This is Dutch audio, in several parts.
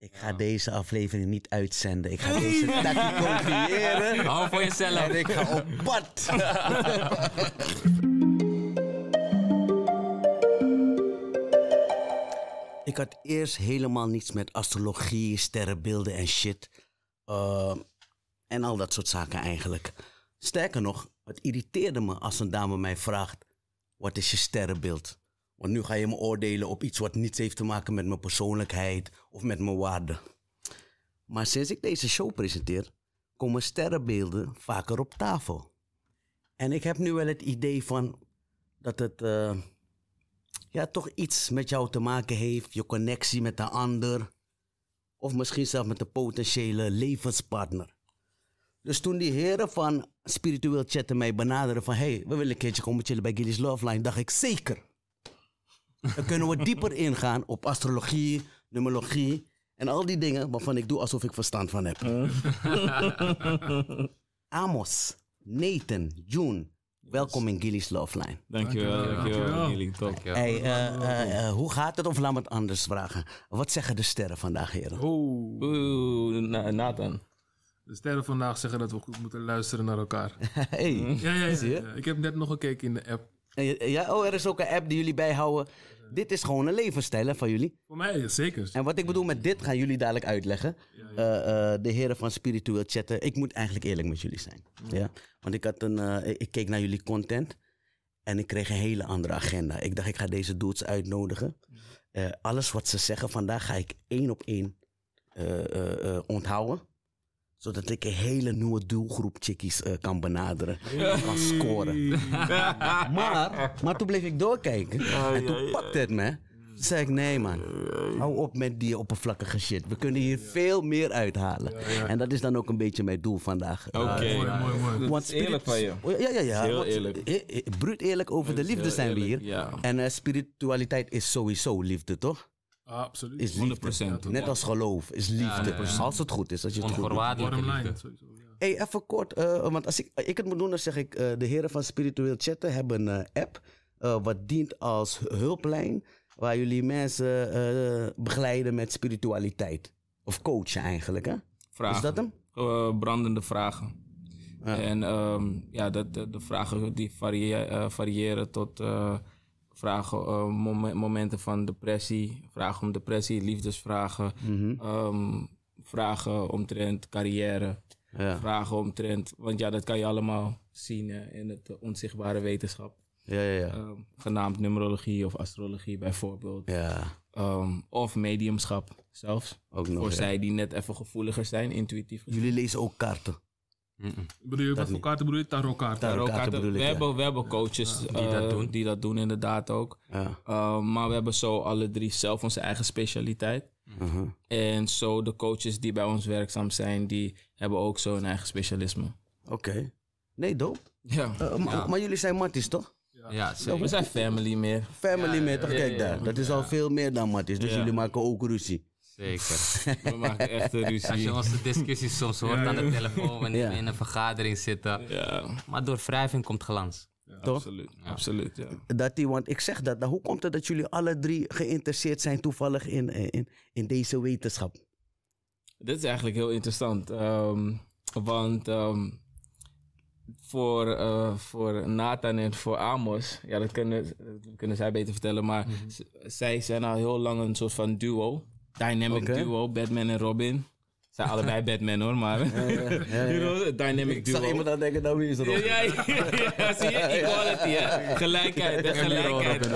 Ik ga deze aflevering niet uitzenden. Ik ga deze takkie kopiëren. Hou voor jezelf. En ik ga op pad. ik had eerst helemaal niets met astrologie, sterrenbeelden en shit. Uh, en al dat soort zaken eigenlijk. Sterker nog, het irriteerde me als een dame mij vraagt: wat is je sterrenbeeld? Want nu ga je me oordelen op iets wat niets heeft te maken met mijn persoonlijkheid of met mijn waarden. Maar sinds ik deze show presenteer, komen sterrenbeelden vaker op tafel. En ik heb nu wel het idee van dat het uh, ja, toch iets met jou te maken heeft, je connectie met de ander, of misschien zelfs met de potentiële levenspartner. Dus toen die heren van spiritueel chatten mij benaderen van hey, we willen een keertje komen chillen bij Gilly's Love Line, dacht ik zeker. Dan kunnen we dieper ingaan op astrologie, numerologie en al die dingen waarvan ik doe alsof ik verstand van heb. Amos, Nathan, June, welkom in Gilly's Love Line. Dankjewel, dankjewel, Gilly. Top. Hey, uh, uh, uh, hoe gaat het? Of laat me het anders vragen. Wat zeggen de sterren vandaag, heren? Oeh, Oeh Nathan. De sterren vandaag zeggen dat we goed moeten luisteren naar elkaar. hey, ja, ja, ja, ja, Ik heb net nog gekeken in de app. Ja, oh, er is ook een app die jullie bijhouden. Dit is gewoon een levensstijl hè, van jullie. Voor mij, zeker. En wat ik bedoel met dit gaan jullie dadelijk uitleggen. Ja, ja. Uh, de heren van Spiritueel Chatten. Ik moet eigenlijk eerlijk met jullie zijn. Ja. Want ik, had een, uh, ik keek naar jullie content. En ik kreeg een hele andere agenda. Ik dacht, ik ga deze dudes uitnodigen. Alles wat ze zeggen vandaag ga ik één op één onthouden zodat ik een hele nieuwe doelgroep chickies uh, kan benaderen. En kan scoren. maar, maar toen bleef ik doorkijken. en toen pakte het me. Toen zei ik, nee man, hou op met die oppervlakkige shit. We kunnen hier veel meer uithalen. En dat is dan ook een beetje mijn doel vandaag. Oké. Okay. mooi, mooi, mooi. Want eerlijk van je. Ja, ja, ja. Heel eerlijk. Bruut eerlijk over de liefde zijn we hier. Ja. En uh, spiritualiteit is sowieso liefde, toch? Ah, absoluut. Is liefde. 100%. Net als geloof is liefde. Als het goed is. Als je het goed doet. Sowieso. Hey, even kort. Uh, want als ik, ik het moet doen, dan zeg ik... Uh, de heren van Spiritueel Chatten hebben een uh, app... wat dient als hulplijn... waar jullie mensen begeleiden met spiritualiteit. Of coachen eigenlijk, hè? Vragen. Is dat hem? brandende vragen. En um, ja, de, de, de, vragen die variëren, variëren tot vragen, uh, mom momenten van depressie, vragen om depressie, liefdesvragen, mm -hmm. um, vragen omtrent carrière, ja. vragen omtrent, want ja, dat kan je allemaal zien uh, in het uh, onzichtbare wetenschap. Ja, ja, ja. Um, genaamd numerologie of astrologie bijvoorbeeld. Ja. Um, of mediumschap zelfs. Ook nog, Voor zij die net even gevoeliger zijn, intuïtief. Jullie lezen ook kaarten. Mm -mm. Bedoel je, wat voor kaarten bedoel je? Tarotkaarten? Tarotkaarten we, hebben, we hebben coaches ja. die, uh, dat doen. die dat doen, inderdaad ook. Ja. Uh, maar we hebben zo alle drie zelf onze eigen specialiteit. -huh. En zo de coaches die bij ons werkzaam zijn, die hebben ook zo hun eigen specialisme. Oké. Okay. Nee, dope. Ja. Uh, maar, maar jullie zijn matties, toch? Ja, we zijn family meer. Family meer, toch? Kijk daar. Dat is al veel meer dan matties. Dus jullie maken ook ruzie. Zeker. We maken echt een ruzie. Als je onze discussies soms hoort aan de telefoon wanneer we in een vergadering zitten. Ja, Maar door wrijving komt glans. Toch? absoluut. Absoluut, ja. Dat die, want ik zeg dat. Nou, hoe komt het dat jullie alle drie geïnteresseerd zijn toevallig in, in, in deze wetenschap? Dit is eigenlijk heel interessant. um, want um, voor, uh, voor Nathan en voor Amos, ja, dat kunnen, dat kunnen zij beter vertellen, maar mm -hmm. zij zijn al heel lang een soort van duo. Dynamic okay. duo, Batman en Robin. Zijn allebei Batman hoor, maar. Ja, ja, ja, you know, dynamic ik duo. zag iemand aan denken, nou wie is er Ja, ja, zie je? Equality? Gelijkheid, hè? Gelijkheid.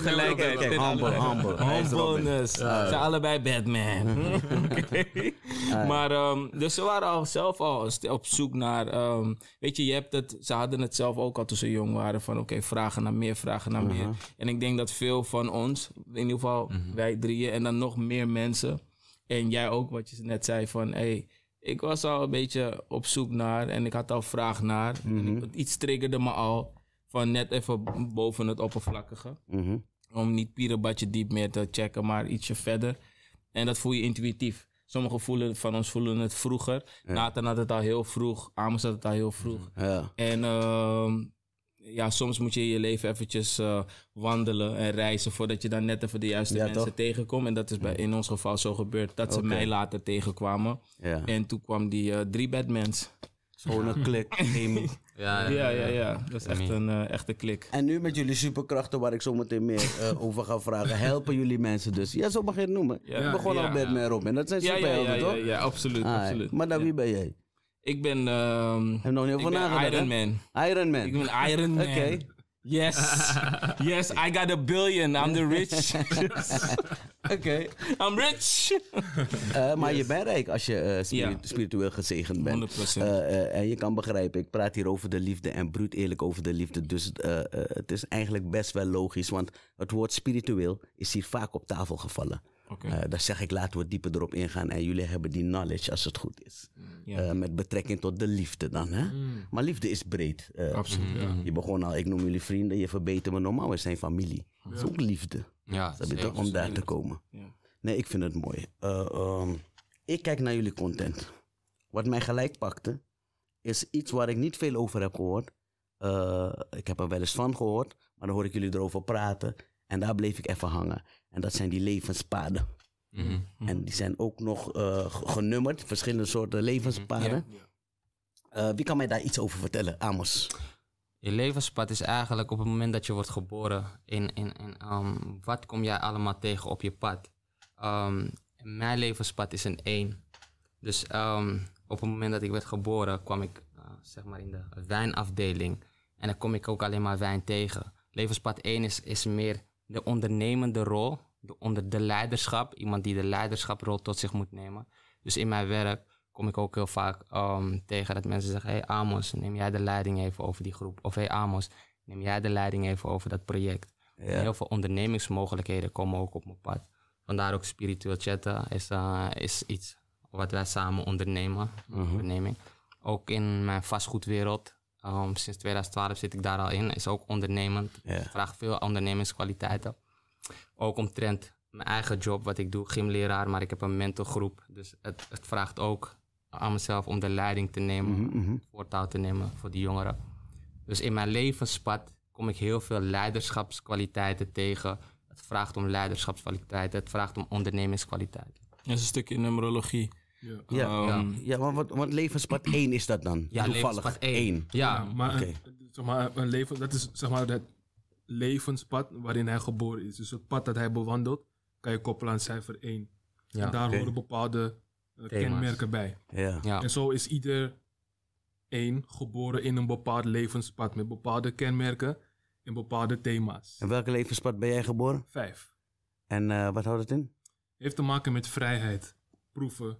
Gelijkheid. Humble, humble. Humbleness. Ze zijn allebei Batman. okay. Maar, um, dus ze waren al zelf al op zoek naar, um, weet je, je hebt het, ze hadden het zelf ook al toen ze jong waren, van oké, okay, vragen naar meer, vragen naar uh -huh. meer. En ik denk dat veel van ons, in ieder geval uh -huh. wij drieën en dan nog meer mensen, en jij ook, wat je net zei van, hey, ik was al een beetje op zoek naar en ik had al vraag naar. Mhm. Mm -hmm. Iets triggerde me al van net even boven het oppervlakkige. Mm -hmm. Om niet pierenbadje diep meer te checken, maar ietsje verder. En dat voel je intuïtief. Sommigen voelen, van ons voelen het vroeger. Ja. Nathan had het al heel vroeg. Amos had het al heel vroeg. Ja. En uh, ja, soms moet je in je leven eventjes eh, wandelen en reizen voordat je dan net even de juiste Ja, mensen toch? tegenkomt. En dat is bij, in ons geval zo gebeurd dat ze mij later tegenkwamen. Ja. En toen kwam die eh, drie Batmans. Gewoon een klik, Amy. Ja, Ja, ja, ja. Dat is echt een eh, echte klik. En nu met jullie superkrachten, waar ik zo meteen meer eh, over ga vragen, helpen jullie mensen dus. Ja, zo mag je het noemen. Ja. Je begon Ja. al Batman en Robin. Dat zijn Ja, ja, ja, superhelden, ja, toch? ja, absoluut. Ah, absoluut. Maar dan Ja. wie ben jij? Ik ben, ehm, Heb nog ben nagedacht? Iron hè? Man. Iron Man. Ik ben Iron Man. Oké. Yes. yes, I got a billion. I'm the rich. Oké. I'm rich. Eh, maar je bent rijk als je eh, spiritueel gezegend bent. 100%. Eh, en je kan begrijpen, ik praat hier over de liefde en bruut eerlijk over de liefde. Dus het is eigenlijk best wel logisch, want het woord spiritueel is hier vaak op tafel gevallen. Oké. Eh, daar zeg ik, laten we dieper erop ingaan. En jullie hebben die knowledge als het goed is. Ja. Eh, met betrekking tot de liefde dan. Hè? Maar liefde is breed. Eh, Absoluut. ja. Je begon al, ik noem jullie vrienden, je verbetert me normaal. We zijn familie. Dat is ook liefde. Ja, je zeker. toch? Om daar te komen. Ja. Nee, ik vind het mooi. Eh, ehm, ik kijk naar jullie content. Wat mij gelijk pakte, is iets waar ik niet veel over heb gehoord. Eh, ik heb er wel eens van gehoord, maar dan hoor ik jullie erover praten. En daar bleef ik even hangen. En dat zijn die levenspaden. Mhm. En die zijn ook nog eh, genummerd, verschillende soorten levenspaden. Eh, wie kan mij daar iets over vertellen? Amos. Je levenspad is eigenlijk op het moment dat je wordt geboren. In, in, in, ehm, wat kom jij allemaal tegen op je pad? Ehm, mijn levenspad is een één. Dus ehm, op het moment dat ik werd geboren, kwam ik eh, zeg maar in de wijnafdeling. En dan kom ik ook alleen maar wijn tegen. Levenspad 1 is, is meer de ondernemende rol. De, onder de leiderschap. Iemand die de leiderschaprol tot zich moet nemen. Dus in mijn werk kom ik ook heel vaak ehm, tegen dat mensen zeggen: Hey Amos, neem jij de leiding even over die groep? Of Hey Amos, neem jij de leiding even over dat project? Heel veel ondernemingsmogelijkheden komen ook op mijn pad. Vandaar ook spiritueel chatten is, eh, is iets wat wij samen ondernemen. een Onderneming. Ook in mijn vastgoedwereld. Ehm, sinds 2012 zit ik daar al in. Is ook ondernemend. Vraagt veel ondernemingskwaliteiten. Ook omtrent mijn eigen job, wat ik doe, gymleraar, maar ik heb een mentorgroep. Dus het, het vraagt ook aan mezelf om de leiding te nemen, Mhm, mhm. voortouw te nemen voor die jongeren. Dus in mijn levenspad kom ik heel veel leiderschapskwaliteiten tegen. Het vraagt om leiderschapskwaliteiten, het vraagt om ondernemingskwaliteiten. Dat is een stukje numerologie. Ja. Ja, Ehm, ja maar wat, wat levenspad 1 is dat dan? Ja, Toevallig levenspad één. één. Ja, Ja, maar, een, zeg maar een leven, dat is zeg maar het levenspad waarin hij geboren is. Dus het pad dat hij bewandelt, kan je koppelen aan cijfer 1. Ja, en daar horen bepaalde eh, kenmerken bij. Ja. ja. En zo is ieder één geboren in een bepaald levenspad met bepaalde kenmerken en bepaalde thema's. En welke levenspad ben jij geboren? Vijf. En eh, wat houdt het in? Heeft te maken met vrijheid, proeven,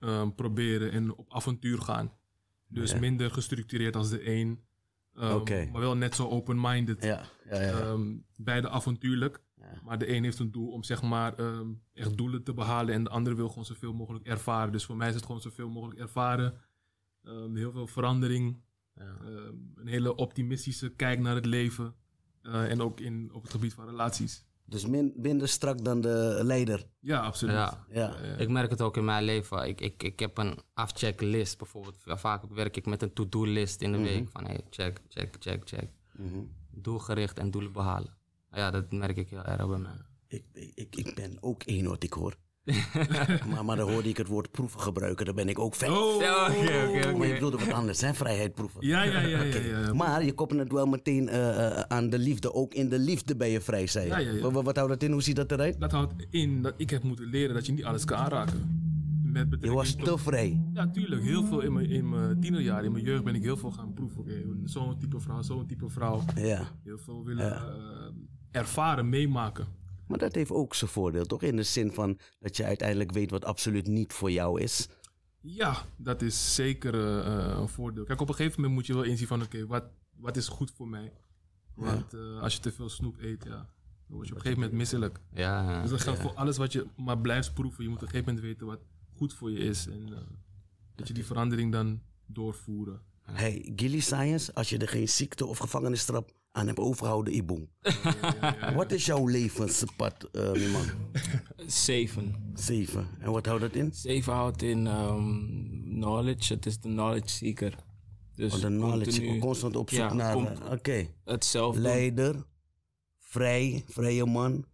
ehm, proberen en op avontuur gaan. Dus minder gestructureerd als de één. ehm. Maar wel net zo open-minded. Ja, ja, ja. Ehm, beide avontuurlijk. Maar de een heeft een doel om zeg maar echt doelen te behalen. En de andere wil gewoon zoveel mogelijk ervaren. Dus voor mij is het gewoon zoveel mogelijk ervaren. Heel veel verandering. Ja. Een hele optimistische kijk naar het leven. Eh, en ook in, op het gebied van relaties. Dus min, minder strak dan de leider. Ja, absoluut. Ja. Ja. Ik merk het ook in mijn leven. Ik, ik, ik heb een afchecklist bijvoorbeeld. Vaak werk ik met een to-do-list in de week. Van hey, check, check, check, check. Mhm. Doelgericht en doelen behalen. Ja, dat merk ik heel erg bij mij. ik, ik, ik ben ook één wat ik hoor. maar, maar dan hoorde ik het woord proeven gebruiken. Dan ben ik ook fan. Oh! Ja, oké, oké, Maar je bedoelde wat anders, hè? Vrijheid proeven. Ja, ja, ja, ja. Maar je koppelt het wel meteen eh, eh, aan de liefde. Ook in de liefde ben je vrij, zei je. Ja, ja, ja. Wat, houdt dat in? Hoe ziet dat eruit? Dat houdt in dat ik heb moeten leren dat je niet alles kan aanraken. Met Je was te vrij. Ja, tuurlijk. Heel veel in mijn, in mijn tienerjaren, in mijn jeugd ben ik heel veel gaan proeven. Oké, zo'n type vrouw, zo'n type vrouw. Ja. Heel veel willen eh, ervaren, meemaken. Maar dat heeft ook zijn voordeel, toch? In de zin van dat je uiteindelijk weet wat absoluut niet voor jou is. Ja, dat is zeker eh, een voordeel. Kijk, op een gegeven moment moet je wel inzien van, oké, wat, wat is goed voor mij? Want eh, als je te veel snoep eet, ja, dan word je op een gegeven moment misselijk. Ja, ja. Dus dat geldt voor alles wat je maar blijft proeven. Je moet op een gegeven moment weten wat goed voor je is. En eh, dat je die verandering dan doorvoeren. Hey, Gilly Science, als je er geen ziekte of gevangenisstraf aan hebt overgehouden, Ibong. Wat is jouw levenspad, eh mijn man? Zeven. Zeven. En wat houdt dat in? Zeven houdt in ehm, knowledge. Het is de knowledge seeker. Dus Oh, de knowledge. continu Constant op zoek Ja, naar... eh, Oké. het zelf doen. Leider. Vrij. Vrije man.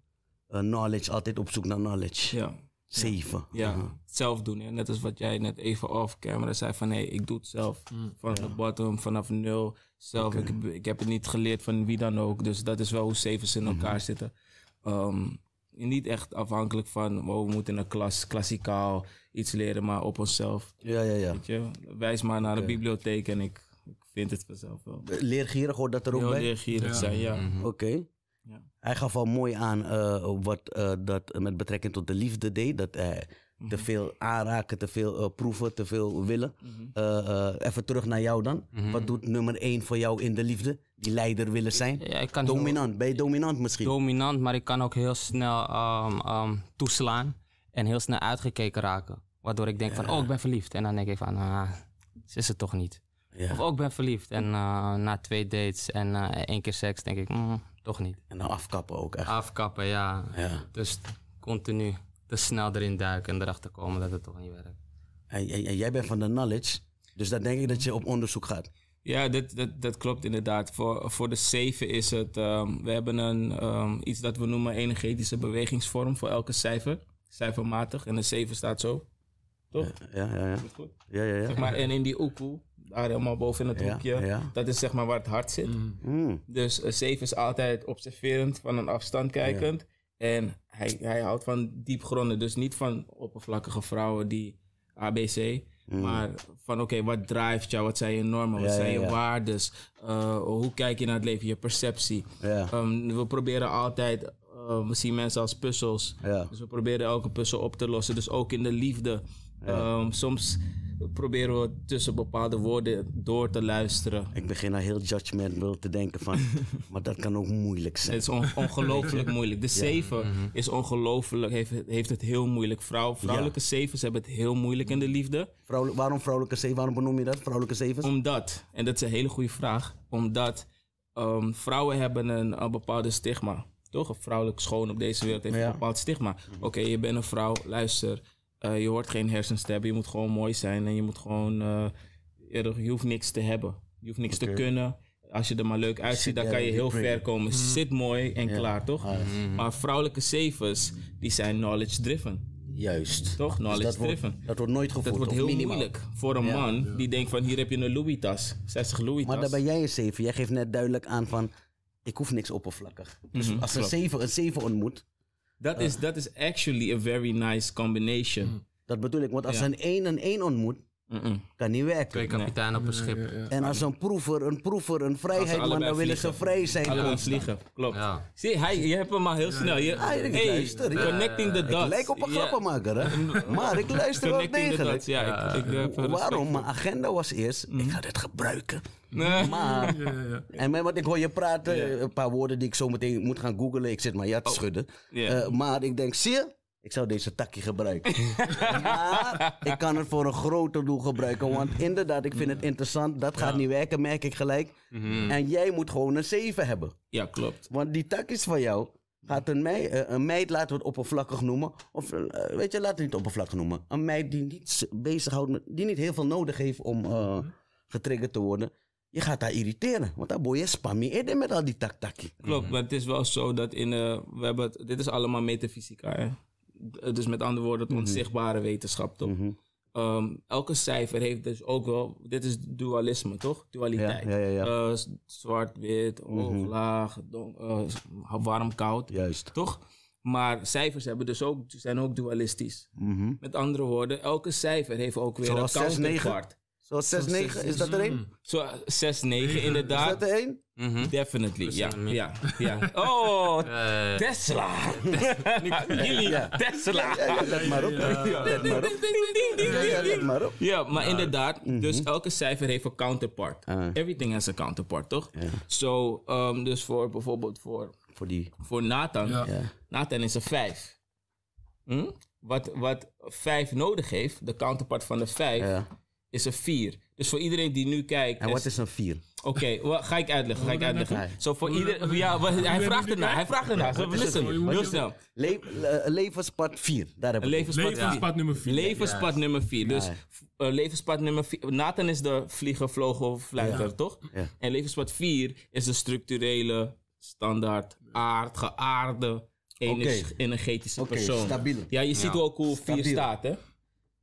eh, knowledge. Altijd op zoek naar knowledge. Ja. Zeven. Ja, Mhm. zelf doen. Hè. Net als wat jij net even off camera zei van hé, ik doe het zelf. Van de bottom, vanaf nul. Zelf, ik, heb- ik heb het niet geleerd van wie dan ook. Dus dat is wel hoe zevens in elkaar zitten. Ehm, niet echt afhankelijk van oh, we moeten in een klas, klassikaal iets leren, maar op onszelf. Ja, ja, ja. Weet je? Wijs maar naar de bibliotheek en ik, ik vind het vanzelf wel. Leergierig hoort dat er ook Heel bij? leergierig zijn, ja. Oké. Ja. Hij gaf al mooi aan eh, wat eh, dat met betrekking tot de liefde deed. Dat hij Mhm. te veel aanraken, te veel eh, proeven, te veel willen. Eh, eh, even terug naar jou dan. Wat doet nummer één voor jou in de liefde? Die leider willen zijn? Ja, ik kan heel Dominant. Ben je dominant misschien? dominant, maar ik kan ook heel snel ehm, ehm, toeslaan en heel snel uitgekeken raken. Waardoor ik denk van, oh, ik ben verliefd. En dan denk ik van, ah, ze is het toch niet. Ja. Of oh, ik ben verliefd. En eh, na twee dates en eh, één keer seks denk ik, mm, toch niet. En dan afkappen ook echt. Afkappen, ja. Ja. Dus continu te snel erin duiken en erachter komen dat het toch niet werkt. En, en- en jij bent van de knowledge. Dus dan denk ik dat je op onderzoek gaat. Ja, dat, dat, dat klopt inderdaad. Voor, voor de 7 is het, ehm, we hebben een, ehm, iets dat we noemen energetische bewegingsvorm voor elke cijfer. Cijfermatig. En de 7 staat zo. Toch? Ja, ja, ja. Goed. Ja, ja, ja. Zeg maar, en in die oekoe, daar helemaal boven in het Ja, hoekje, ja. dat is zeg maar waar het hart zit. Mm. Dus een 7 is altijd observerend, van een afstand kijkend. En hij, hij houdt van diepgronden, dus niet van oppervlakkige vrouwen die ABC. Maar van oké, wat drijft jou? Wat zijn je normen? Wat Ja, zijn ja, je ja. waardes? Uh, hoe kijk je naar het leven? Je perceptie. Ja. Um, we proberen altijd, uh, we zien mensen als puzzels. Ja. Dus we proberen elke puzzel op te lossen. Dus ook in de liefde. Um, soms proberen we tussen bepaalde woorden door te luisteren. Ik begin al heel judgmental te denken van... maar dat kan ook moeilijk zijn. Het is on- ongelooflijk moeilijk. De zeven Mhm. is ongelooflijk, heeft, heeft het heel moeilijk. Vrouw, vrouwelijke zevens hebben het heel moeilijk in de liefde. Waarom vrouwelijke zeven? Waarom benoem je dat? Vrouwelijke zevens? Omdat, en dat is een hele goede vraag, omdat ehm, vrouwen hebben een, een bepaalde stigma. Toch? Een vrouwelijk schoon op deze wereld heeft Ja. een bepaald stigma. Oké, je bent een vrouw, luister. Eh, je hoort geen hersens te hebben. Je moet gewoon mooi zijn en je moet gewoon. eh, je, je hoeft niks te hebben. Je hoeft niks te kunnen. Als je er maar leuk uitziet, dan kan je heel ver komen. Zit mooi en klaar, toch? Maar vrouwelijke zevens, die zijn knowledge driven. Juist. Toch? Dus Knowledge dat, wordt, driven. dat wordt nooit gevoeld. Dat wordt heel minimaal. moeilijk voor een man die denkt van hier heb je een Louis tas. 60 Louis Maar tas. dan ben jij een zeven. Jij geeft net duidelijk aan van... ik hoef niks oppervlakkig. Dus Mhm, als een zeven een zeven ontmoet... Dat is, dat is actually a very nice combination. dat bedoel ik. Want als Ja. een één een één ontmoet... Mm-mm. kan niet werken. Twee kapiteinen op een schip. En als een proever, een proever, een vrijheid, man, dan willen ze vrij zijn. Constant. vliegen, klopt. Ja. Zie, hij, je hebt hem al heel snel. Je, Ja, ik hey, luister, ja. connecting the dots. Ik lijk op een Ja, grappenmaker, hè? Maar ik luister wel degelijk. ja. ik, ik, Waarom? Mijn agenda was eerst, ik ga dit gebruiken. Nee. Maar, Ja, ja, ja. en met wat ik hoor je praten, een paar woorden die ik zo meteen moet gaan googlen. Ik zit maar ja te schudden. Eh, maar ik denk, zie je? Ik zou deze takje gebruiken. maar ik kan het voor een groter doel gebruiken. Want inderdaad, ik vind het interessant. Dat gaat niet werken, merk ik gelijk. En jij moet gewoon een 7 hebben. Ja, klopt. Want die takjes van jou gaat een meid, eh, een meid laten we het oppervlakkig noemen. Of eh, weet je, laten we het niet oppervlakkig noemen. Een meid die niet bezighoudt met, die niet heel veel nodig heeft om eh, getriggerd te worden. Je gaat haar irriteren. Want dan boy je spam je eerder met al die tak-takkie. Klopt, maar het is wel zo dat in... eh, we hebben dit is allemaal metafysica, hè. D- Dus met andere woorden, het onzichtbare wetenschap, toch? Mhm. Ehm, elke cijfer heeft dus ook wel... Dit is dualisme, toch? Dualiteit. Ja, ja, ja. Eh, zwart, wit, hoog, laag, don- eh, warm, koud. Juist. Toch? Maar cijfers hebben dus ook, zijn ook dualistisch. Mhm. Met andere woorden, elke cijfer heeft ook weer Zoals een 6, 9? counterpart. Zoals 6, 9, is dat er één? Zo, 6, 9 Is inderdaad. dat er één? Definitely, ja, een min. ja, ja. Oh, Eh, Tesla. Jullie, Ja. Tesla. Ja, ja, let maar op. Let maar op. Ja, ja, let maar op. Ja, maar inderdaad, dus elke cijfer heeft een counterpart. Ah. Everything has a counterpart, toch? Zo, um, dus voor bijvoorbeeld voor, Voor die. voor Nathan, Ja. Ja. Nathan is een 5. Hm? Wat, wat 5 nodig heeft, de counterpart van de 5, Ja. Is een 4. Dus voor iedereen die nu kijkt... En wat is een 4? Oké, wa- ga ik uitleggen, ga ik uitleggen. Zo voor ieder... Ja, hij vraagt ernaar, hij vraagt ernaar. Zo, listen, heel snel. Le le- levenspad 4, daar heb Een ik het. levenspad Levenspad nummer 4. Levenspad nummer 4. Dus eh, levenspad nummer 4. Nathan is de vlieger, vlogen of fluiter, Ja. toch? Ja. En levenspad 4 is de structurele, standaard, aard, geaarde, energetische Oké, persoon. stabiel. Ja, je ziet Ja. ook hoe 4 Stabiel. staat, hè?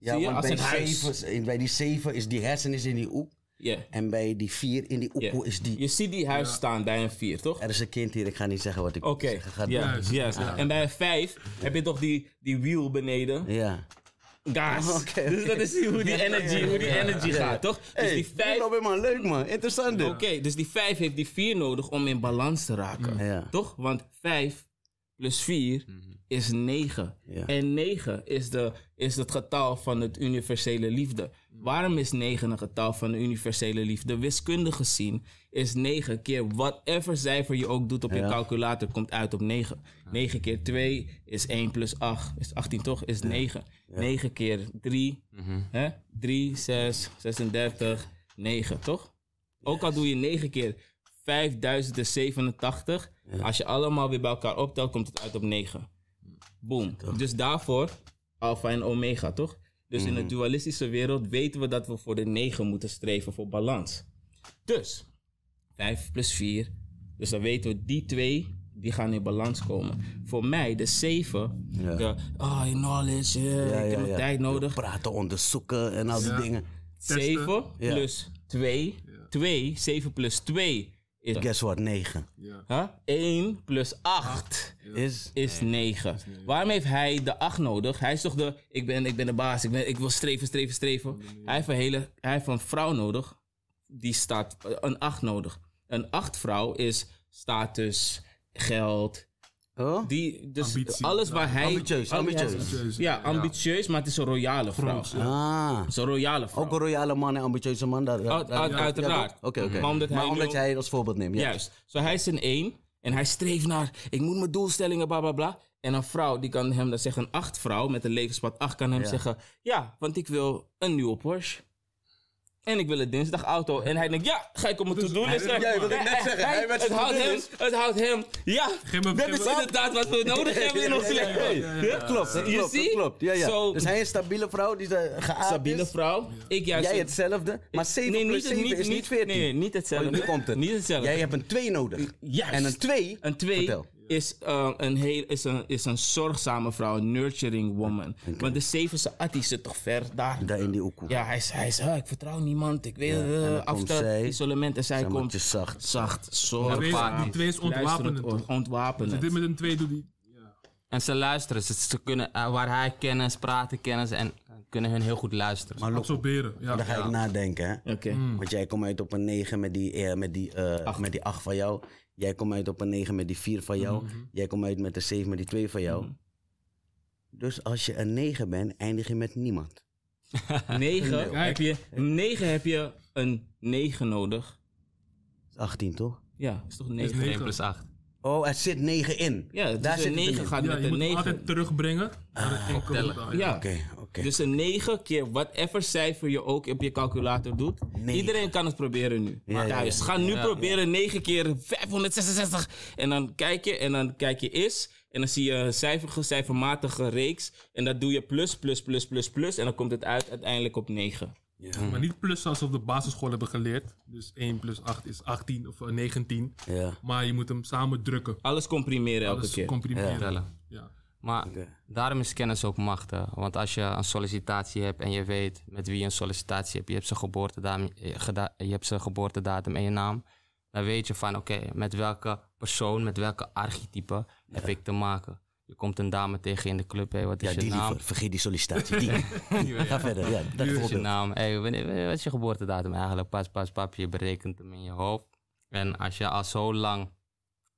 Ja, Zie je, want als bij, zeven, bij die 7 is die hersen is in die oek. Ja. En bij die 4 in die oekoe is die... Je ziet die huis staan bij een 4, toch? Er is een kind hier, ik ga niet zeggen wat ik Oké, zeggen ga. ja, Juist. juist. En bij een 5 heb je toch die, die wiel beneden. Ja. Gas. Dus dat is hoe die energy, hoe die energy Ja. gaat, toch? Dus Hey, die 5 Robin, man, leuk man, interessant dit. Oké, dus die 5 heeft die 4 nodig om in balans te raken. Ja. Toch? Want 5 plus 4 is 9. Ja. En 9 is, de, is het getal van het universele liefde. Waarom is 9 een getal van de universele liefde? Wiskundig gezien is 9 keer whatever cijfer je ook doet op je calculator, komt uit op 9. 9 keer 2 is 1 plus 8, is 18 toch? Is 9. 9 keer 3, hè? 3, 6, 36, 9, toch? Ook al doe je 9 keer 5087, als je allemaal weer bij elkaar optelt, komt het uit op 9. Boom. Dus daarvoor alpha en omega, toch? Dus in de dualistische wereld weten we dat we voor de 9 moeten streven voor balans. Dus 5 plus 4. Dus dan weten we die twee, die gaan in balans komen. Voor mij, de 7, Ja. de oh, knowledge, eh, Ja, ik ja, heb ja. tijd nodig. Praten, onderzoeken en al die Ja. dingen. 7 Ja. plus 2. 2, 7 plus 2 is Guess what, 9. Ja. huh? 1 plus 8 Is... is 9. Waarom heeft hij de 8 nodig? Hij is toch de, ik ben, ik ben de baas, ik, ben, ik wil streven, streven, streven. Hij heeft, een hele, hij heeft een vrouw nodig, die staat, een 8 nodig. Een 8 vrouw is status, geld, Oh? die, dus Ambitie. alles waar hij... Ambitieus, ambitieus. Ambitieus. Ja, ambitieus, maar het is een royale vrouw. Ja. Ah. Het is een royale vrouw. Ook een royale man en ambitieuze man. Dat, Uit- uit- uiteraard. ja, Oké, oké. Maar omdat hij Maar nu omdat ook- jij als voorbeeld neemt. Ja. Juist. Zo hij is een één en hij streeft naar, ik moet mijn doelstellingen, bla bla bla. En een vrouw, die kan hem dan zeggen, een acht vrouw met een levenspad 8 kan hem Ja. zeggen, ja, want ik wil een nieuwe Porsche. En ik wil een dinsdagauto. En hij denkt, ja, ga ik op mijn to-do list. hij- Ja, wilde ik net zeggen. Hij met het, houdt hem, het houdt hem, ja, Geef me- dat is inderdaad wat we nodig hebben in ons leven. Dat klopt, dat klopt, dat klopt. Ja, ja. Zo- Dus hij is een stabiele vrouw die ze geaard Stabiele vrouw. Ik juist... Jij hetzelfde. Maar 7 nee, plus niet, 7 niet, is niet 14. Nee, nee, niet hetzelfde. Oh, nu komt het. Niet hetzelfde. Jij hebt een 2 nodig. Juist. En een 2... Een twee Vertel. Is, eh, een heel, is, een, is een zorgzame vrouw, een nurturing woman. Want de zevenste Atti zit toch ver daar. Daar in die oekoe. Ja, hij is, hij is ah, ik vertrouw niemand, ik wil en eh zij, isolement. En zij maar, komt zacht. zacht, Die zorg, twee- Die twee is ontwapenend. ontwapenend. je dit met een 2 doet, die... Ja. En ze luisteren. Ze, ze kunnen, eh, waar hij kennis, praten kennis en kunnen hun heel goed luisteren. Maar Absorberen. Ja. dan ga ik nadenken. Hè? Oké. Want jij komt uit op een 9 met die, eh, met, die, eh, met die 8 van jou. Jij komt uit op een 9 met die 4 van jou. Jij komt uit met de 7 met die 2 van jou. Dus als je een 9 bent, eindig je met niemand. Negen, heb je, negen heb je een negen nodig. Dat is 18 toch? Ja, is toch Is negen? 9. 1 plus 8. Oh, er zit 9 in. Ja, dus Daar een zit het negen in. gaat Ja, met je een moet altijd terugbrengen naar het getal, Ja. Oké, oké. Dus een 9 keer whatever cijfer je ook op je calculator doet. Negen. Iedereen kan het proberen nu. Ja, Thuis. ja. Ga nu Ja. proberen 9 keer 566. En dan kijk je en dan kijk je is. En dan zie je een cijferige, cijfermatige reeks. En dat doe je plus, plus, plus, plus, plus. En dan komt het uit uiteindelijk op 9. Maar niet plus zoals we op de basisschool hebben geleerd. Dus 1 plus 8 is 18 of eh, 19. Ja. Maar je moet hem samen drukken. Alles comprimeren elke Alles keer. comprimeren. Tellen. Ja. Maar daarom is kennis ook macht. hè. Want als je een sollicitatie hebt en je weet met wie je een sollicitatie hebt, je hebt zijn geboortedatum, eh, je hebt zijn geboortedatum en je naam, dan weet je van oké, met welke persoon, met welke archetype heb ik te maken. Komt een dame tegen in de club, hé, wat is Ja, je die naam? liever. Vergeet die sollicitatie. Die. Ga verder. Ja, dat Wat is je naam? Hey, wanneer- wat is je geboortedatum eigenlijk? Pas, pas, pap, je berekent hem in je hoofd. En als je al zo lang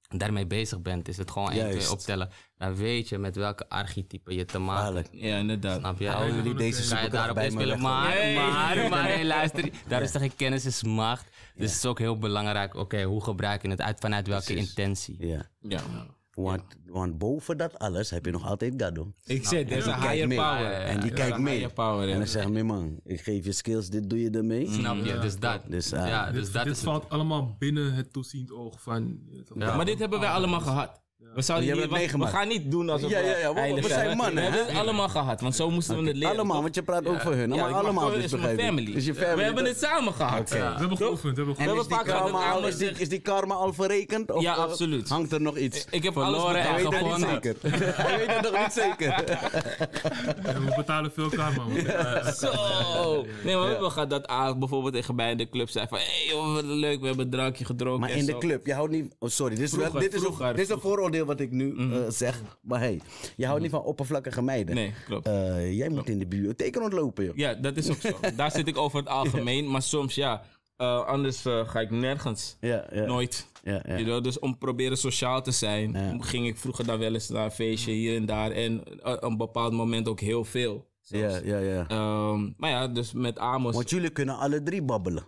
daarmee bezig bent, is het gewoon één, twee optellen. Dan weet je met welke archetype je te maken Waarlijk. Ja, inderdaad. Snap je? Oh, jullie deze je zoeken daarop bij. Maar, Nee. maar, maar, nee, luister. Daar is toch geen kennis is macht. Dus het is ook heel belangrijk, oké, hoe gebruik je het uit, vanuit welke Precies. intentie? Ja. Ja. Want, want boven dat alles heb je nog altijd Gado. Ik zeg, er is Die een kijkt higher mee. power. En die kijkt mee. power, En dan zeg je, man, ik geef je skills, dit doe je ermee. Snap je? Dus dat. Dus, ah, ja, dus dit dat dit is het. valt allemaal binnen het toeziend oog van... Ja. Maar dit hebben wij allemaal gehad. We, zouden hier, het we, gaan niet doen alsof Ja, ja, ja, we- heilig we zijn hè. mannen, We hebben het allemaal gehad, want zo moesten we het leren. allemaal, want je praat ook voor hun. Ja, maar ik mag allemaal, gewoon- dus is mijn begrijp ik. family. Dus je family. We hebben het samen gehad. We hebben geoefend, we hebben En geoefend. We is die, hebben vaak karma al, is, die, Amos is die karma al verrekend? Of, Ja, eh, absoluut. Hangt er nog iets? Ik heb Verloren niet gewonnen. zeker. Hij weet het nog niet zeker. En we betalen veel karma. Zo. Nee, maar we hebben gehad dat A bijvoorbeeld tegen mij in de club zei van... Hé wat leuk, we hebben een drankje gedronken Maar en in de club, je houdt niet... Oh, sorry, dit is, wel- Vroeger, dit is, een, vroeger, Mhm. vooroordeel wat ik nu eh, zeg. Maar hey, je houdt niet van oppervlakkige meiden. Nee, klopt. Eh, jij moet in de bibliotheek rondlopen, joh. Ja, dat is ook zo. Daar zit ik over het algemeen. Maar soms, ja, eh, anders ga ik nergens. Ja, ja. Nooit. Ja, ja. Know, dus om proberen sociaal te zijn, ging ik vroeger dan wel eens naar een feestje hier en daar. En op een bepaald moment ook heel veel. Ja, ja, ja. Ehm, maar ja, dus met Amos. Want jullie kunnen alle drie babbelen.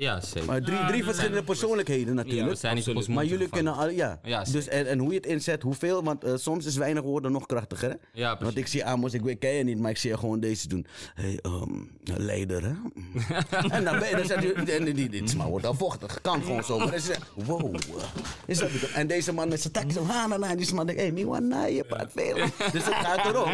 Ja, zeker. Maar drie, drie verschillende persoonlijkheden Ja, natuurlijk. we zijn niet absoluut. maar jullie kunnen al, ja. Ja, dus en, en hoe je het inzet, hoeveel, want eh, soms is weinig woorden nog krachtiger, hè? Ja, Want precies. ik zie Amos, ik weet, ken je niet, maar ik zie je gewoon deze doen. Hé, hey, um, leider, hè? en dan ben je, dan zegt je, en die, dit is maar wordt al vochtig, kan gewoon zo. Maar dan wow. eh, Is dat het? en deze man met zijn tak zo, ha, na, na, en die man denkt, hé, hey, mi na, je praat veel. dus het gaat erom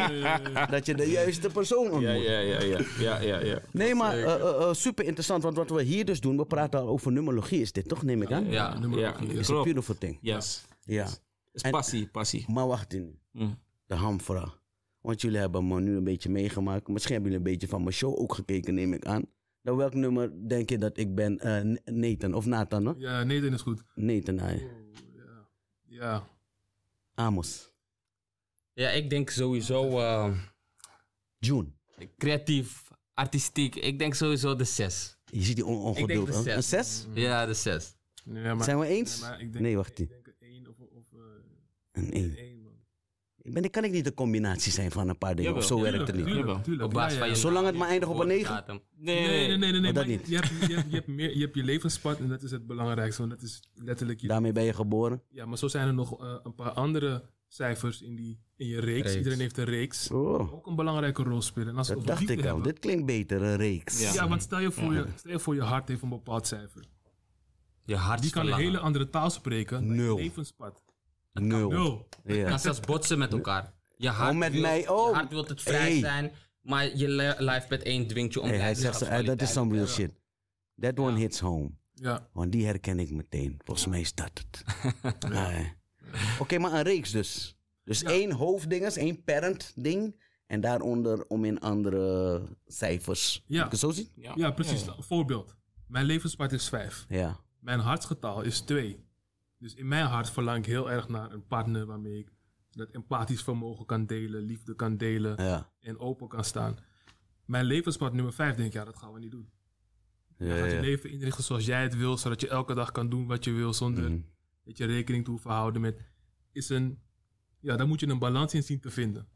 dat je de juiste persoon ontmoet. Ja, ja, ja, ja. ja, ja, ja. Nee, maar eh, super interessant, want wat we hier dus doen, we praten al over numerologie, is dit toch, neem ik aan? Ja, ja. A Klopt. beautiful thing. Yes. Ja. is passie, passie. Maar wacht in, Mm. de hamvraag. Want jullie hebben me nu een beetje meegemaakt. Misschien hebben jullie een beetje van mijn show ook gekeken, neem ik aan. Nou, welk nummer denk je dat ik ben? Eh, N- Nathan of Nathan, hoor? Ja, dat is goed. Nathan, hij. Ja. Amos. ja, ik denk sowieso eh, June. creatief, artistiek. Ik denk sowieso de zes. Je ziet die on Ik ongeduld. denk de Een zes. Ja, de zes. Ja, maar, Zijn we eens? maar ik denk, Nee, wacht. Ik denk een één of, of eh, Een één. man. Ik ben, kan ik niet de combinatie zijn van een paar dingen. Jawel. of zo werkt het niet. tuurlijk, tuurlijk. Op basis Ja, van ja, je ja. Zolang het maar eindigt op een negen? Nee, Nee, nee, nee, nee, nee, dat niet. Je, hebt, je, hebt, je, hebt meer, je hebt je levenspad en dat is het belangrijkste, want dat is letterlijk je... Daarmee ben je geboren. Ja, maar zo zijn er nog eh, een paar andere cijfers in, die, in je reeks. Reeks. Iedereen heeft een reeks. Oh, Ook een belangrijke rol spelen. En als dat dacht ik al. hebben- Dit klinkt beter, een reeks. Ja. Ja, want stel je, voor je, stel je voor je hart heeft een bepaald cijfer. Je hart Die kan een hele andere taal spreken. Nul. levenspad. Nul. Nul. Ja. kan zelfs botsen met elkaar. Je hart, Oh, met wil, mij, oh. je hart wil het vrij Hey. zijn, maar je lijfpad 1 dwingt je om Hey, hij zegt, dat is some real shit. That one hits home. Ja. Want die herken ik meteen. Volgens mij is dat het. Nee. Oké, maar een reeks dus. Dus één hoofddinges, één parent ding. En daaronder om in andere cijfers. Ja. Moet ik het zo zien? Ja, ja, precies. Voorbeeld. Mijn levenspad is 5. Ja. Mijn hartsgetal is 2. Dus in mijn hart verlang ik heel erg naar een partner waarmee ik dat empathisch vermogen kan delen, liefde kan delen Ja. en open kan staan. Mijn levenspad nummer 5 denk ik, ja, dat gaan we niet doen. Ja, Je gaat je leven inrichten zoals jij het wil, zodat je elke dag kan doen wat je wil zonder Mhm. Dat je rekening te hoeven houden met. Is een, ja, daar moet je een balans in zien te vinden.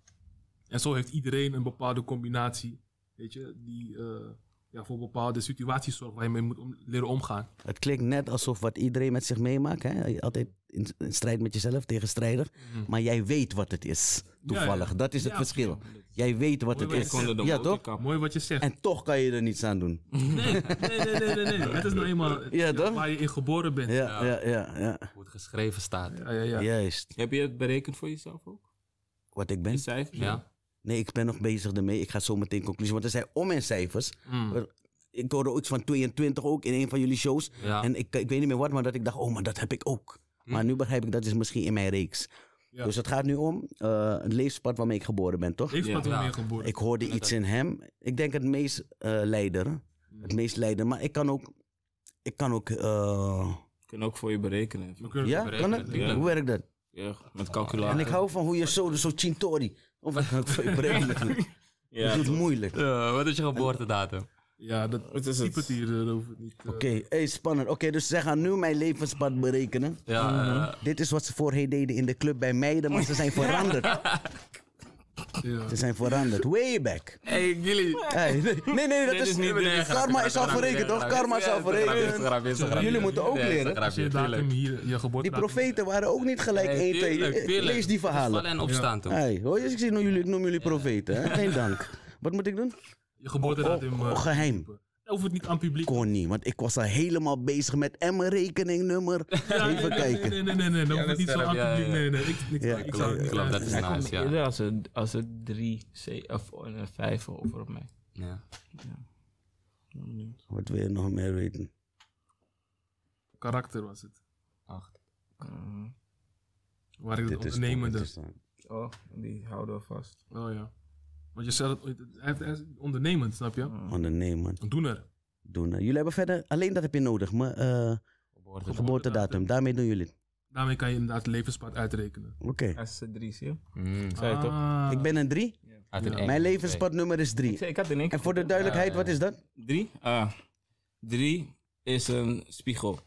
En zo heeft iedereen een bepaalde combinatie, weet je, die eh, ja, voor bepaalde situaties zorgt waar je mee moet om- leren omgaan. Het klinkt net alsof wat iedereen met zich meemaakt. Hè? Altijd in, in strijd met jezelf, tegenstrijdig. Maar jij weet wat het is. Toevallig. ja. Dat is het Ja, verschil. Jij weet wat Mooi het wat is. Ja, toch? Mooi wat je zegt. En toch kan je er niets aan doen. Nee, nee, nee, nee, nee, nee. Het is nou eenmaal Ja, ja, toch? waar je in geboren bent. Ja, ja, ja. ja. Hoe het geschreven staat. Ja, ja, ja. Juist. Heb je het berekend voor jezelf ook? Wat ik ben. Die cijfers? Ja. Nee, ik ben nog bezig ermee. Ik ga zo meteen conclusie. Want er zijn om mijn cijfers. Mm. Ik hoorde iets van 22 ook in een van jullie shows. Ja. En ik, ik weet niet meer wat, maar dat ik dacht, oh, maar dat heb ik ook. Maar nu begrijp ik, dat is misschien in mijn reeks. Ja. Dus het gaat nu om uh, een levenspad waarmee ik geboren ben, toch? Levenspad Ja. waarmee je geboren Ik hoorde iets in hem. Ik denk het meest uh, leider. Het meest leider. Maar ik kan ook... Ik kan ook... Uh... Kunnen ook voor je berekenen. We kunnen Ja, het kan berekenen. het? Ja. Hoe werkt dat? Ja, met calculatie. En ik hou van hoe je zo, zo Chintori. Of wat kan ik voor je? Ja, dat doet toch. moeilijk. Oké, wat is je geboortedatum? Ja, dat Wat is het? het hier, hoeft het niet. eh, hey, spannend. Oké, dus ze gaan nu mijn levenspad berekenen. Ja, eh, Dit is wat ze voorheen deden in de club bij meiden, maar ze zijn veranderd. Ja. Ze zijn veranderd. Way back. Hey, jullie. Hey, nee, nee, nee, dat is, is niet- is Karma is al verrekend, toch? Karma is al verrekend. Jullie moeten ook leren. Als je datum hier, je Die profeten waren ook niet gelijk Nee, 1, 2. tuurlijk, tuurlijk. Lees die Vallen verhalen. en opstaan toch? Hey, hoor je, ik, zie, nou, jullie, ik noem jullie profeten. Hè? Geen dank. Wat moet ik doen? Je geboortedatum... Oh, oh, eh, geheim. Hoeft het niet aan het publiek. Kon niet, want ik was al helemaal bezig met en mijn rekeningnummer. Ja, nee, Even nee, kijken. Nee, nee, nee, nee. Hoeft het niet zo aan ja, het publiek. ja. Nee, nee. Ik, ik, Ja, ik zou het niet klopt, dat is nice, ja. Ja, als er, als er drie C, of een vijf over op mij. Ja. Wat wil je nog meer weten? Karakter was het. Acht. Mhm. Waar ik het ondernemende. Oh, die houden we vast. Oh ja. Want je zegt, het- hij heeft- hij is ondernemend, snap je? Ondernemen. Een doener. Doen. Jullie hebben verder, alleen dat heb je nodig. Mijn eh, geboortedatum. Daarmee doen jullie het. Daarmee kan je inderdaad het levenspad uitrekenen. Oké. Dat is drie, zie je? Mm. Zei je toch? Ah. Ik ben een drie. Uit een één. Mijn levenspadnummer is Ik, drie. zei, ik had in één keer En voor de duidelijkheid, wat is dat? Drie? Ah, drie is een spiegel.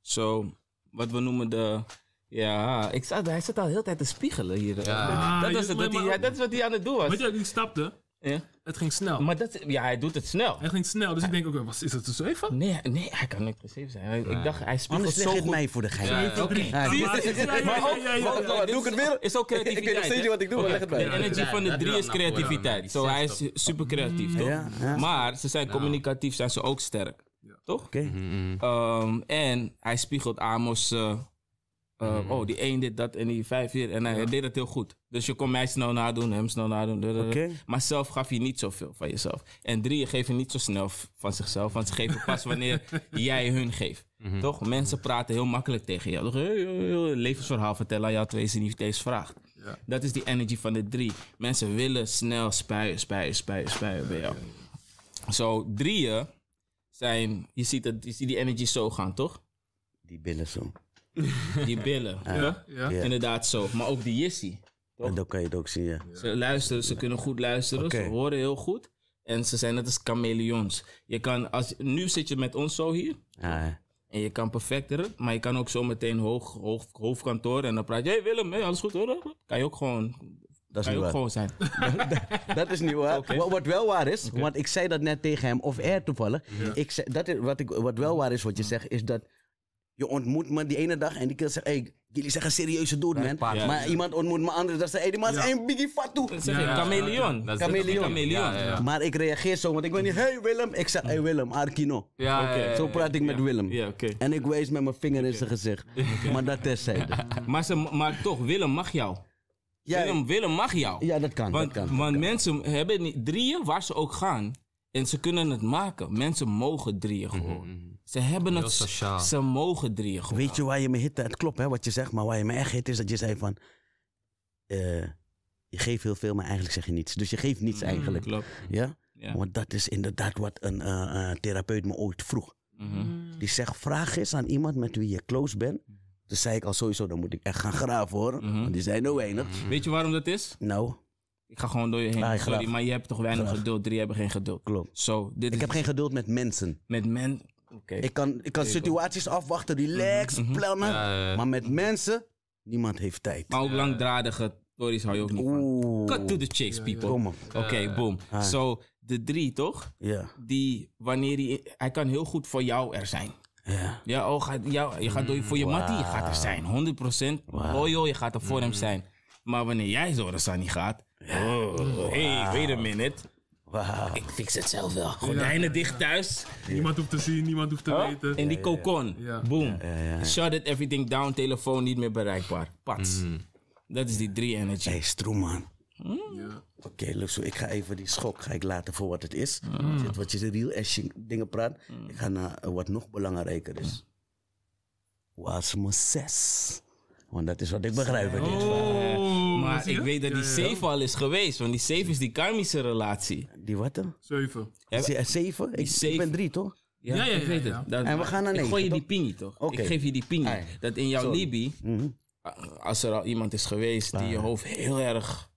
Zo, wat we noemen de... Ja, ik zat, hij zit al de hele tijd te spiegelen hier. Ah, dat, was het, dat, hij, dat is wat hij aan het doen was. Weet je, ik stapte. Ja. Het ging snel. Maar dat, ja, hij doet het snel. Het ging snel. Dus ik denk, oké, wat is het zo even? Nee, nee, hij kan niet precies zijn. Hij- Ik dacht, hij spiegelt Anders zo het goed. mij voor de gein. Ja, ja. Oké. Ja, Zie je, maar- zie je, ja, ja, Maar ook- ja, ja, ja, ook- ja. dit doe ik het weer? Is ook creativiteit. Ik weet nog steeds niet wat ik doe, maar leg het bij. De energy Ja, van de drie is creativiteit. Zo, hij is super creatief, toch? Ja, ja. Maar ze zijn communicatief, zijn ze ook sterk. Toch? Oké. Ehm, en hij spiegelt Amos. Eh, Mhm. Oh, die 1 dit, dat en die 5 hier. En hij, deed het heel goed. Dus je kon mij snel nadoen, hem snel nadoen. Maar zelf gaf je niet zoveel van jezelf. En drieën geven niet zo snel van zichzelf. Want ze geven pas wanneer jij hun geeft. Mhm. Toch? Mensen praten heel makkelijk tegen jou. Hey, hey, hey, levensverhaal vertellen aan jou je ze niet eens vraagt. Ja. Dat is die energy van de drie. Mensen willen snel spuien, spuien, spuien, spuien bij jou. Zo, drieën zijn... Je ziet, het, je ziet die energy zo gaan, toch? Die billen zo. Die billen. Ja, ja. Ja. Inderdaad zo. Maar ook die jissie. En dan kan je het ook zien, ja. Ze luisteren, ze kunnen goed luisteren, Oké. ze horen heel goed. En ze zijn net als chameleons. Je kan, als, nu zit je met ons zo hier. Ja, En je kan perfecteren, maar je kan ook zo meteen hoog, hoog, hoofdkantoor. En dan praat je, hey Willem, hey, alles goed hoor? Kan je ook gewoon, dat is kan je ook waar. gewoon zijn. Dat is niet waar. Wat, wat wel waar is, want ik zei dat net tegen hem, of er toevallig. Ik zei, dat is, wat, ik, wat wel waar is, wat je zegt, is dat je ontmoet me die ene dag en die keer zegt, hey, jullie zeggen serieuze dood, man. Ja. Maar iemand ontmoet me anders, dat zegt, hey, die man is Ja. een biggie fatu. Dat zeg Ja, chameleon. Dat is Chameleon. Chameleon. Ja, ja, ja. Maar ik reageer zo, want ik ben niet, hey Willem. Ik zeg, hey Willem, Arkino. Ja. Zo praat ik met Willem. En ik wijs met mijn vinger in zijn gezicht. Maar dat terzijde. Maar, ze, maar toch, Willem mag jou. Ja, Willem, Willem mag jou. ja dat kan. Want, dat kan. want mensen hebben niet, drieën waar ze ook gaan. En ze kunnen het maken. Mensen mogen drieën gewoon. Ze hebben Heel het. sociaal. Ze mogen drieën gewoon. Weet je waar je me hitte? Het klopt hè, wat je zegt, maar waar je me echt hit is dat je zei van... eh, je geeft heel veel, maar eigenlijk zeg je niets. Dus je geeft niets eigenlijk. Klopt. Ja? Ja. Want dat is inderdaad wat een eh, eh, therapeut me ooit vroeg. Mhm. Die zegt, vraag eens aan iemand met wie je close bent. Dus zei ik al sowieso, dan moet ik echt gaan graven hoor. Mhm. Want die zijn er weinig. Weet je waarom dat is? Nou, Ik ga gewoon door je heen. Ah, Sorry, maar je hebt toch weinig Graag. geduld. Drie hebben geen geduld. klopt. Zo, dit Ik is heb geen geduld met mensen. met men. Oké. Ik kan, ik kan situaties afwachten, relax, Mhm, plannen. Ja, ja, ja. Maar met mensen, niemand heeft tijd. Maar ook langdradige stories hou je ook niet van. Cut to the chase, people. Oké, boom. Zo, de drie toch? Ja, Die, wanneer hij, hij kan heel goed voor jou er zijn. ja. Ja, oh, gaat, jou, je gaat door, voor je mattie, je gaat er zijn. 100% loyal, je gaat er voor hem zijn. Maar wanneer jij zo de niet gaat. Oh, hey, wait a minute. Wauw. Ik fix het zelf wel. Gordijnen dicht thuis. Niemand hoeft te zien, niemand hoeft te weten. In die cocon. Ja. Boom. Ja, ja. Shut it, everything down, telefoon niet meer bereikbaar. Pats. Dat is die drie energy. Hey, Stroeman. Ja. Oké, Luxo, ik ga even die schok ga ik laten voor wat het is. Mm. Zit Wat je de real ass dingen praat. Ik ga naar eh, wat nog belangrijker is. Was me zes. Want dat is wat ik begrijp. uit dit verhaal. Maar zie ik weet dat die Ja, ja, ja. safe al is geweest. Want die safe is die karmische relatie. Die wat dan? Zeven. Ja, Ze- eh, Zeven? Ik, ik ben drie, toch? Ja, Ja, ja, ik weet ja. het. Dat- En we gaan naar Ik negen, gooi je die pingie toch? Oké. Ik geef je die pingie. Dat in jouw Sorry. Libi, Mhm. als er al iemand is geweest die je hoofd heel erg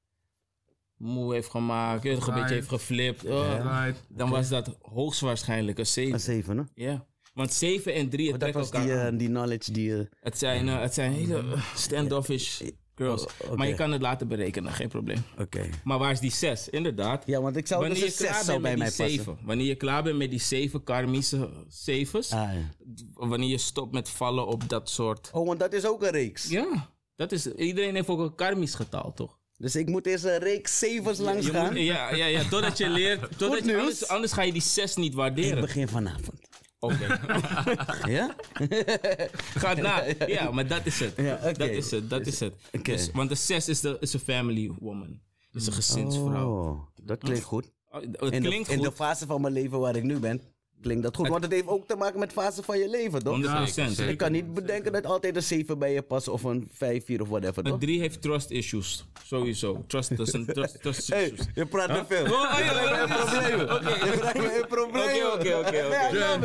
moe heeft gemaakt, een Right. beetje heeft geflipt, oh, Right. dan was dat hoogstwaarschijnlijk een Een 7. zeven, hè? Ja. Want 7 en 3 Maar dat trekken was elkaar die, eh, die knowledge die... eh, Het zijn, eh, het zijn hele eh, standoffish girls. Oh. Maar je kan het laten berekenen, geen probleem. Oké. Maar waar is die 6? Inderdaad. Ja, want ik zou Wanneer dus je een klaar 6 zou bent bij mij passen. 7. Wanneer je klaar bent met die 7 karmische zevens. Ah, ja. Wanneer je stopt met vallen op dat soort. Oh, want dat is ook een reeks. Ja, dat is, iedereen heeft ook een karmisch getal, toch? Dus ik moet eerst een reeks zevens langs Je gaan. moet, ja, ja, ja, totdat je leert. Totdat je, anders, anders ga je die 6 niet Ik waarderen. begin vanavond. Oké. Ja? Ga na. Ja, maar dat is het. Ja, oké. Dat is het. Dat is het. Oké. Dus, want de 6 is, de, is een family woman. Is een gezinsvrouw. Oh, dat klinkt goed. Oh, Het In de, klinkt in de goed. fase van mijn leven waar ik nu ben, klinkt dat goed. Want het heeft ook te maken met fase van je leven, toch? 100%. zeker. Ik kan niet bedenken dat altijd een 7 bij je past of een 5, 4 of whatever, toch? Een 3 heeft trust issues. Sowieso. Trust, een trust, trust Hey, issues. je praat te veel. Oh, oh, problemen. Je vraagt me een probleem. Oké, oké, oké, oké.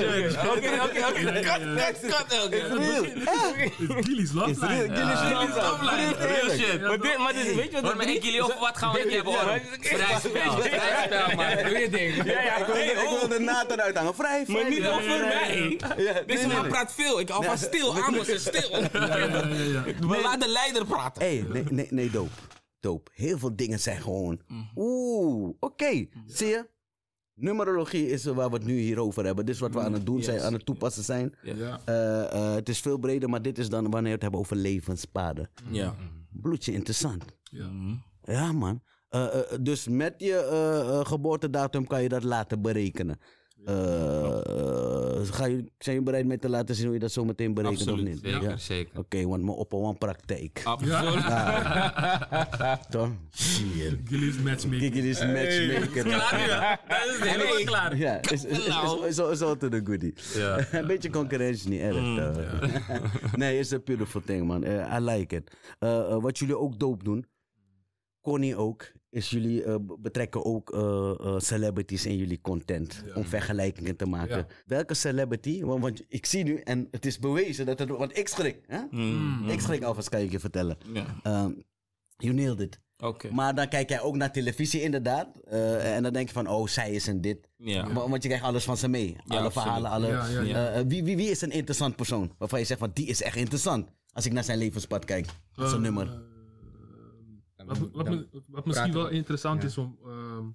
Oké, oké, oké. Cut, cut, cut. Oké. Real. Is Gilly's love. Gilly's love. Real shit. Maar dit, maar dit, weet je wat jullie over wat gaan we het hebben hoor. Vrij spel, vrij spel man. Doe je ding. Ja, ja, Ik wil, oh. wil de naad eruit hangen. Vrij, vrij. Maar niet over mij. Ja, nee, Deze nee, man nee. praat veel. Ik hou van stil. Amos is stil. We laten de leider praten. Hé, nee, nee, nee, doop. Doop. Heel veel dingen zijn gewoon. Oeh, oké. Zie je? Numerologie is waar we het nu hier over hebben. Dit is wat we aan het doen zijn, Yes. aan het toepassen zijn. Ja. Eh, eh, het is veel breder, maar dit is dan wanneer we het hebben over levenspaden. Ja. Bloedje interessant. Ja. Ja, man. Eh, dus met je geboortedatum kan je dat laten berekenen. Eh, ga je, zijn jullie bereid mee te laten zien hoe je dat zo meteen berekent Absoluut, of niet? Zeker, Ja? zeker. Oké, want mijn oppa one praktijk. Absoluut. Toch? Shit. Gilly's matchmaking. Kijk, dit is matchmaker. Dat is helemaal klaar. Ja, is, is, is, Nou. is, is, is altijd een goodie. Een beetje concurrentie is niet erg. toch? nee, it's a beautiful thing, man. Eh, I like it. Eh, wat jullie ook dope doen, Connie ook, is jullie eh, betrekken ook eh, eh, celebrities in jullie content. Om vergelijkingen te maken. Ja. Welke celebrity? Want, want ik zie nu, en het is bewezen dat het. Want ik schrik. Hè? Ik schrik alvast, kan ik je vertellen. Ja. Ehm, you nailed it. Oké. Maar dan kijk jij ook naar televisie inderdaad. eh, en dan denk je van, oh, zij is en dit. Ja. Wa- Want je krijgt alles van ze mee. alle verhalen, alle... Ja, ja, ja. wie, wie, wie is een interessant persoon? Waarvan je zegt van, die is echt interessant. Als ik naar zijn levenspad kijk. Zo'n Eh, nummer. Wat, wat, misschien wel interessant is om, ehm,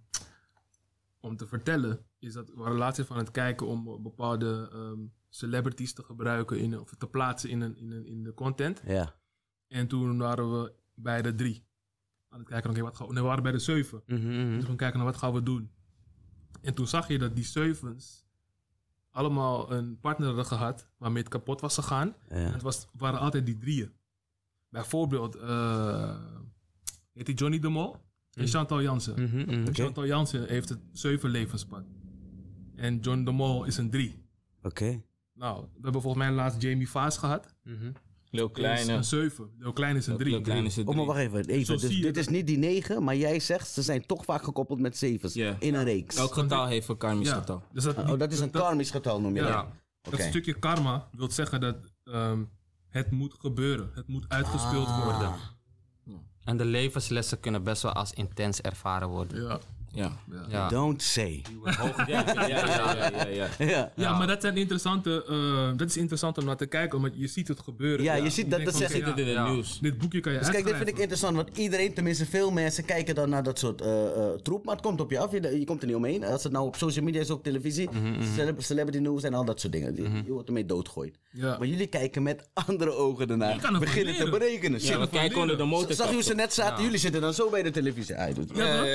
om te vertellen, is dat we laatst even aan het kijken om bepaalde ehm, celebrities te gebruiken in, of te plaatsen in, een, in, een, in de content. Ja. En toen waren we bij de drie. Aan het kijken, oké, wat gaan we... Nee, we waren bij de zeven. Mhm, Dus we kijken naar wat gaan we doen. En toen zag je dat die zevens allemaal een partner hadden gehad waarmee het kapot was gegaan. En het was, waren altijd die drieën. Bijvoorbeeld, eh heet die Johnny de Mol en Chantal Jansen. mhm, mhm. Chantal Jansen heeft het zeven levenspad. En John de Mol is een drie. Oké. Nou, we hebben volgens mij laatst Jamie Vaas gehad. Mhm. Heel Is Kleine. een zeven. Heel Klein is een drie. Heel klein is het Oh, maar drie. wacht even. Dus dit is niet die negen, maar jij zegt ze zijn toch vaak gekoppeld met zevens. In een reeks. Elk getal heeft een karmisch Ja, getal. dus dat, Oh, dat is een karmisch getal, noem je Ja. dat? Dat stukje karma wil zeggen dat ehm, het moet gebeuren. Het moet uitgespeeld Ah. worden. En de levenslessen kunnen best wel als intens ervaren worden. Ja. Ja. Ja. Don't say. Ja, ja, ja, ja, ja, ja. Ja. Ja, maar dat, zijn interessante, eh, dat is interessant om naar te kijken, omdat je ziet het gebeuren. Ja, je ziet dat- dat zeg ik ja, Dit in het Ja. nieuws. Dit boekje kan je Dus kijk, dit vind ik interessant, want iedereen, tenminste veel mensen, kijken dan naar dat soort eh, eh, troep. Maar het komt op je af, je, je komt er niet omheen. Als het nou op social media is, op televisie, celeb- celebrity news en al dat soort dingen. Je, je wordt ermee doodgooid. Ja. Maar jullie kijken met andere ogen ernaar. Je kan ervan Beginnen te berekenen. Ja, we kijken onder de motor. Zag je hoe ze net zaten? Jullie zitten dan zo bij de televisie. Ah, je doet Ja, toch?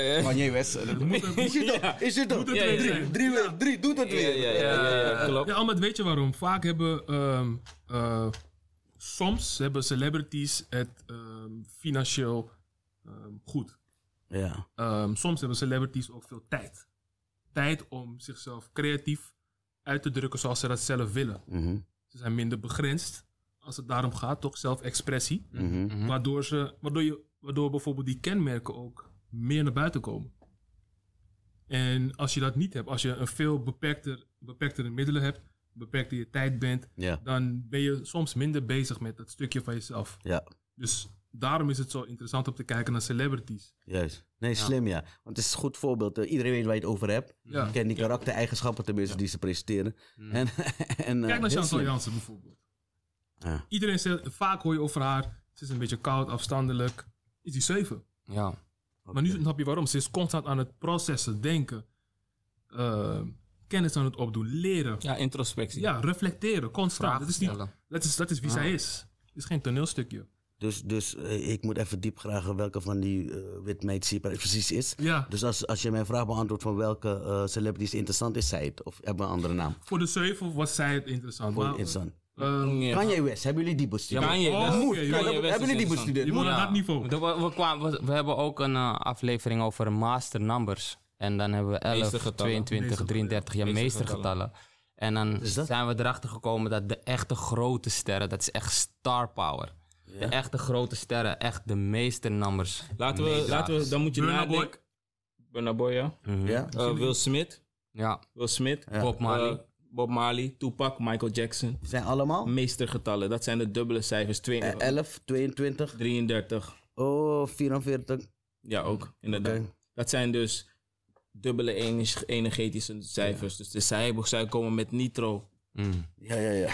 Is het toch? Is het? Moet het weer zijn. Drie, drie, drie, doet het weer. ja, ja, ja, ja, klopt. Ja, maar weet je waarom? Vaak hebben ehm, eh, soms hebben celebrities het ehm, financieel ehm, goed. Ja. Ehm, soms hebben celebrities ook veel tijd. Tijd om zichzelf creatief uit te drukken zoals ze dat zelf willen. Mhm, Ze zijn minder begrensd als het daarom gaat, toch zelfexpressie. mhm. Waardoor, ze, waardoor, je, waardoor bijvoorbeeld die kenmerken ook meer naar buiten komen. En als je dat niet hebt, als je een veel beperkter, beperktere middelen hebt, beperkter je tijd bent, Ja. dan ben je soms minder bezig met dat stukje van jezelf. Ja. Dus daarom is het zo interessant om te kijken naar celebrities. Juist. Nee, slim ja. Want het is een goed voorbeeld. Eh, Iedereen weet waar je het over hebt. Ja. Je kent die karaktereigenschappen tenminste die ze presenteren. En, en, eh, Kijk naar Chantal. Jansen bijvoorbeeld. Ja. Iedereen zegt, vaak hoor je over haar, Ze is een beetje koud, afstandelijk. Is die 7. Ja. Maar nu snap je waarom. Ze is constant aan het processen, denken. eh, kennis aan het opdoen, leren. Ja, introspectie. Ja, reflecteren, constant. Vragen Dat is, niet, dat, is, dat is wie zij is. Het is geen toneelstukje. Dus, dus eh, ik moet even diep gragen welke van die eh hier precies is. Ja, Dus als, als je mijn vraag beantwoordt van welke eh celebrities interessant is, zij het. Of hebben we een andere naam? voor de 7 was zij het interessant. Voor Maar, interessant. Ehm, Ja. Kanye West, hebben jullie die bestudeerd? Kan? Oh, oké, Kanye ja, West hebben jullie die bestudeerd? je moet Ja. naar dat niveau. De- we, we, kwamen, we, we hebben ook een eh, aflevering over master numbers. En dan hebben we 11, Meestergetallen. 22, Meestergetallen, 33, ja, meestergetallen. En dan zijn we erachter gekomen dat de echte grote sterren, dat is echt star power. De echte grote sterren, echt de meesternummers. Laten we, laten we, dan moet je Burna nadenken. Burna Boy, ja. Mhm. Ja? Eh, Will Smith. Ja, Will Smith. Ja. Bob Marley. Bob Marley, Tupac, Michael Jackson. Zijn allemaal? Meestergetallen, dat zijn de dubbele cijfers. Twee, Eh, 11, 22, 33. oh, 44. Ja, ook, inderdaad. Dat zijn dus dubbele energetische cijfers. Dus de zij, zij komen met nitro. Mm. Ja, ja, ja.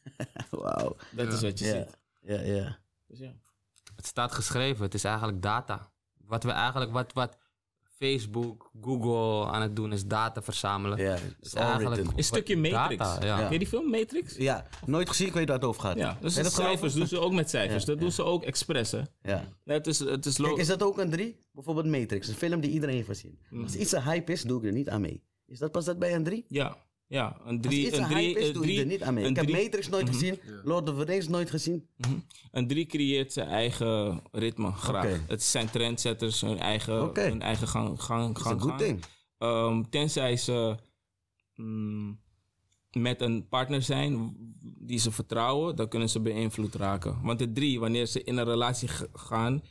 Wauw. Dat is wat je Ja, ziet. ja, ja. Dus ja. het staat geschreven, het is eigenlijk data. Wat we eigenlijk, wat, wat Facebook, Google aan het doen is data verzamelen. Ja, eigenlijk written. Een stukje Matrix. Data, ja. Ken je die film Matrix? Ja, nooit gezien, ik weet waar het over gaat. Ja, dus de dat cijfers doen ze ook met cijfers. Ja, dat ja. doen ze ook expres, hè. Ja. Het is, het is Kijk, is dat ook een 3? Bijvoorbeeld Matrix, een film die iedereen heeft gezien. Als iets een hype is, doe ik er niet aan mee. Is dat pas dat bij een 3? Ja, ja. Een Als drie, iets een drie, hype is, een doe er drie, niet aan mee. een Ik heb drie- Matrix nooit Mhm. gezien, Lord of the Rings nooit gezien. Mhm. Een drie creëert zijn eigen ritme, graag. Het zijn trendsetters, hun eigen, hun eigen gang, gang, Dat is gang een goed gaan. ding. Ehm, tenzij ze mm, met een partner zijn die ze vertrouwen, dan kunnen ze beïnvloed raken. Want de drie, wanneer ze in een relatie gaan,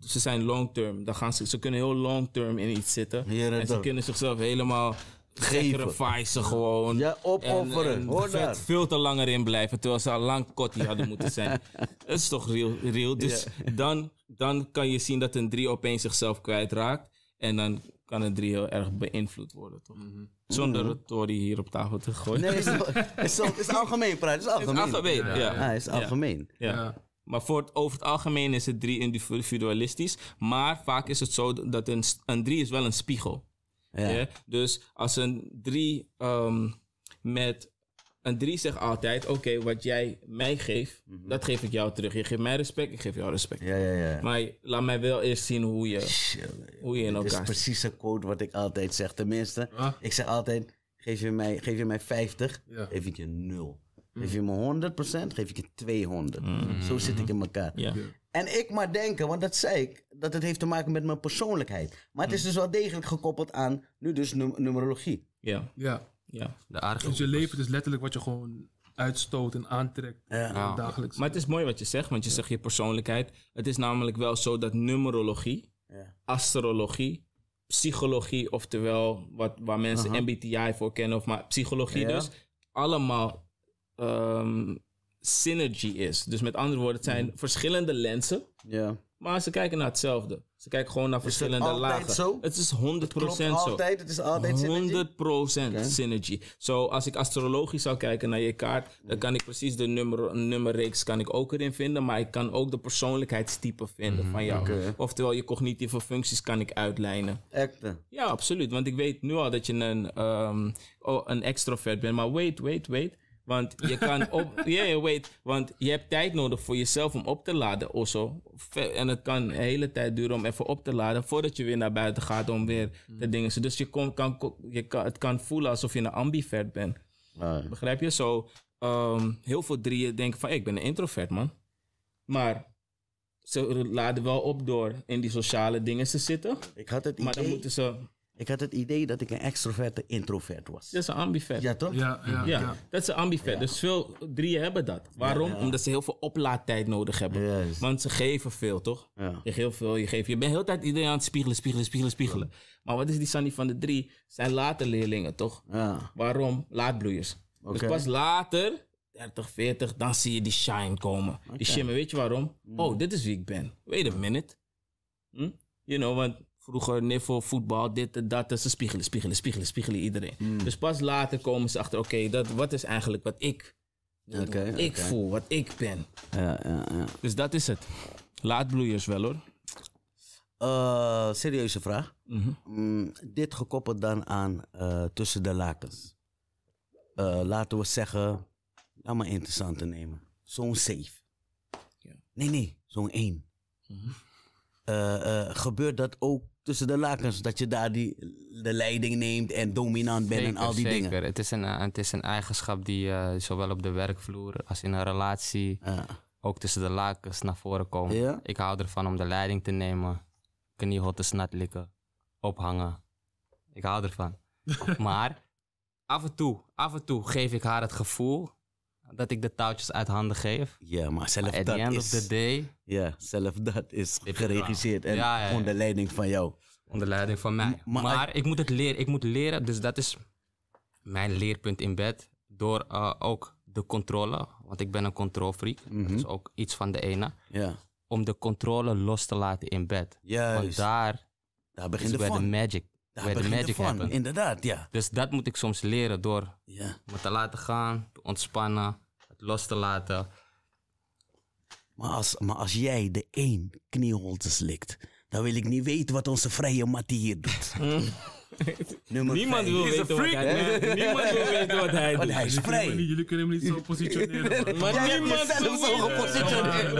ze zijn long term. Dan gaan ze, ze kunnen heel long term in iets zitten. En en ze kunnen zichzelf helemaal. Sacrificen gewoon. Ja, opofferen. En, en Hoor vet daar. veel te langer in blijven, terwijl ze al lang kottie hadden moeten zijn. Dat is toch real. real. Dus dan, dan kan je zien dat een drie opeens zichzelf kwijtraakt. En dan kan een drie heel erg beïnvloed worden, toch? Zonder het Tory hier op tafel te gooien. Nee, het is, het algemeen, praat. Het is Het is algemeen. algemeen, ja. Ja, Ja, het is algemeen. Ja. Ja. Maar voor het, over het algemeen is het drie individualistisch. Maar vaak is het zo dat een, een drie is wel een spiegel. Ja. Ja, Dus als een drie ehm, met. Een drie zegt altijd: Oké, wat jij mij geeft, dat geef ik jou terug. Je geeft mij respect, ik geef jou respect. Ja, ja, ja. Maar laat mij wel eerst zien hoe je, hoe je in is elkaar zit. precies een quote wat ik altijd zeg. Tenminste, ik zeg altijd, geef je mij, geef je mij 50, Ja. geef ik je 0. Geef je me 100%, geef ik je 200. Zo zit ik in elkaar. En ik maar denken, want dat zei ik, dat het heeft te maken met mijn persoonlijkheid. Maar het is dus wel degelijk gekoppeld aan, nu dus num- numerologie. Ja, Ja. ja. de aardige. Dus je leven is letterlijk wat je gewoon uitstoot en aantrekt Ja. Ja. dagelijks. Maar het is mooi wat je zegt, want je zegt je persoonlijkheid. Het is namelijk wel zo dat numerologie, Ja. astrologie, psychologie, oftewel wat, waar mensen. MBTI voor kennen, of maar psychologie Ja. dus, allemaal ehm, synergy is. Dus met andere woorden, het zijn Mhm. verschillende lenzen, ja. maar ze kijken naar hetzelfde. Ze kijken gewoon naar verschillende altijd lagen. zo? Het is 100% Klopt zo. altijd, het is altijd synergy? 100% Oké. synergy. Zo, als ik astrologisch zou kijken naar je kaart, dan kan ik precies de nummer, nummerreeks kan ik ook erin vinden, maar ik kan ook de persoonlijkheidstype vinden van jou. Oké. Oftewel, je cognitieve functies kan ik uitlijnen. Echte. Ja, absoluut. Want ik weet nu al dat je een, oh, een extrovert bent. Maar wait, wait, wait. Want je kan op. Yeah, wait. Want je hebt tijd nodig voor jezelf om op te laden. Also. En het kan een hele tijd duren om even op te laden. voordat je weer naar buiten gaat om weer te dingen. Dus je kon, kan, je kan, het kan voelen alsof je een ambivert bent. Ah, Begrijp je? Zo, ehm, heel veel drieën denken van, ik ben een introvert, man. Maar ze laden wel op door in die sociale dingen te zitten. ik, had het Maar dan idee, moeten ze... ik had het idee dat ik een extroverte introvert was. Dat is een ambivert. Ja, toch? ja, ja, Ja, ja. dat is een ambivert. Dus veel drieën hebben dat. Waarom? Omdat ze heel veel oplaadtijd nodig hebben. Want ze geven veel, toch? Ja. Je geeft heel veel, je geeft. Je bent heel de tijd iedereen aan het spiegelen, spiegelen, spiegelen, spiegelen. Maar wat is die Sunny van de drie? Zijn later leerlingen, toch? Ja. Waarom? Laatbloeiers. Oké. Dus pas later, 30, 40, dan zie je die shine komen. Die shimmer, weet je waarom? Mm. Oh, dit is wie ik ben. Wait a minute. Hm? You know, want vroeger niffel, voetbal, dit en dat. Ze spiegelen, spiegelen, spiegelen, spiegelen iedereen. Mm. Dus pas later komen ze achter, oké, dat wat is eigenlijk wat ik ik voel, wat ik ben. Ja, ja, ja. Dus dat is het. Laatbloeiers wel hoor. Eh, serieuze vraag. Mhm. Mm, dit gekoppeld dan aan eh, tussen de lakens. Eh, laten we zeggen, laat maar interessant te nemen. Zo'n safe. Ja. Nee, nee, zo'n één. Eh, gebeurt dat ook tussen de lakens? Dat je daar die, de leiding neemt en dominant bent en al die zeker. dingen? Het is een, eh, het is een eigenschap die eh, zowel op de werkvloer als in een relatie, Ja. ook tussen de lakens naar voren komt. Ja? Ik hou ervan om de leiding te nemen, kniehotten nat likken, ophangen. Ik hou ervan. maar af en toe, af en toe geef ik haar het gevoel dat ik de touwtjes uit handen geef. ja, maar zelf At dat the end is... of the day, Ja, zelf dat is geregisseerd en Ja, ja, ja. onder leiding van jou. onder leiding van mij. maar- Maar, ik moet het leren. Ik moet leren, dus dat is mijn leerpunt in bed. Door eh, ook de controle, want ik ben een controlfreak. Mhm. Dat is ook iets van de ene. Ja, Om de controle los te laten in bed. Want juist. daar Daar is begint de magic, Daar de magic happens. Inderdaad, ja. Dus dat moet ik soms leren door ja. me te laten gaan, te ontspannen, het los te laten. Maar als, maar als jij de één knieholte slikt, dan wil ik niet weten wat onze vrije Mattie hier doet. Nummer Niemand vijf. wil Is een weten wat freak, hij doet. Niemand wil weten wat hij Want doet. hij is Jullie kunnen, hem vrij. niet, jullie kunnen hem niet zo positioneren. Maar Jij hebt niemand jezelf zo gepositioneerd.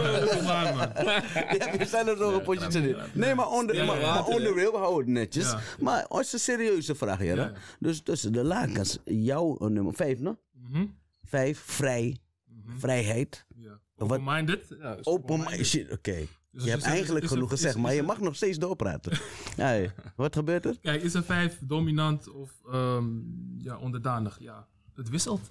Je hebt jezelf zo gepositioneerd. Nee, maar onder, maar, maar wil, we houden het netjes. Maar als is een serieuze vraag, ja. Dus tussen de lakens, jouw eh, nummer vijf, no? Mhm. Vijf, vrij, vrijheid. Open-minded. Ja, open-minded. Oké. Dus je hebt eigenlijk is- genoeg is- gezegd, maar je mag nog steeds doorpraten. Hey, wat gebeurt er? Kijk, is een vijf dominant of ehm, ja, onderdanig? Ja, het wisselt.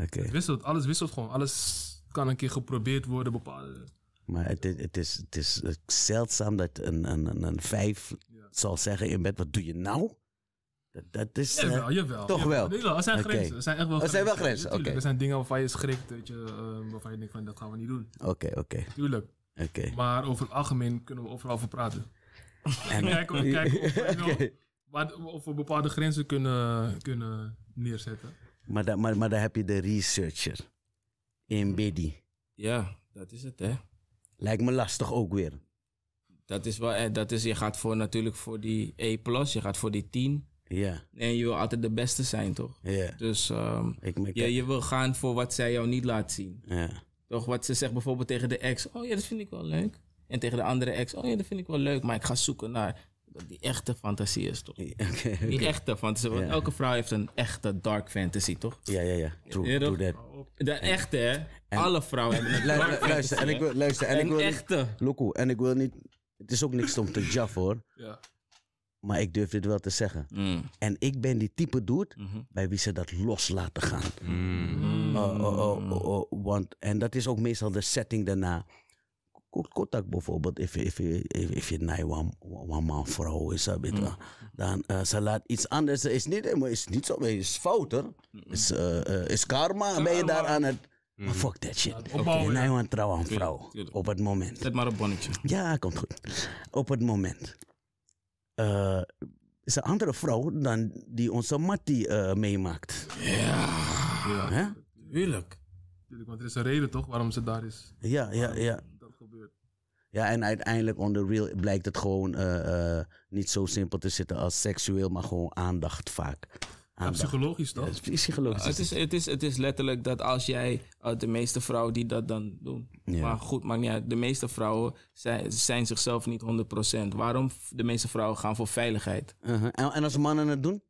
Oké. Het wisselt. Alles wisselt gewoon. Alles kan een keer geprobeerd worden. Bepaalde... Maar het, is- het, is, het is zeldzaam dat een, een, een, een vijf Ja. zal zeggen in bed, wat doe je nou? Dat, dat is... eh, Jawel, jawel. toch jawel. wel? Er zijn grenzen. Er zijn echt wel Er zijn wel grenzen. grenzen. Er zijn dingen waarvan je schrikt, weet je, ehm, waarvan je denkt van dat gaan we niet doen. Oké, oké, Tuurlijk. oké. Maar over het algemeen kunnen we overal over praten. En- Kijken of, kijken of, we, of we bepaalde grenzen kunnen, kunnen neerzetten. Maar, da, maar, maar daar heb je de researcher. In Biddy. Ja, dat is het hè. Lijkt me lastig ook weer. Dat is wel, eh, dat is, je gaat voor natuurlijk voor die E+, je gaat voor die 10. Ja, En je wil altijd de beste zijn, toch? ja. Dus ehm, Ik, ik, je, je wil gaan voor wat zij jou niet laat zien. ja. Toch wat ze zegt bijvoorbeeld tegen de ex. Oh ja, dat vind ik wel leuk. En tegen de andere ex. Oh ja, dat vind ik wel leuk. Maar ik ga zoeken naar die echte fantasie is, toch? Die echte fantasie. Want Ja. elke vrouw heeft een echte dark fantasy, toch? Ja, ja, ja. True, Ja, true that. De echte, hè? Alle vrouwen hebben een dark fantasy. luister, en ik wil, luister, en ik wil niet... echte. Loco, en ik wil niet... Het is ook niks om te jaffen hoor. Ja. Maar ik durf dit wel te zeggen. Mm. En ik ben die type dude Mhm. bij wie ze dat los laten gaan. Mm. Oh, oh, oh, oh, oh, want, en dat is ook meestal de setting daarna. Ko- Kotak bijvoorbeeld, if, if, if, if je naar een one man vrouw is, weet je, dan uh, ze laat iets anders. Is niet, maar is niet zo, is fout hoor. Is, uh, uh, is karma, ben je daar aan het. Maar fuck that shit. Oké, nou ja. een trouw aan vrouw. Op het moment. Zet maar een bonnetje. Ja, komt goed. Op het moment. Uh, is een andere vrouw dan die onze Mattie uh, meemaakt. Ja, Ja. Hè? tuurlijk. Tuurlijk, want er is een reden toch waarom ze daar is. Ja, ja, ja. Dat gebeurt. Ja, en uiteindelijk on the real blijkt het gewoon eh, eh, niet zo simpel te zitten als seksueel, maar gewoon aandacht vaak. Ja, psychologisch toch? Ja, het is psychologisch. Het is, het, is, het is letterlijk dat als jij, uh, de meeste vrouwen die dat dan doen. Ja. Maar goed, maakt niet uit. De meeste vrouwen zijn, zijn zichzelf niet 100%. Waarom de meeste vrouwen gaan voor veiligheid? Uh-huh. en, en als mannen het doen?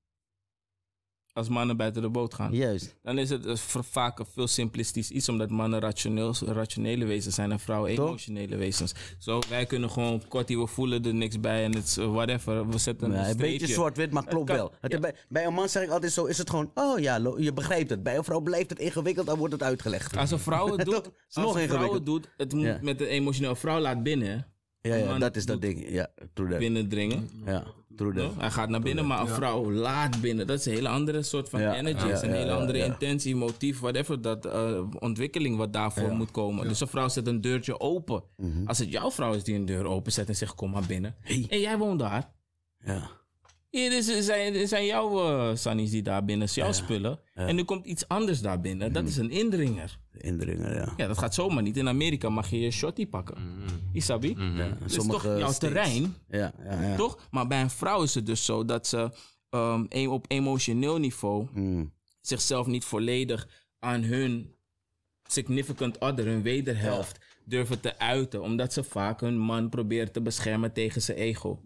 Als mannen buiten de boot gaan. Juist. Dan is het eh, vaak een veel simplistisch iets, omdat mannen rationeel, rationele wezens zijn en vrouwen Toch? emotionele wezens. Zo, wij kunnen gewoon kort, we voelen er niks bij en het is eh, whatever. We zetten Ja, een een beetje zwart-wit, maar klopt wel. Het, ja. bij, bij een man zeg ik altijd zo, is het gewoon, oh ja, je begrijpt het. Bij een vrouw blijft het ingewikkeld, dan wordt het uitgelegd. Als een vrouw het doet, als een vrouw het doet, het moet Ja. met een emotionele vrouw laat binnen. Ja, ja, dat is dat ding. Ja, binnendringen. Ja, Hij gaat naar binnen, maar een vrouw laat binnen. Dat is een hele andere soort van energy. is een hele andere intentie, motief, whatever. Dat uh, ontwikkeling wat daarvoor moet komen. Dus een vrouw zet een deurtje open. Mhm. Als het jouw vrouw is die een deur open zet en zegt: Kom maar binnen. Hey. En jij woont daar. Ja. Hier is, zijn, zijn jouw uh, die daar binnen, jouw spullen. En nu komt iets anders daar binnen. Dat is een indringer. Indringer, ja. Ja, dat gaat zomaar niet. In Amerika mag je je shotty pakken. Isabi? Ja, Dat is toch jouw terrein, Ja, ja, ja. toch? Maar bij een vrouw is het dus zo dat ze ehm, em- op emotioneel niveau Mm. zichzelf niet volledig aan hun significant other, hun wederhelft, durven te uiten. Omdat ze vaak hun man proberen te beschermen tegen zijn ego.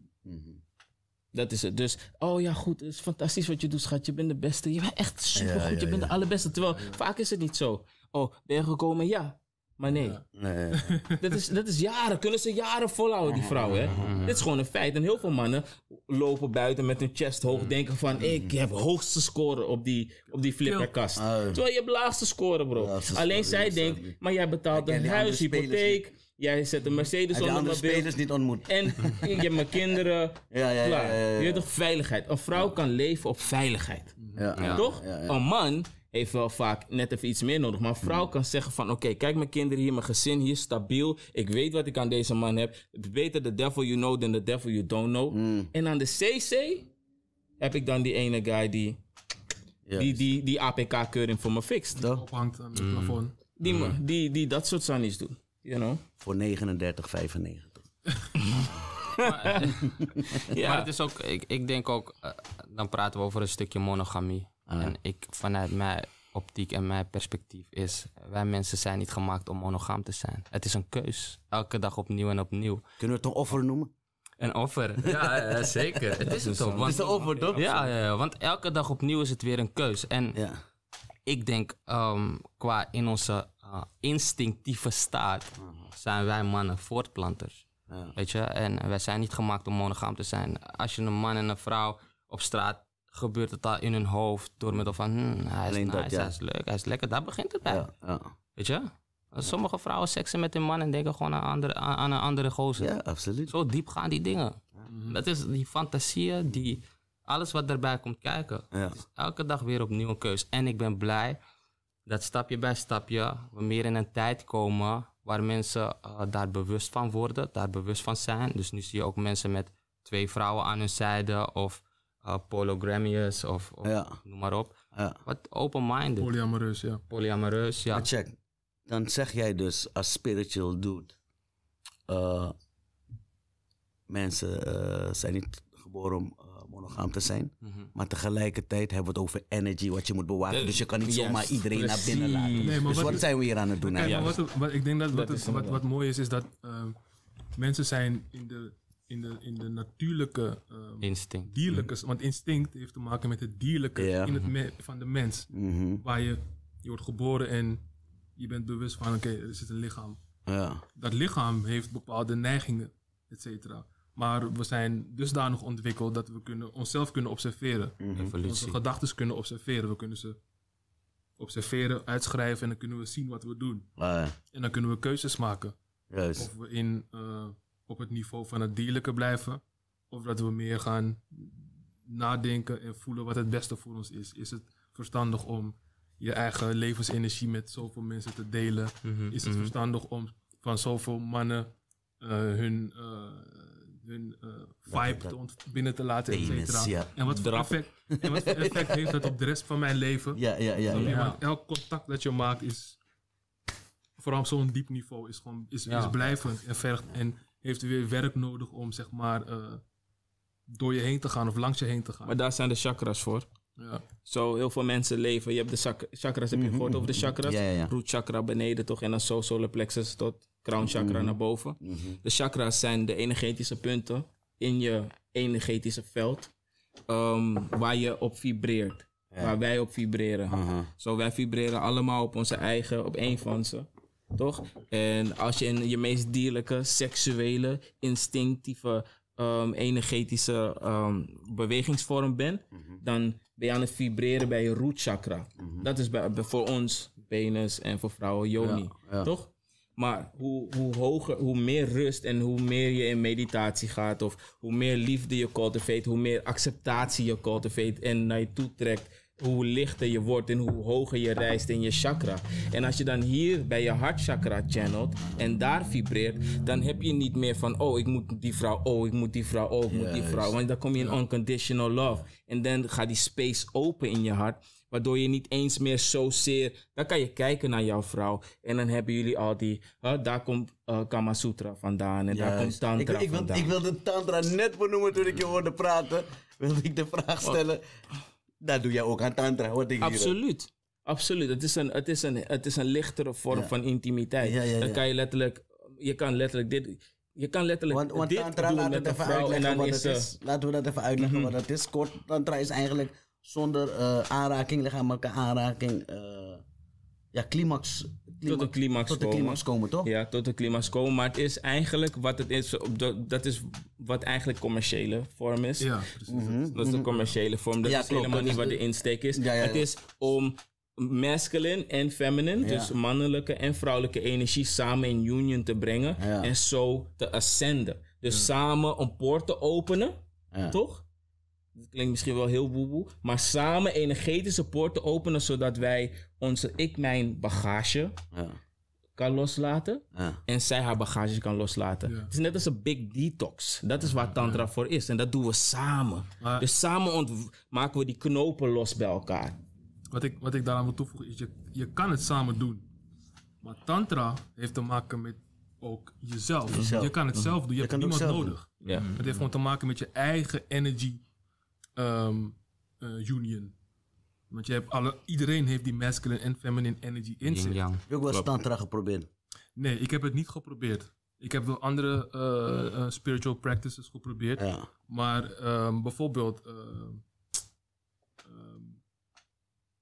Dat is het. Dus, oh ja, goed, het is fantastisch wat je doet, schat. Je bent de beste. Je bent echt supergoed. Ja, je ja, bent de allerbeste. Terwijl, vaak is het niet zo. Oh, ben je gekomen? Ja. Maar nee. Nee. Dat is, dat is jaren. Kunnen ze jaren volhouden, die vrouwen. Hè? Dit is gewoon een feit. En heel veel mannen lopen buiten met hun chest hoog. Denken van, ik heb hoogste score op die, op die flipperkast. Oh. Terwijl je hebt laagste score, bro. Laagste Alleen score, zij denkt, maar jij betaalt een die huis, hypotheek. Jij zet een Mercedes Heb je onder andere mijn beeld. spelers niet ontmoet? En je hebt mijn kinderen. Ja, ja, ja, Klaar. ja, ja, ja. Je weet toch, veiligheid. Een vrouw kan leven op veiligheid. Ja, ja. Toch? Ja, ja. Een man heeft wel vaak net even iets meer nodig. Maar een vrouw kan zeggen van... Oké, kijk mijn kinderen hier, mijn gezin hier, stabiel. Ik weet wat ik aan deze man heb. Beter the devil you know than the devil you don't know. Mm. En aan de CC heb ik dan die ene guy die die, die, die APK-keuring voor me fixt. Ophangt aan het plafond. Die, die, die dat soort sannies doen. You know? Voor 39,95. Ja. Maar het is ook, ik, ik denk ook, eh, dan praten we over een stukje monogamie. En ik, vanuit mijn optiek en mijn perspectief is, wij mensen zijn niet gemaakt om monogaam te zijn. Het is een keus. Elke dag opnieuw en opnieuw. Kunnen we het een offer noemen? Een offer. Ja, ja, zeker. Het is het ook. Het is een offer, toch? ja, ja, ja, want elke dag opnieuw is het weer een keus. En Ja. ik denk, ehm, qua in onze eh, instinctieve staat, zijn wij mannen voortplanters. Ja. Weet je, en wij zijn niet gemaakt om monogaam te zijn. Als je een man en een vrouw op straat gebeurt het al in hun hoofd door middel van hmm, hij is Alleen nice, dat, ja. hij is leuk, hij is lekker. Daar begint het bij. Ja, ja. Weet je? Sommige vrouwen seksen met hun man en denken gewoon aan, andere, aan, een andere gozer. ja, absoluut. Zo diep gaan die dingen. Dat is die fantasieën, die, alles wat erbij komt kijken. Het is elke dag weer opnieuw een keus. En ik ben blij dat stapje bij stapje we meer in een tijd komen waar mensen eh, daar bewust van worden, daar bewust van zijn. Dus nu zie je ook mensen met twee vrouwen aan hun zijde of uh, of, of Ja. noem maar op. Ja. Wat open-minded, Polyamoreus, ja. polyamoreus, ja. Maar check, dan zeg jij dus als spiritual dude, eh, mensen eh, zijn niet geboren om monogaam te zijn, Mhm. maar tegelijkertijd hebben we het over energy wat je moet bewaken, Eh, dus je kan niet zomaar iedereen naar binnen laten. Nee, maar dus wat- wat zijn we hier aan het doen Kijk, wat, wat, ik denk dat, wat, Dat het- wat, wat mooi is, is dat ehm, mensen zijn in de, in de, in de natuurlijke, ehm, Instinct. dierlijke, want instinct heeft te maken met het dierlijke in het me- van de mens. Mhm. Waar je, je wordt geboren en je bent bewust van, oké, er zit een lichaam. Ja, Dat lichaam heeft bepaalde neigingen, et cetera. Maar we zijn dusdanig ontwikkeld dat we kunnen, onszelf kunnen observeren. Onze Evolutie. gedachten kunnen observeren. We kunnen ze observeren, uitschrijven en dan kunnen we zien wat we doen. Ah, En dan kunnen we keuzes maken. juist. Of we in, eh, op het niveau van het dierlijke blijven. Of dat we meer gaan nadenken en voelen wat het beste voor ons is. Is het verstandig om je eigen levensenergie met zoveel mensen te delen? Mhm, Is het mhm. verstandig om van zoveel mannen eh, hun, eh, hun eh, vibe dat- te ont- binnen te laten, et cetera? ja. En, wat voor effect, en wat voor effect heeft dat op de rest van mijn leven? Ja, ja, ja. Elk contact dat je maakt is, vooral op zo'n diep niveau, is, gewoon, is, Ja. is blijvend en vergt en heeft weer werk nodig om zeg maar eh, door je heen te gaan of langs je heen te gaan. Maar daar zijn de chakras voor. Ja. Zo, heel veel mensen leven. Je hebt de chak- chakras, heb je gehoord over de chakras? Ja, ja. Root chakra beneden toch? En dan zo solar plexus tot crown chakra naar boven. Mhm. De chakras zijn de energetische punten in je energetische veld. ehm, waar je op vibreert. Waar wij op vibreren. Zo, wij vibreren allemaal op onze eigen, op één van ze. Toch? En als je in je meest dierlijke, seksuele, instinctieve, ehm, energetische ehm, bewegingsvorm bent, dan ben je aan het vibreren bij je root chakra. Dat is bij, voor ons penis en voor vrouwen yoni. Ja, ja. Toch? Maar hoe, hoe hoger, hoe meer rust en hoe meer je in meditatie gaat, of hoe meer liefde je cultivate, hoe meer acceptatie je cultivate en naar je toe trekt, hoe lichter je wordt en hoe hoger je reist in je chakra. En als je dan hier bij je hartchakra channelt en daar vibreert, dan heb je niet meer van, oh, ik moet die vrouw, oh, ik moet die vrouw, oh, ik moet die vrouw. Want dan kom je in unconditional love. En dan gaat die space open in je hart. Waardoor je niet eens meer zozeer. Dan kan je kijken naar jouw vrouw. En dan hebben jullie al die. huh, daar komt uh, Kama Sutra vandaan. En daar komt. Tantra ik, ik, wil, vandaan. ik wilde Tantra net benoemen toen ik je hoorde praten. Wilde ik de vraag stellen. Dat doe jij ook aan Tantra, hoor. ik hier. Absoluut. Absoluut. Het is een, het is een, het is een lichtere vorm Ja. van intimiteit. Ja, ja, Dan kan je letterlijk. Je kan letterlijk dit. Je kan letterlijk Want, want dit Tantra, doen laten we met een even vrouw en uitleggen dan wat is het is. Laten we dat even uitleggen Mhm. wat het is. Kort, Tantra is eigenlijk zonder eh, aanraking, lichamelijke aanraking. eh, ja, climax. Tot de climax Tot de komen. climax komen, toch? Ja, tot de climax komen. Maar het is eigenlijk wat het is. op de- Dat is wat eigenlijk commerciële vorm is. Ja, precies. Mhm. Dat is de commerciële vorm. Dat Ja, is klopt. helemaal Dat niet is wat de de- insteek is. Ja, ja, Het ja. is om masculine en feminine, Ja. dus mannelijke en vrouwelijke energie samen in union te brengen Ja. en zo te ascenden. Dus samen een poort te openen, Ja. toch? Dat klinkt misschien wel heel boeboe, maar samen energetische poorten openen zodat wij onze ik mijn bagage Ja. kan loslaten Ja. en zij haar bagage kan loslaten. Ja. Het is net als een big detox. Dat is waar tantra voor is en dat doen we samen. Maar- Dus samen ont- maken we die knopen los bij elkaar. Wat ik, wat ik daaraan wil toevoegen is, je, je kan het samen doen. Maar tantra heeft te maken met ook jezelf. Jezelf. Je kan het zelf doen, je, hebt niemand nodig. Ja. Het heeft gewoon te maken met je eigen energy ehm, eh, union. Want je hebt alle, iedereen heeft die masculine en feminine energy in zich. Yin-yang. Heb je ook wel Tantra geprobeerd? Nee, ik heb het niet geprobeerd. Ik heb wel andere eh, eh, spiritual practices geprobeerd. Ja. Maar ehm, bijvoorbeeld, ehm,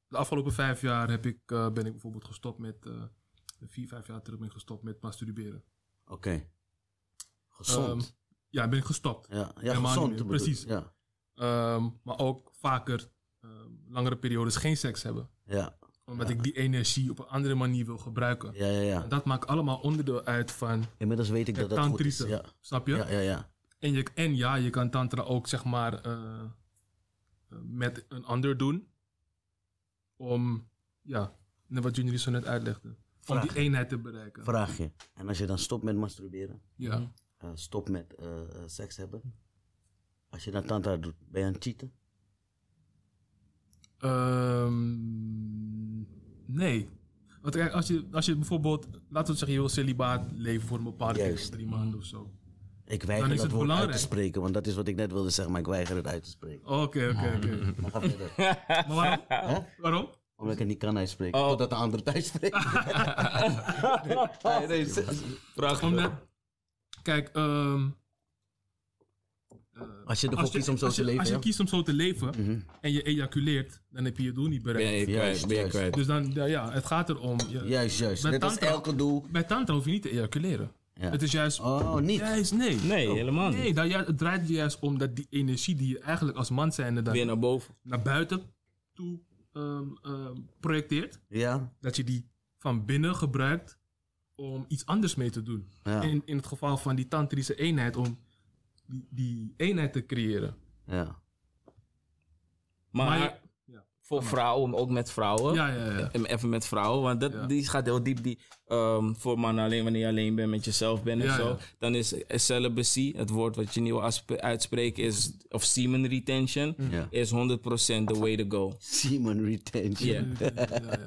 de afgelopen vijf jaar heb ik, eh, ben ik bijvoorbeeld gestopt met, eh, vier, vijf jaar terug ben ik gestopt met masturberen. Oké. Gezond. Ehm, ja, ben ik gestopt. ja, ja gezond. precies. Ja. Ehm, maar ook vaker ehm, langere periodes geen seks hebben. Ja. Omdat ik die energie op een andere manier wil gebruiken. Ja, ja, ja. En dat maakt allemaal onderdeel uit van Inmiddels weet ik dat dat goed is. Ja. Snap je? Ja, ja, ja. En, je, en ja, je kan tantra ook zeg maar eh, met een ander doen. Om, ja, wat jullie zo net uitlegden. Om die eenheid te bereiken. Vraag je. En als je dan stopt met masturberen, Ja. eh, stopt met seks hebben. Als je dan tantra doet, ben je aan het cheaten? Ehm, nee. Want kijk, als je, als je bijvoorbeeld, laten we zeggen, je wil celibaat leven voor een bepaalde Juist. drie maanden of zo. Ik Dan weiger is dat het woord uit belangrijk. te spreken, want dat is wat ik net wilde zeggen, maar ik weiger het uit te spreken. Oké, oké, oké. Maar ga verder. Maar waarom? Waarom? Omdat ik het niet kan uitspreken, Oh. totdat de andere thuis spreekt. nee, nee, Vraag Omdat, kijk, ehm, eh, Als je ervoor als je, kiest om zo te je- leven, Als je ja. kiest om zo te leven Mhm. en je ejaculeert, dan heb je je doel niet ben bereikt. je Juist. Ben je juist. kwijt. Dus dan, ja, ja, het gaat erom. je- Juist, juist. Bij Net als elke doel. Bij tantra hoef je niet te ejaculeren. Ja. Het is juist, Oh, niet. juist nee. Nee, helemaal niet. Nee, dat, ja, het draait juist om dat die energie die je eigenlijk als man zijnde dan Weer naar boven. naar buiten toe ehm, ehm, projecteert, Ja, dat je die van binnen gebruikt om iets anders mee te doen. ja, In, in het geval van die tantrische eenheid, om die, die eenheid te creëren. ja. Maar, Maar je- ja. voor vrouwen, ook met vrouwen. Ja, ja, ja. Even met vrouwen, want dat, Ja. die gaat heel diep. Die, ehm, voor mannen alleen wanneer je alleen bent met jezelf bent en Ja, zo. ja. Dan is celibacy, het woord wat je aspe- uitspreken, is, of semen retention, Ja. is 100% the way to go. Semen retention. Yeah,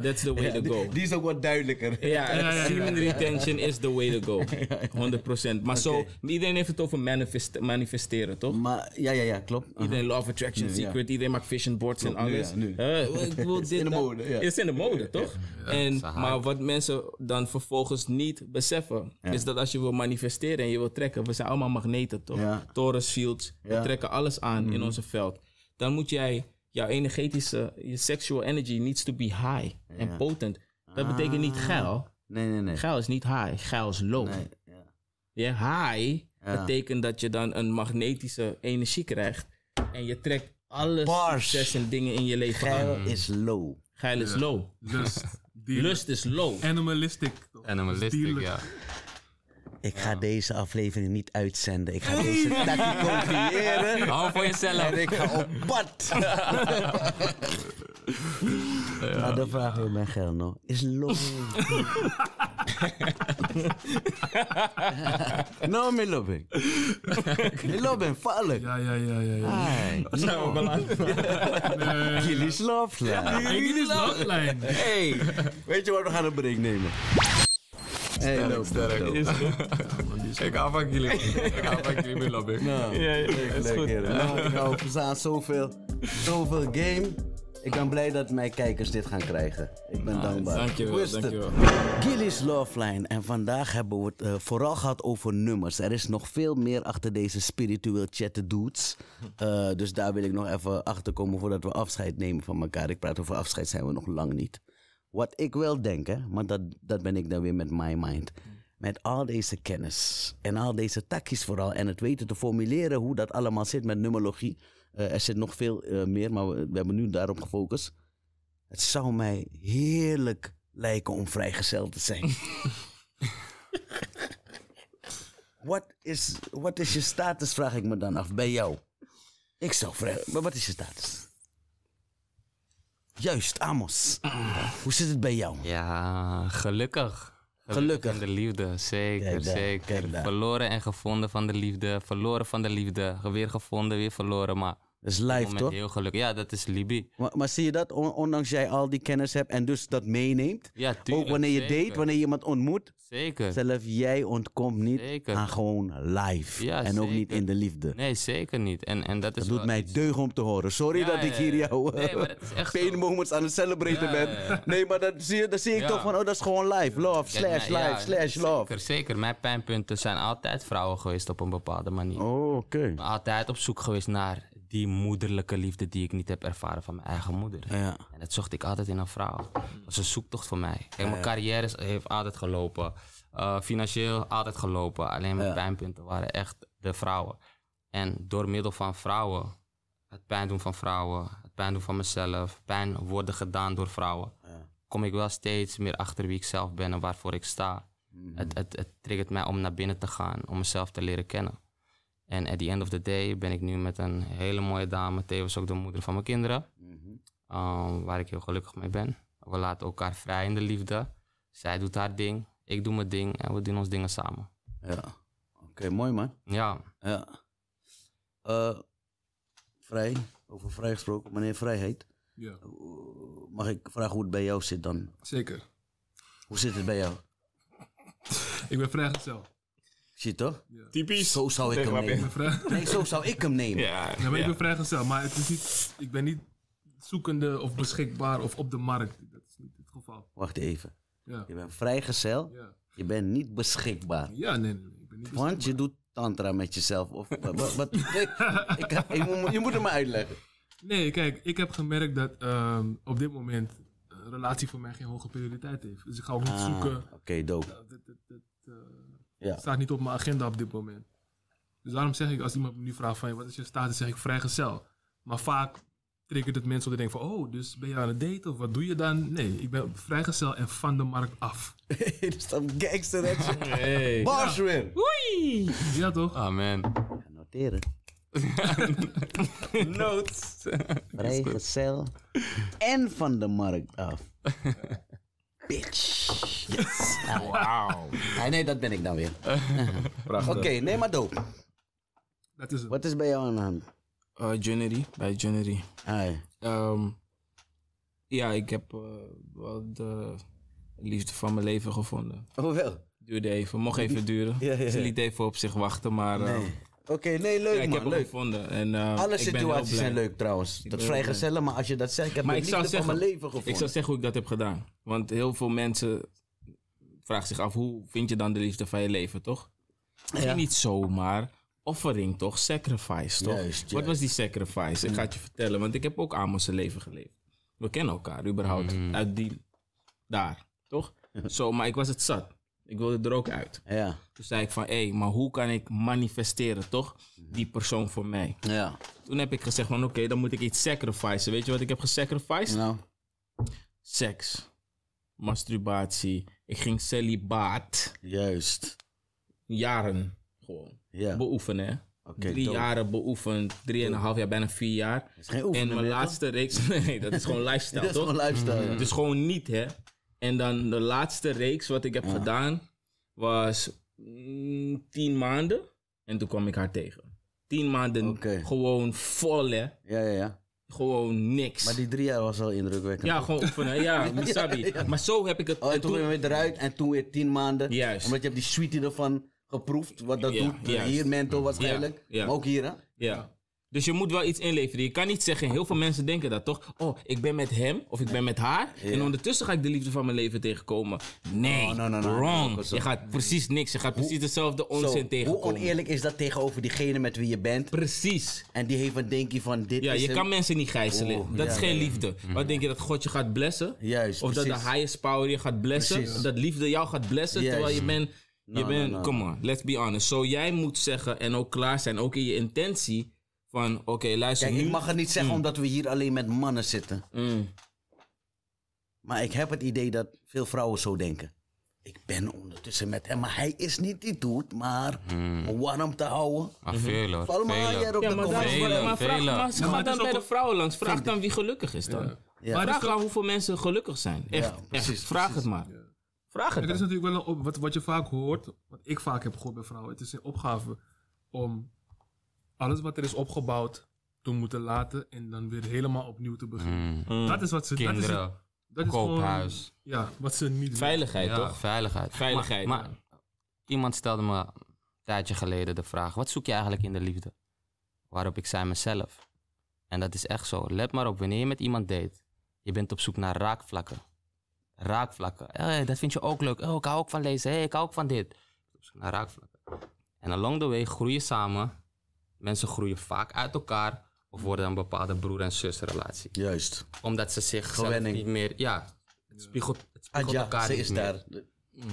that's the way to go. die is ook wat duidelijker. Ja, semen retention is the way to go. 100%. Maar zo, iedereen heeft het over manifest, manifesteren, toch? Maar ja, ja, ja, klopt. Aha. Iedereen Law of Attraction Nu. Secret, iedereen maakt vision boards en alles. ja, nu. Ik wil dit, in de mode, ja. Is in de mode, toch? en, is maar wat mensen dan vervolgens niet beseffen, is dat als je wil manifesteren en je wil trekken, we zijn allemaal magneten, toch? Ja. Torus fields, we Ja. Mhm. trekken alles aan in onze veld. Dan moet jij, jouw energetische, je sexual energy needs to be high en potent. Dat betekent niet geil. Nee, nee, nee. Geil is niet high, geil is low. nee ja. Ja, high Ja. betekent dat je dan een magnetische energie krijgt. En je trekt alle Bars. succes en dingen in je leven Geil aan. is low. Geil is low. Lust. Dierlijk. Lust is low. Animalistic. toch? Animalistic, Dierlijk. ja. Ik ga deze aflevering niet uitzenden. Ik ga deze takkie kopiëren. Hou voor jezelf. En ik ga op pad. Maar dan vragen we mijn geld nog. Is love? no, me loving. Me loving, vallen. Ja, ja, ja, ja. ja. Ai, Zijn we beland? Jullie love, ja. Hey, dit is Loveline. Hey, weet je wat we gaan een break nemen? Hey, loop, sterk. loop. Ik hou van jullie. Ik hou van jullie, Milan. Nou, Ja, ja, leuk, is leuk, goed. Nou, ik hou zoveel, zoveel game. Ik ben blij dat mijn kijkers dit gaan krijgen. Ik ben dankbaar. Dankjewel, dankjewel. Gilly's Loveline. En vandaag hebben we het eh, vooral gehad over nummers. Er is nog veel meer achter deze spiritueel chatten dudes. Eh, dus daar wil ik nog even achter komen voordat we afscheid nemen van elkaar. Ik praat over afscheid zijn we nog lang niet. Wat ik wel denk, hè, maar dat, dat ben ik dan weer met my mind. Met al deze kennis en al deze takjes vooral en het weten te formuleren hoe dat allemaal zit met numerologie. Eh, er zit nog veel eh, meer, maar we, we hebben nu daarop gefocust. Het zou mij heerlijk lijken om vrijgezel te zijn. Wat is, wat is je status, vraag ik me dan af, bij jou? Ik zou vrij... Maar wat is je status? Juist, Amos. Hoe zit het bij jou? Ja, gelukkig. Gelukkig. In de liefde, zeker, Kijk daar, zeker. kijk. Verloren en gevonden van de liefde. Verloren van de liefde. Weer gevonden, weer verloren. Maar Dat is live, toch? heel gelukkig. Ja, dat is Libi. Maar, maar zie je dat, on- ondanks jij al die kennis hebt en dus dat meeneemt? Ja, tuurlijk. ook wanneer je zeker. date, wanneer je iemand ontmoet, Zeker. zelf jij ontkomt niet Zeker. aan gewoon live. Ja, en ook niet in de liefde. Nee, zeker niet. En, en dat is Dat doet mij iets- deugd om te horen. Sorry Ja, dat ik hier ja. jou Nee, maar dat is echt pain zo. moments aan het celebraten Ja, ben. Nee, maar dat zie, je- dat zie ik toch van, oh dat is gewoon live. Love, slash nou, live, slash love. Zeker, zeker. Mijn pijnpunten zijn altijd vrouwen geweest op een bepaalde manier. Oh, oké. Altijd op zoek geweest naar die moederlijke liefde die ik niet heb ervaren van mijn eigen moeder. Ja. En dat zocht ik altijd in een vrouw. Dat was een zoektocht voor mij. Kijk, mijn carrière is- heeft altijd gelopen. Uh, financieel altijd gelopen. Alleen mijn pijnpunten waren echt de vrouwen. En door middel van vrouwen, het pijn doen van vrouwen, het pijn doen van mezelf, pijn worden gedaan door vrouwen, kom ik wel steeds meer achter wie ik zelf ben en waarvoor ik sta. Het, het, het triggert mij om naar binnen te gaan, om mezelf te leren kennen. En at the end of the day ben ik nu met een hele mooie dame, tevens ook de moeder van mijn kinderen. Um, waar ik heel gelukkig mee ben. We laten elkaar vrij in de liefde. Zij doet haar ding, ik doe mijn ding en we doen ons dingen samen. Ja. Oké, mooi man. Ja, Ja. Eh, vrij, over vrij gesproken, meneer Vrijheid. Ja, Mag ik vragen hoe het bij jou zit dan? zeker. Hoe zit het bij jou? Ik ben vrijgezel. Zie je toch? Typisch. Zo zou ik hem nemen. Nee, zo zou ik hem nemen. Ja, Ja, maar ik ben vrijgezel. Maar het is niet, ik ben niet zoekende of beschikbaar of op de markt. Dat is niet het geval. Wacht even. Ja, Je bent vrijgezel, ja. je bent niet beschikbaar. ja nee, nee. Ik ben niet Want je doet tantra met jezelf. Of, wat, wat, ik, ik, ik moet- je moet het me uitleggen. Nee, kijk, ik heb gemerkt dat ehm, op dit moment een relatie voor mij geen hoge prioriteit heeft. Dus ik ga ook niet Ah, zoeken. Oké, dope. Dat, dat, dat, dat, eh, Ja. staat niet op mijn agenda op dit moment. Dus daarom zeg ik, als iemand me nu vraagt van wat is je status, zeg ik vrijgezel. Maar vaak triggert het mensen om te denken van, oh, dus ben je aan het daten of wat doe je dan? Nee, ik ben vrijgezel en van de markt af. Dit is dan gangster action. Hey. Bars weer. Ja toch? amen. Ga Noteren. Notes. Vrijgezel. En van de markt af. Bitch. Yes. Wauw. Ah, nee, dat ben ik dan weer. Oké, nee, maar dope. Dat is het. Wat is bij jou aan de hand? Uh, January, bij January. Hi. Ehm, ja, ik heb eh, wel de liefde van mijn leven gevonden. Oh wel? Duurde even, mocht even duren. Ja, ja, ja. Ze liet even op zich wachten, maar eh, Nee. Oké, nee, leuk ja, ik man. heb hem leuk. gevonden. En, eh, Alle ik situaties zijn leuk trouwens. Dat heel vrijgezellen, maar als je dat zegt, ik heb Maar ik zou liefde van zeggen- mijn leven gevonden. Ik zou zeggen hoe ik dat heb gedaan. Want heel veel mensen vragen zich af, hoe vind je dan de liefde van je leven, toch? Ja. Ging niet zomaar. Offering toch? Sacrifice toch? Juist, Wat juist. was die sacrifice? Ik ga het je vertellen, want ik heb ook Amos zijn leven geleefd. We kennen elkaar überhaupt. Uit die, daar, toch? Zo, maar ik was het zat. Ik wilde er ook uit. Ja, Toen zei ik van, hé, maar hoe kan ik manifesteren, toch? Die persoon voor mij. ja. Toen heb ik gezegd van, oké, dan moet ik iets sacrificen. Weet je wat ik heb gesacrificed? Nou, Seks. Masturbatie. Ik ging celibaat. juist. Jaren gewoon. Ja. Beoefenen, hè. Oké, drie dope. jaren beoefend, drieënhalf jaar, bijna vier jaar. Dat is geen En mijn laatste reeks, nee, dat is gewoon lifestyle, Dat is toch? gewoon lifestyle. ja. Het is gewoon niet, hè. En dan de laatste reeks wat ik heb gedaan was mm, tien maanden. En toen kwam ik haar tegen. Tien maanden gewoon vol, hè. Ja, ja, ja. Gewoon niks. Maar die drie jaar was wel indrukwekkend. Ja, gewoon oefenen. Ja, Misabi. Maar zo heb ik het... Oh, en toen je weer eruit en toen weer tien maanden. Juist. Omdat je hebt die sweetie ervan geproefd. Wat dat doet. Hier mental waarschijnlijk. Ja, ja. Maar ook hier hè. Ja. Dus je moet wel iets inleveren. Je kan niet zeggen, heel veel mensen denken dat toch? Oh, ik ben met hem of ik ben met haar. En ondertussen ga ik de liefde van mijn leven tegenkomen. Nee, Oh, no, no, no. wrong. Je gaat precies niks. Je gaat precies dezelfde onzin hoe tegenkomen. oneerlijk is dat tegenover diegene met wie je bent? Precies. En die heeft een denkje van dit Ja, is je hem. kan mensen niet gijzelen. Oh, dat ja, is geen liefde. Wat denk je dat God je gaat blessen? Juist, Of dat de highest power je gaat blessen? Precies. Dat liefde jou gaat blessen Juist. terwijl je bent... Je bent, come on, let's be honest. Zo jij moet zeggen en ook klaar zijn, ook in je intentie van, oké, luister Kijk, nu. ik mag het niet zeggen omdat we hier alleen met mannen zitten. Mm. Maar ik heb het idee dat veel vrouwen zo denken. Ik ben ondertussen met hem, maar hij is niet die doet, maar om warm te houden. Maar veel hoor. Val maar veel. aan jij op Ja, de maar, vraag maar, ga dan bij de vrouwen langs. Vraag dan wie gelukkig is dan. Ja. Maar Vraag dan hoeveel mensen gelukkig zijn. Echt, Ja, precies, echt. Vraag het maar. Vraag het het is natuurlijk wel een op, wat, wat je vaak hoort, wat ik vaak heb gehoord bij vrouwen. Het is een opgave om alles wat er is opgebouwd te moeten laten en dan weer helemaal opnieuw te beginnen. Mm. Dat is wat ze. Dat is, Kinderen, dat is gewoon- koophuis. ja, wat ze niet doen. Veiligheid, Ja, toch? veiligheid. Veiligheid, Maar, maar iemand stelde me een tijdje geleden de vraag: wat zoek je eigenlijk in de liefde? Waarop ik zei mezelf. En dat is echt zo. Let maar op, wanneer je met iemand date, je bent op zoek naar raakvlakken. Raakvlakken. Hey, dat vind je ook leuk. Oh, ik hou ook van lezen. Hey, ik hou ook van dit. Op zoek naar raakvlakken. En along the way groeien samen. Mensen groeien vaak uit elkaar. Of worden een bepaalde broer- en zusrelatie. Juist. Omdat ze zich Gewenning. niet meer... Ja, het spiegelt, het spiegelt elkaar ze niet is meer. daar.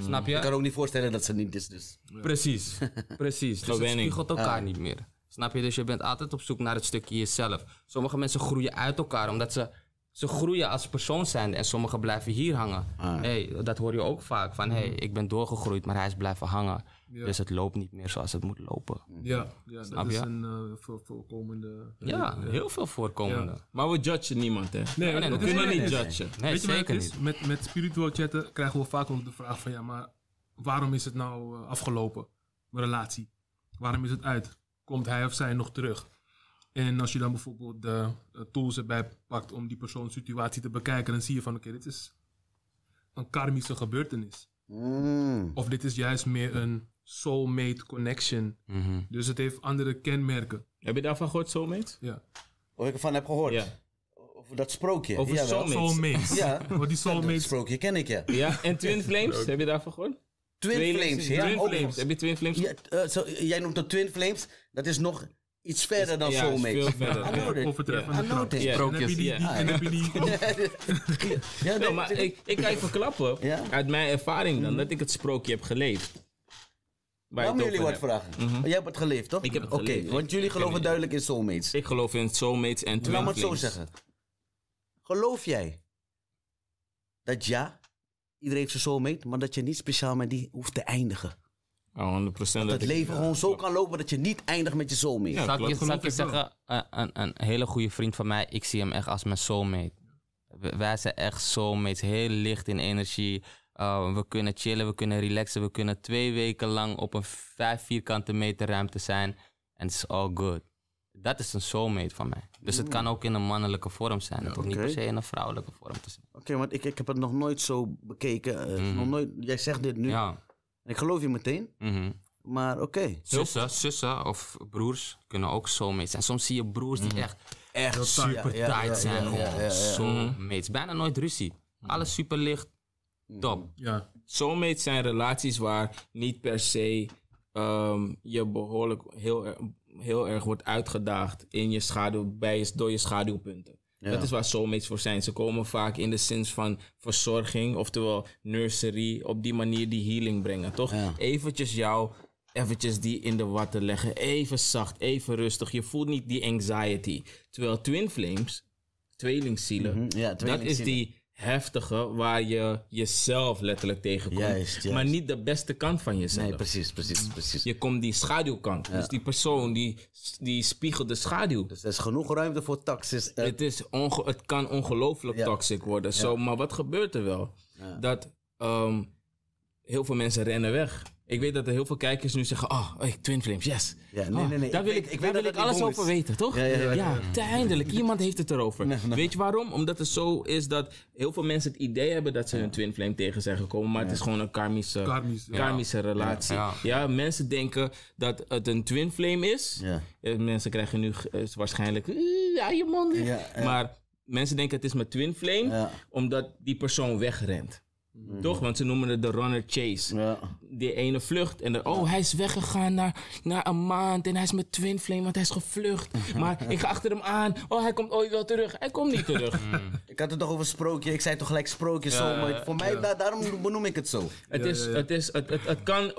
Snap je? Ik kan ook niet voorstellen dat ze niet is. Dus. Precies, precies. Dus het spiegelt elkaar niet meer. Snap je? Dus je bent altijd op zoek naar het stukje jezelf. Sommige mensen groeien uit elkaar omdat ze, ze groeien als persoon zijn en sommigen blijven hier hangen. Ah. Hey, dat hoor je ook vaak van hey, ik ben doorgegroeid, maar hij is blijven hangen. Dus het loopt niet meer zoals het moet lopen. Ja, ja dat is een eh, voor, voorkomende. Ja, heel veel voorkomende. Maar we judgen niemand, hè? Nee, nee, dat nee, We kunnen niet judgen. Nee, Weet je wat het zeker is? niet. Met, met spiritueel chatten krijgen we vaak ook de vraag van ja, maar waarom is het nou eh, afgelopen? Mijn relatie. Waarom is het uit? Komt hij of zij nog terug? En als je dan bijvoorbeeld de tools erbij pakt om die persoons situatie te bekijken, dan zie je van oké, dit is een karmische gebeurtenis. Mm. Of dit is juist meer een soulmate connection. Mhm. Dus het heeft andere kenmerken. Heb je daarvan gehoord, soulmates? Ja. Of ik ervan heb gehoord. Ja. Over dat sprookje. Over Jawel. soulmates. Soulmates. Ja. Want die Dat soulmates sprookje ken ik, ja. Ja, en Twin Flames, heb je daarvan gehoord? Twin Flames, ja. Twin Flames. Heb je Twin Flames? Ja, eh, zo, jij noemt dat Twin Flames. Dat is nog iets verder dan ja, veel verder, ja. Ja. Maar ik, ik kan je verklappen, uit mijn ervaring dan, dat ik het sprookje heb geleefd. Waarom jullie wat vragen? Jij hebt het geleefd, toch? Ik heb het Oké, geleefd. want jullie geloven duidelijk in soulmates. Ik geloof in soulmates en twin Laat me het zo zeggen. Geloof jij dat ja, iedereen heeft zijn soulmate, maar dat je niet speciaal met die hoeft te eindigen? 100% Dat het ik- leven gewoon zo kan lopen dat je niet eindigt met je soulmate. Ja, Zal ik je, klopt. zal ik je Geloof ik wel. zeggen, een, een, een hele goede vriend van mij, ik zie hem echt als mijn soulmate. Wij zijn echt soulmates, heel licht in energie. Uh, we kunnen chillen, we kunnen relaxen, we kunnen twee weken lang op een vijf vierkante meter ruimte zijn. En het is all good. Dat is een soulmate van mij. Dus het kan ook in een mannelijke vorm zijn. Het hoeft niet per se in een vrouwelijke vorm te zijn. Oké, want ik, ik heb het nog nooit zo bekeken. eh, nog nooit, jij zegt dit nu. Ja. En ik geloof je meteen, mhm. maar oké. Zussen, zussen of broers kunnen ook soulmates zijn. Soms zie je broers die echt, echt super Ja, ja, ja, tight zijn. ja, ja, Gewoon ja, ja. soulmates. Bijna nooit ruzie. Alles super licht. Top. ja, Soulmates zijn relaties waar niet per se ehm, je behoorlijk heel, heel erg wordt uitgedaagd in je schaduw, bij je, door je schaduwpunten. Dat is waar soulmates voor zijn. Ze komen vaak in de zin van verzorging, oftewel nursery, op die manier die healing brengen, toch? Ja. Eventjes jou, eventjes die in de watten leggen, even zacht, even rustig. Je voelt niet die anxiety. Terwijl twin flames, tweelingzielen, Mhm, ja, dat is tweelingzielen. die heftige waar je jezelf letterlijk tegenkomt. Juist, juist. Maar niet de beste kant van jezelf. Nee, precies, precies, precies. Je komt die schaduwkant. Dus die persoon die, die spiegelt de schaduw. Dus er is genoeg ruimte voor taxis. Eh, Het, is onge- het kan ongelooflijk Ja. toxic worden. Zo, maar wat gebeurt er wel? Dat ehm, heel veel mensen rennen weg. Ik weet dat er heel veel kijkers nu zeggen: Oh, hey, Twin Flames, yes. Ja, nee, Oh, nee, nee. Daar wil ik, ik daar wil dat ik alles over is. weten, toch? Ja, ja, ja. ja eindelijk. Iemand heeft het erover. Weet je waarom? Omdat het zo is dat heel veel mensen het idee hebben dat ze hun Twin Flame tegen zijn gekomen. Maar het is gewoon een karmische, karmische relatie. Ja. Ja. mensen denken dat het een Twin Flame is. Ja. Eh, Mensen krijgen nu eh, waarschijnlijk. "Eh, Ja, je man. Ja, ja. Maar mensen denken het is met Twin Flame, Ja. omdat die persoon wegrent. Toch? Want ze noemen het de runner chase. Ja. Die ene vlucht en dan, oh, hij is weggegaan naar, naar een maand en hij is met Twin Flame, want hij is gevlucht. Maar ik ga achter hem aan. Oh, hij komt ooit wel terug. Hij komt niet terug. Ik had het toch over sprookje. Ik zei toch gelijk sprookje zo. Maar voor mij, da- daarom benoem ik het zo. Het, is, het, is, het, het, het kan,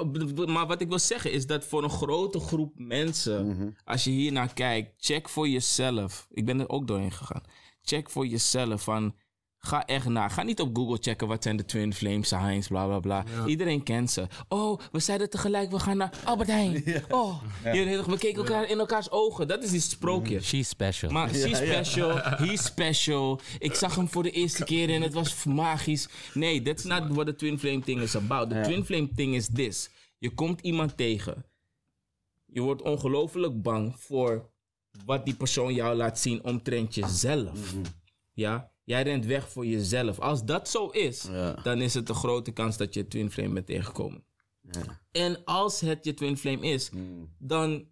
maar wat ik wil zeggen is dat voor een grote groep mensen, als je hier naar kijkt, check voor jezelf. Ik ben er ook doorheen gegaan. Check voor jezelf van, ga echt na. Ga niet op Google checken wat zijn de Twin Flame signs, bla bla bla. Iedereen kent ze. Oh, we zeiden tegelijk, we gaan naar Albert Heijn. Oh, we keken elkaar in elkaars ogen. Dat is die sprookje. She's special. Maar she's special, he's special. Ik zag hem voor de eerste keer en het was magisch. Nee, that's not what the twin flame thing is about. The twin flame thing is this. Je komt iemand tegen. Je wordt ongelooflijk bang voor wat die persoon jou laat zien omtrent jezelf. Ja? Jij rent weg voor jezelf. Als dat zo is, Ja. dan is het een grote kans dat je twin flame bent tegengekomen. En als het je twin flame is, dan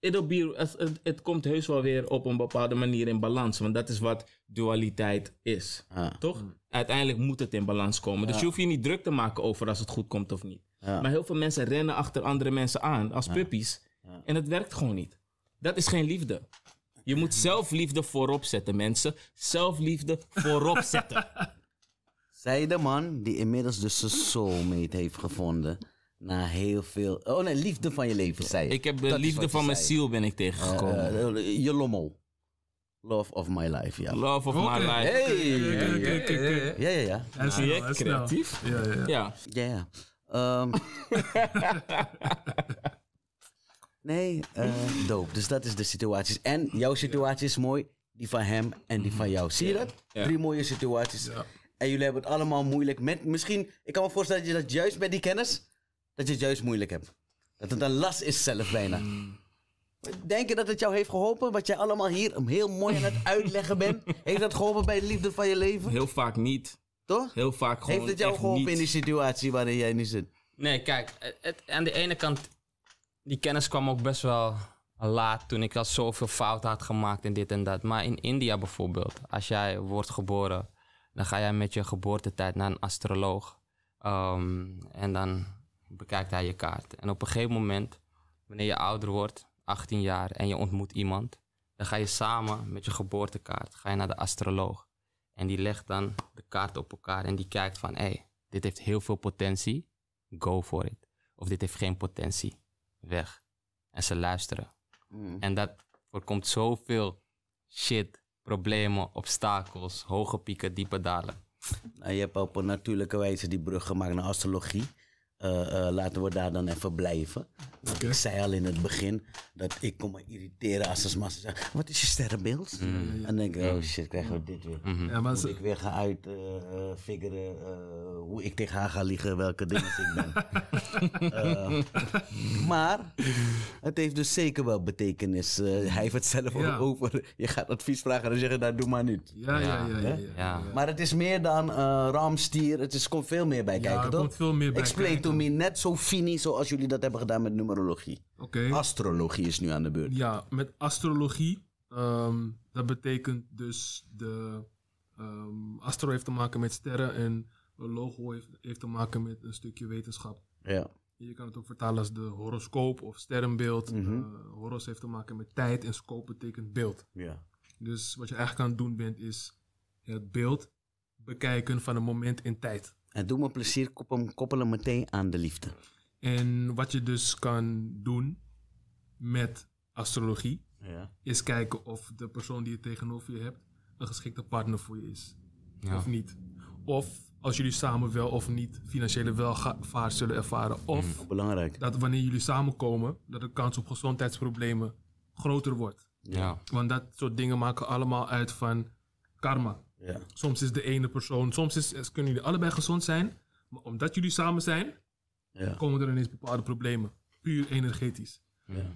it'll be, het, het, het komt heus wel weer op een bepaalde manier in balans. Want dat is wat dualiteit is. Ja. Toch? Uiteindelijk moet het in balans komen. Dus je hoeft je niet druk te maken over als het goed komt of niet. Ja. Maar heel veel mensen rennen achter andere mensen aan als puppies. En het werkt gewoon niet. Dat is geen liefde. Je moet zelfliefde voorop zetten, mensen. Zelfliefde voorop zetten. Zij de man die inmiddels dus zijn soulmate heeft gevonden. Na heel veel... Oh nee, liefde van je leven, zei je. Ik heb de Dat liefde van mijn zei. ziel ben ik tegengekomen. Eh, je lommel. Love of my life, ja. Love of my Oké. life. Hey! Ja, ja, ja. Is Zie je? Creatief. Ja, ja, ja. Ja. Ja, ja. Nee, eh dope. Dus dat is de situaties. En jouw situatie is mooi. Die van hem en die van jou. Zie je dat? Ja. Drie mooie situaties. En jullie hebben het allemaal moeilijk met... Misschien, ik kan me voorstellen dat je dat juist bij die kennis... Dat je het juist moeilijk hebt. Dat het een last is zelf bijna. Denk je dat het jou heeft geholpen? Wat jij allemaal hier heel mooi aan het uitleggen bent? Heeft dat geholpen bij de liefde van je leven? Heel vaak niet. Toch? Heel vaak gewoon Heeft het jou geholpen niet. in die situatie waarin jij nu zit? Nee, kijk, het- aan de ene kant, die kennis kwam ook best wel laat toen ik al zoveel fouten had gemaakt en dit en dat. Maar in India bijvoorbeeld, als jij wordt geboren, dan ga jij met je geboortetijd naar een astroloog. Ehm, en dan bekijkt hij je kaart. En op een gegeven moment, wanneer je ouder wordt, 18 jaar, en je ontmoet iemand, dan ga je samen met je geboortekaart ga je naar de astroloog. En die legt dan de kaart op elkaar en die kijkt van, hé, hey, dit heeft heel veel potentie, go for it. Of dit heeft geen potentie, weg. En ze luisteren. En dat voorkomt zoveel shit, problemen, obstakels, hoge pieken, diepe dalen. Nou, je hebt op een natuurlijke wijze die brug gemaakt naar astrologie. Eh, eh, laten we daar dan even blijven. Want ik zei al in het begin dat ik kon me irriteren als ze maar zeggen: Wat is je sterrenbeeld? En dan denk ik: Oh shit, krijgen we dit weer. Ja, maar ze- ik weer gaan uitfiguren hoe ik tegen haar ga liegen, welke dingen ik ben. Eh, maar het heeft dus zeker wel betekenis. Eh, hij heeft het zelf Ja. over. Je gaat advies vragen en dan zeg je: Nou, doe maar niet. Ja, ja, ja. ja, ja, Ja. Maar het is meer dan eh ramstier. Het is, komt veel meer bij kijken, er toch? komt veel meer bij Explain kijken. To me, net zo fini zoals jullie dat hebben gedaan met numerologie. Oké. Astrologie is nu aan de beurt. Ja, met astrologie. ehm, dat betekent dus de ehm, astro heeft te maken met sterren en een logo heeft, heeft te maken met een stukje wetenschap. Ja. Je kan het ook vertalen als de horoscoop of sterrenbeeld. Eh, horos heeft te maken met tijd en scope betekent beeld. ja. Dus wat je eigenlijk aan het doen bent is het beeld bekijken van een moment in tijd. En doe me plezier, koppel, koppel hem meteen aan de liefde. En wat je dus kan doen met astrologie Ja. is kijken of de persoon die je tegenover je hebt een geschikte partner voor je is. Ja. of niet. Of als jullie samen wel of niet financiële welvaart zullen ervaren. Of Belangrijk. dat wanneer jullie samenkomen, dat de kans op gezondheidsproblemen groter wordt. Ja. Want dat soort dingen maken allemaal uit van karma. Ja. Soms is de ene persoon, soms is, is- kunnen jullie allebei gezond zijn, maar omdat jullie samen zijn, Ja. komen er ineens bepaalde problemen. Puur energetisch.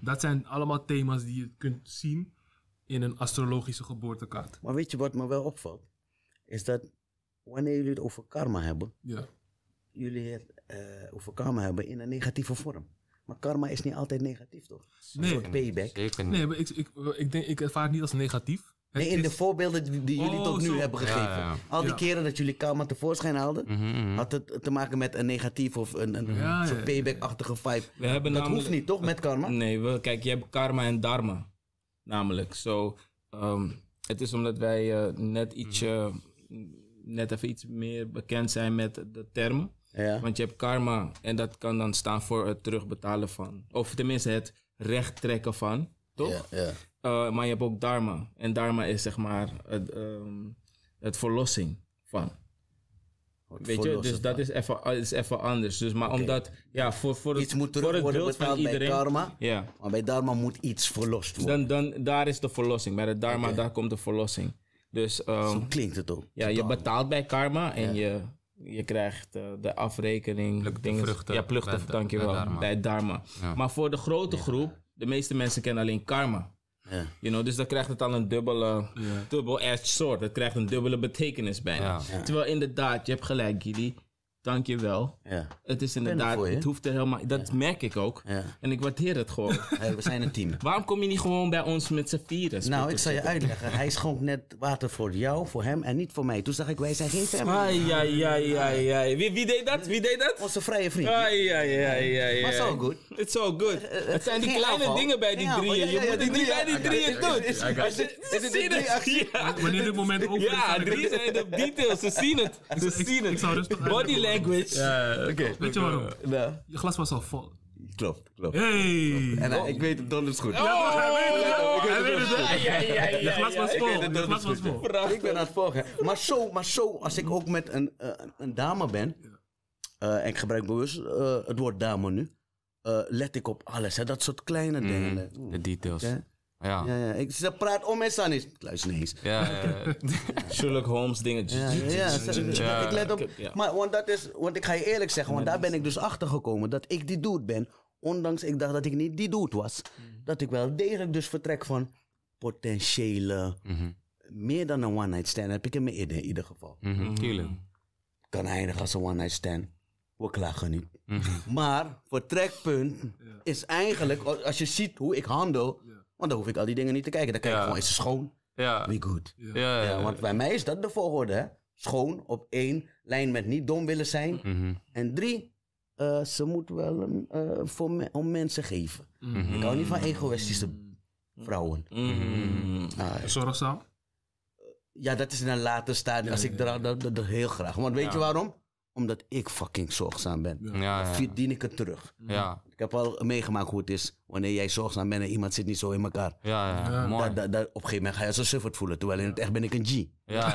Dat zijn allemaal thema's die je kunt zien in een astrologische geboortekaart. Maar weet je wat me wel opvalt? Is dat wanneer jullie het over karma hebben, Ja. jullie het eh, over karma hebben in een negatieve vorm. Maar karma is niet altijd negatief, toch? Een Nee. soort payback. Zeker niet. Nee, maar ik, ik, ik, denk, ik ervaar het niet als negatief. Nee, in de voorbeelden die, jullie Oh, tot nu zo. hebben gegeven. ja. Al die Ja. keren dat jullie karma tevoorschijn haalden, Mhm, mhm. had het te maken met een negatief of een, een soort payback-achtige vibe. We Dat namelijk- hoeft niet, toch, met karma? Nee, we, kijk, je hebt karma en dharma. Namelijk. Zo, ehm, het is omdat wij eh, net ietsje, net even iets meer bekend zijn met de termen. Want je hebt karma en dat kan dan staan voor het terugbetalen van. Of tenminste het recht trekken van, toch? Ja, Eh, maar je hebt ook dharma. En dharma is zeg maar het, ehm, het verlossing van. Weet je, dus dat is even, is even anders. Dus, maar omdat, ja, voor, voor het, Iets moet voor terug het worden beeld van betaald bij karma, Ja, maar bij dharma moet iets verlost worden. dan, dan, daar is de verlossing. Bij de dharma, daar komt de verlossing. Dus ehm, Zo klinkt het ook. ja, je betaalt bij karma en je, je krijgt eh, de afrekening. Plukt de dingen- vruchten Ja, de- dankjewel. bij dharma. Bij dharma. Ja. Maar voor de grote groep, de meeste mensen kennen alleen karma. Ja. You know, dus dan krijgt het al een dubbele, dubbel-edged sword. Het krijgt een dubbele betekenis bijna. Terwijl inderdaad, je hebt gelijk, Gilly. Dank je wel. Ja. Het is er inderdaad, voor het hoeft er helemaal... Dat merk ik ook. Ja. En ik waardeer het gewoon. Hey, we zijn een team. Waarom kom je niet gewoon bij ons met z'n vieren? Nou, ik zal je uitleggen. Hij schonk net water voor jou, voor hem en niet voor mij. Toen zag ik, wij zijn geen family. Ai, ai, ai, ai, ai. Wie, wie deed dat? Wie deed dat? Onze vrije vriend. Ai, ai, ai, ai, Maar so good. It's all good. Het zijn die kleine dingen bij die drieën. Ja, Je ja, ja, moet drie bij die drie- drieën doen. Is- is- is- Ze zien die drie actie? het. Ja. Wanneer dit moment is, Ja, drie zijn de details. Ze zien het. Ze zien ik zou het. rustig Body language. Oké. Weet je waarom? Nou, Je glas was al vol. klopt, klopt. Hey! En hij- ik weet het donders goed. Oh, hij weet het wel. Hij weet het wel. Je glas was vol. Je donders glas was vol. Ik ben aan het volgen. Maar zo, maar zo als ik ook met een, eh, een dame ben, eh, en ik gebruik bewust eh, het woord dame nu, eh, let ik op alles. Hè, dat soort kleine dingen. Mhm. Oeh, De details. oké. Ja. Ja, ja. Ik, ze praat om en staan is. Ik luister niet eens. Ja, ja, ja. Sherlock Holmes dingen. Ja, ja, ik let op. Maar want, dat is, want ik ga je eerlijk zeggen, want daar ben ik dus achter gekomen dat ik die dude ben. Ondanks ik dacht dat ik niet die dude was. Dat ik wel degelijk dus vertrek van potentiële, Mhm, meer dan een one-night stand heb ik in mijn idee in ieder geval. mhm, Tuurlijk. Kan eindigen als een one-night stand. We klagen niet. Mhm. Maar vertrekpunt is eigenlijk, als je ziet hoe ik handel, want dan hoef ik al die dingen niet te kijken. Dan kijk ik gewoon, is ze schoon? Ja. We good. Ja, ja, Ja, ja. want bij mij is dat de volgorde, hè? Schoon op één lijn met niet dom willen zijn. Mhm, En drie, eh, ze moet wel eh, voor me- om mensen geven. Ik hou niet van egoïstische vrouwen. Mm. Ah, Zorgzaam. ja, dat is in een later stadium. Als ik er dat, dat, dat heel graag. Want weet je waarom? Omdat ik fucking zorgzaam ben. Ja, ja, ja. Verdien ik het terug. Ja, Ik heb al meegemaakt hoe het is wanneer jij zorgzaam bent en iemand zit niet zo in elkaar. Ja, ja. Mooi. Da- da- da- op een gegeven moment ga je als een sufferd voelen. Terwijl in het echt ben ik een G. Ja,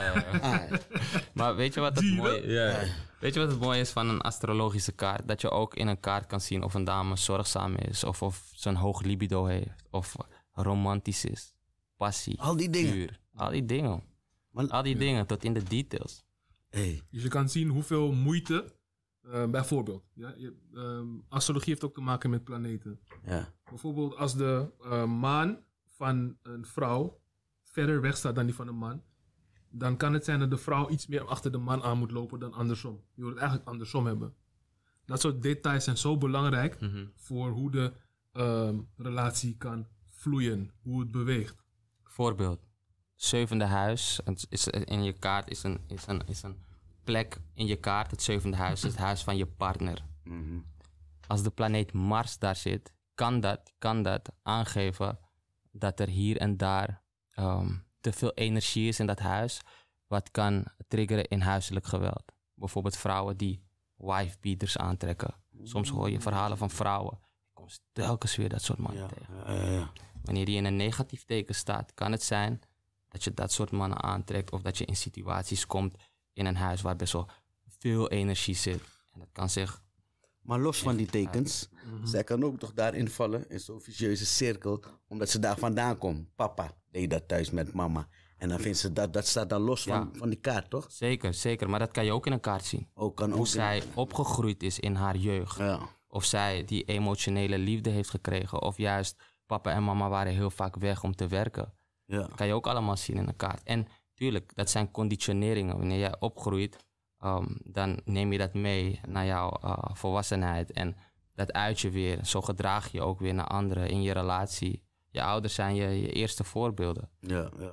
ja, ja. Ah, Maar weet je wat het mooie is? Weet je wat het mooie is van een astrologische kaart? Dat je ook in een kaart kan zien of een dame zorgzaam is, of of ze een hoog libido heeft, of romantisch is, passie, al die dingen. vuur. Al die dingen. Maar- Al die dingen tot in de details. Hey. Dus je kan zien hoeveel moeite, eh, bijvoorbeeld, ja, je, ehm, astrologie heeft ook te maken met planeten. Ja. Bijvoorbeeld als de eh, maan van een vrouw verder weg staat dan die van een man, dan kan het zijn dat de vrouw iets meer achter de man aan moet lopen dan andersom. Je wil het eigenlijk andersom hebben. Dat soort details zijn zo belangrijk voor hoe de ehm, relatie kan vloeien, hoe het beweegt. Voorbeeld. Zevende huis het is, in je kaart is een, is, een, is een plek in je kaart. Het zevende huis is het huis van je partner. Mhm. Als de planeet Mars daar zit, kan dat, kan dat aangeven dat er hier en daar ehm, te veel energie is in dat huis. Wat kan triggeren in huiselijk geweld. Bijvoorbeeld vrouwen die wife-beaters aantrekken. Soms hoor je verhalen van vrouwen. Ik kom telkens weer dat soort mannen Ja. tegen. Ja, ja. Wanneer die in een negatief teken staat, kan het zijn dat je dat soort mannen aantrekt of dat je in situaties komt in een huis waar best wel veel energie zit. En dat kan zich Maar los van die tekens, zij kan ook toch daarin vallen in zo'n vicieuze cirkel, omdat ze daar vandaan komt. Papa deed dat thuis met mama. En dan vindt ze dat, dat staat dan los van, van die kaart, toch? Zeker, zeker. Maar dat kan je ook in een kaart zien. Ook kan Hoe ook. zij opgegroeid is in haar jeugd. Ja. Of zij die emotionele liefde heeft gekregen. Of juist papa en mama waren heel vaak weg om te werken. Ja. Dat kan je ook allemaal zien in een kaart. En tuurlijk, dat zijn conditioneringen. Wanneer jij opgroeit, ehm, dan neem je dat mee naar jouw eh, volwassenheid. En dat uit je weer. Zo gedraag je ook weer naar anderen in je relatie. Je ouders zijn je, je eerste voorbeelden. Ja, ja.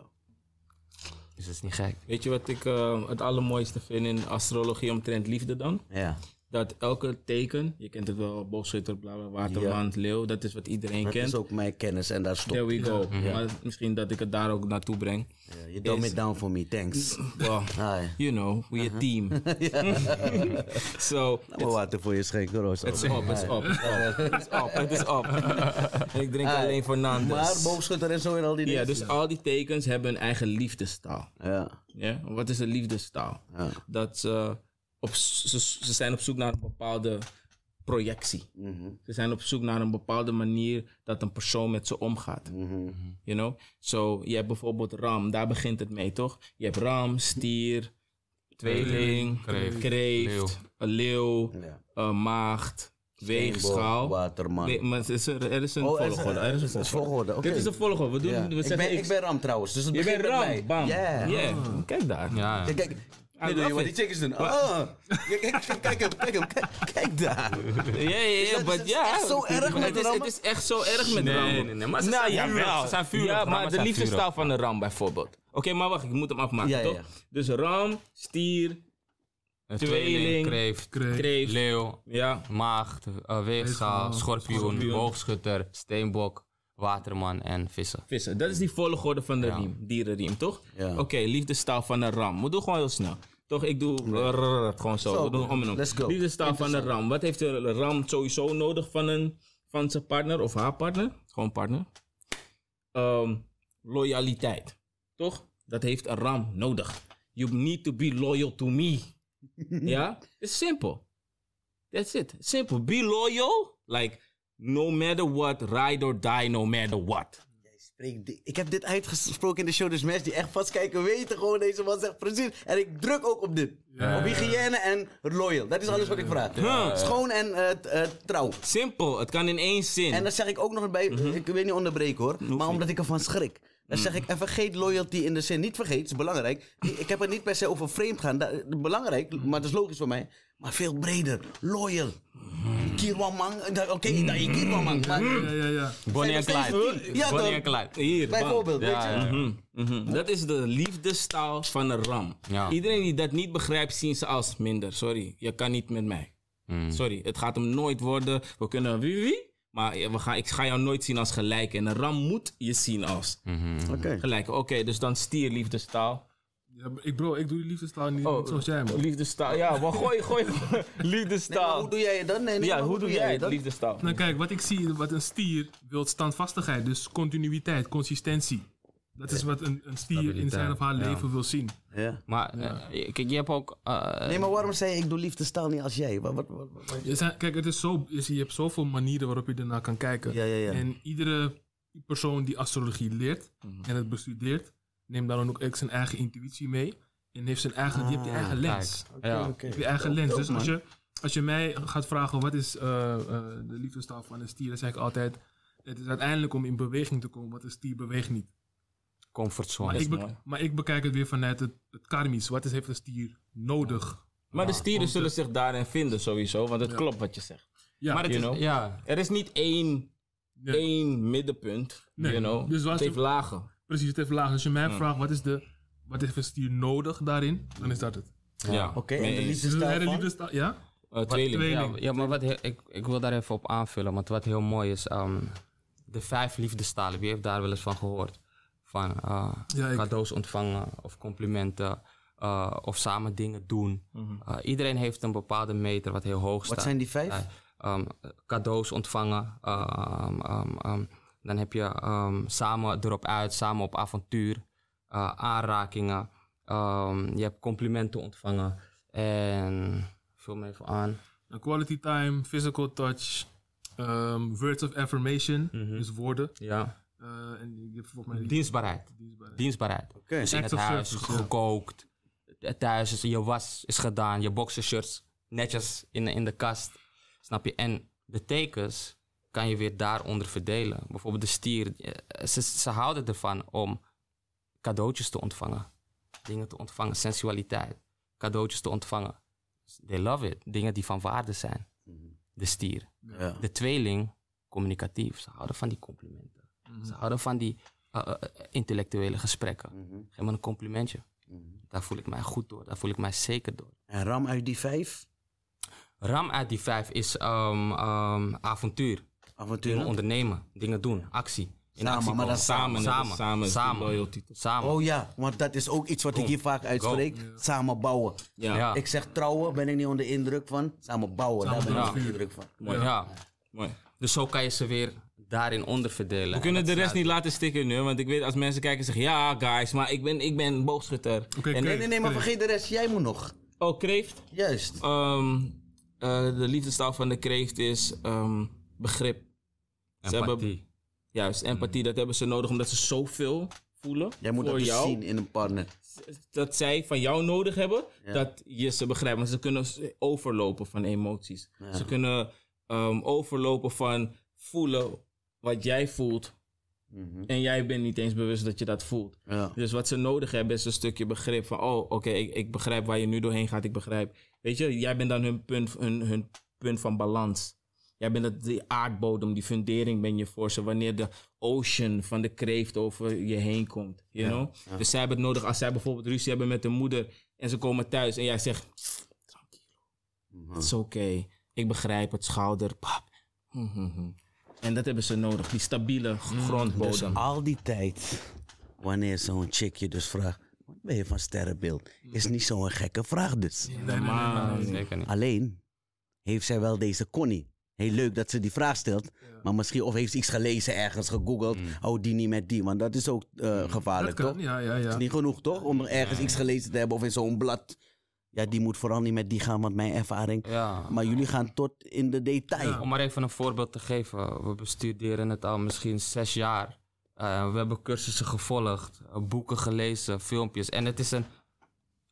Dus dat is niet gek. Weet je wat ik eh, het allermooiste vind in astrologie omtrent liefde dan? ja. Dat elke teken, je kent het wel, boogschutter, bla bla, waterland, leeuw, dat is wat iedereen Dat kent. is ook mijn kennis en daar There stopt. we go. Maar misschien dat ik het daar ook naartoe breng. Ja, you dumb it down for me, thanks. Well, Hi. you know, we a team. so, water voor je schenken, Roos. het is op, het is op, het is op, het is op. ik drink alleen voor Maar Nandes. boogschutter en zo en al die Ja, dingen. dus al die tekens hebben een eigen liefdestaal. Ja, Ja? Wat is een liefdestaal? ja. Dat ze, op, ze, ze zijn op zoek naar een bepaalde projectie. Mhm, Ze zijn op zoek naar een bepaalde manier dat een persoon met ze omgaat. mhm. You know? So, je hebt bijvoorbeeld ram, daar begint het mee, toch? Je hebt ram, stier, tweeling, Kreeft, kreeft, leeuw. een leeuw, Ja. een maagd, weegschaal. Waterman. We- maar er is een, er is een Oh, volgorde. Er is een volgorde. Dit is de volgorde. We doen, Ja. we ik, zeggen ben, ik- ik ben Ram trouwens, dus het Je begint bent met ram, mij. bam. Ja. Yeah. Kijk daar. Ja, Kijk, kijk. Doe je love wat die chickies doen. Oh. Kijk, kijk, kijk, kijk hem, kijk hem. Kijk, kijk daar. Ja, ja, ja, dat- maar is ja. echt zo erg met het is, rammen? het is echt zo erg met Nee, rammen. nee, nee, maar ze nou, zijn ja, vurig, wel. ze zijn vurig, Ja, maar de liefdestaal van de ram bijvoorbeeld. Oké, maar wacht, ik moet hem afmaken, Ja, ja, toch? Dus ram, stier, Een tweeling, kreeft, Kreeft. kreeft, leeuw, ja. maagd, eh, weegschaal, schorpioen, schorpioen. boogschutter, steenbok, waterman en vissen. Vissen. Dat is die volgorde van de Ja. riem, dierenriem, toch? Ja. Oké, liefdestaal van een ram. We doen gewoon heel snel. Toch, ik doe gewoon zo. We doen om en om. let's go. Liefdestaal van een ram. Wat heeft de ram sowieso nodig van, een, van zijn partner of haar partner? Gewoon partner. Ehm, loyaliteit. Toch? Dat heeft een ram nodig. You need to be loyal to me. ja? It's simple. That's it. Simple. Be loyal. Like, no matter what, ride or die, no matter what. Ik heb dit uitgesproken in de show, dus mensen die echt vast kijken weten gewoon deze man zegt precies. En ik druk ook op dit. Op hygiëne en loyal. Dat is alles wat ik vraag. Schoon en eh, eh, trouw. Simpel. Het kan in één zin. En dan zeg ik ook nog bij, Mhm. ik wil niet onderbreken hoor, maar omdat ik ervan schrik. Dan Mm. zeg ik, en vergeet loyalty in de zin, niet vergeet, is belangrijk. Ik heb het niet per se over vreemd gaan, dat, belangrijk, maar dat is logisch voor mij. Maar veel breder, loyal. Mhm. Kirwamang, oké, nou je Kirwamang. Maar, Ja, ja, ja. Bonnie en Clyde. Ja, Bonnie en Clyde. Hier, bijvoorbeeld, Ja, weet je. ja. Mhm, mhm. Dat is de liefdestaal van een ram. Ja. Iedereen die dat niet begrijpt, zien ze als minder. Sorry, je kan niet met mij. Mm. Sorry, het gaat hem nooit worden. We kunnen wie wie. Maar we gaan, ik ga jou nooit zien als gelijk. En een ram moet je zien als. Oké. gelijk. Oké, dus dan stier liefdestaal. Ja, ik, bro, ik doe die liefdestaal niet Oh, zoals jij, man. Liefdestaal, ja, maar gooi, gooi. Nee, maar liefdestaal. hoe doe jij het dan? Nee, nee, ja, hoe doe jij het? dat? Liefdestaal. Nou kijk, wat ik zie, wat een stier wil standvastigheid. Dus continuïteit, consistentie. Dat is wat een, een stier in zijn of haar ja. leven wil zien. Ja. Maar eh, kijk, je hebt ook... eh, Nee, maar waarom zei je, ik doe liefdestaal niet als jij? Wat, wat, wat, wat- Je zijn, kijk, het is zo, je, je hebt zoveel manieren waarop je ernaar kan kijken. Ja, ja, ja. En iedere persoon die astrologie leert Mhm. en het bestudeert, neemt daar dan ook echt zijn eigen intuïtie mee. En heeft zijn eigen, die heeft die eigen lens. ja. Oké. Die eigen lens. Dus als je, als je mij gaat vragen wat is eh, eh, de liefdestaal van een stier, dan zeg ik altijd: het is uiteindelijk om in beweging te komen, want een stier beweegt niet. Comfortzone. Maar, ik, mooi. maar ik bekijk het weer vanuit het, het karmisch. Wat is, heeft een stier nodig? Maar de stieren zullen zich daarin vinden sowieso, want het klopt wat je zegt. Ja, Maar het You is, ja, Er is niet één, Nee. één middenpunt, Nee. you know. Dus het heeft je- lagen. precies. Het heeft laag. Als je mij vraagt wat, is de, wat heeft een stier nodig daarin, dan is dat het. Ja. Oké, en de Dus liefdestaal van? liefdestaal, ja? tweeling. tweeling. ja, ja, maar wat ik, ik wil daar even op aanvullen. Want wat heel mooi is, ehm, de vijf liefdestalen. Wie heeft daar wel eens van gehoord? Van eh, Ja, ik- cadeaus ontvangen of complimenten. eh, of samen dingen doen. Eh, iedereen heeft een bepaalde meter wat heel hoog staat. Wat zijn die vijf? Ehm, cadeaus ontvangen. ehm, ehm, dan heb je ehm, samen erop uit, samen op avontuur. eh, aanrakingen. Ehm, je hebt complimenten ontvangen. En vul me even aan. Nou, quality time, physical touch, ehm, words of affirmation, Mhm. dus woorden. Ja. Eh, en je hebt volgens mij Dienstbaarheid. dienstbaarheid. Dus in het huis service, ja. gekookt. Thuis is je was is gedaan. Je boxershirts netjes in, in de kast. Snap je? En de tekens kan je weer daaronder verdelen. Bijvoorbeeld de stier. eh, Ze, ze houden ervan om cadeautjes te ontvangen. Dingen te ontvangen. Sensualiteit. Cadeautjes te ontvangen. They love it. Dingen die van waarde zijn. De stier. Ja. De tweeling, communicatief. Ze houden van die complimenten. Ze houden van die eh, eh, intellectuele gesprekken. Geef me een complimentje. Daar voel ik mij goed door. Daar voel ik mij zeker door. En Ram uit die vijf? Ram uit die vijf is ehm, ehm, avontuur. Dingen Avontuur. ondernemen. Dingen doen. Actie. In Samen, actie maar dan. Samen, Samen. samen, samen, Samen. Oh ja, want dat is ook iets wat ik hier vaak uitspreek. Samen bouwen. Ja, Ja. Ik zeg trouwen, ben ik niet onder de indruk van. Samen bouwen, daar ben ik onder de indruk van. mooi. Ja. mooi. Dus zo kan je ze weer daarin onderverdelen. We kunnen En de rest niet laten stikken nu, want ik weet als mensen kijken zeggen ja guys, maar ik ben, ik ben boogschutter. Oké, En- Nee, nee, nee, maar vergeet de rest. Jij moet nog. Oh, kreeft. Juist. Ehm, eh, de liefdestaal van de kreeft is ehm, begrip. Ze hebben, Empathie. juist, empathie, dat hebben ze nodig omdat ze zoveel voelen Jij moet voor dat dus jou. zien in een partner. Dat zij van jou nodig hebben, Ja. dat je ze begrijpt. Want ze kunnen overlopen van emoties. Ze kunnen ehm, overlopen van voelen wat jij voelt. Mhm. En jij bent niet eens bewust dat je dat voelt. Ja. Dus wat ze nodig hebben is een stukje begrip van, oh, oké, ik, ik begrijp waar je nu doorheen gaat, ik begrijp. Weet je, jij bent dan hun punt, hun, hun punt van balans. Jij bent die aardbodem, die fundering ben je voor ze wanneer de ocean van de kreeft over je heen komt. You know? Dus zij hebben het nodig als zij bijvoorbeeld ruzie hebben met de moeder en ze komen thuis en jij zegt, het is oké, ik begrijp het, schouder, pap. Hm, hm, hm. En dat hebben ze nodig, die stabiele grondbodem. Dus al die tijd, wanneer zo'n chick je dus vraagt, wat ben je van sterrenbeeld? Is niet zo'n gekke vraag dus. Niet. Alleen heeft zij wel deze Connie. Heel leuk dat ze die vraag stelt. Maar misschien, of heeft ze iets gelezen ergens, gegoogeld. Oh, die niet met die. Want dat is ook eh, gevaarlijk, Dat toch? kan, ja, ja, Het ja. is niet genoeg, toch? Om er ergens iets gelezen te hebben of in zo'n blad. Ja, die moet vooral niet met die gaan, want mijn ervaring. Ja. Maar jullie gaan tot in de detail. Om maar even een voorbeeld te geven. We bestuderen het al misschien zes jaar. Eh, we hebben cursussen gevolgd, boeken gelezen, filmpjes. En het is een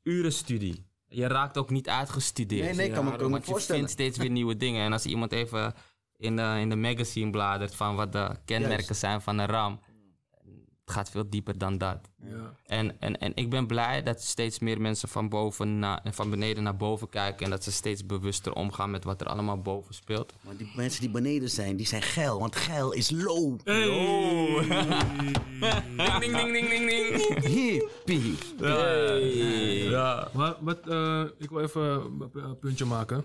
urenstudie. Je raakt ook niet uitgestudeerd. Nee, nee, kan me- kan me want je voorstellen. vindt steeds weer nieuwe dingen. En als iemand even in de, in de magazine bladert van wat de kenmerken Juist. zijn van een RAM. Het gaat veel dieper dan dat. Ja. En, en, en ik ben blij dat steeds meer mensen van, boven naar, van beneden naar boven kijken. En dat ze steeds bewuster omgaan met wat er allemaal boven speelt. Maar die mensen die beneden zijn, die zijn geil. Want geil is low. Ding, ding, ding, ding, ding, ding. Hippie. Ja. Maar wat, eh, ik wil even een een puntje maken.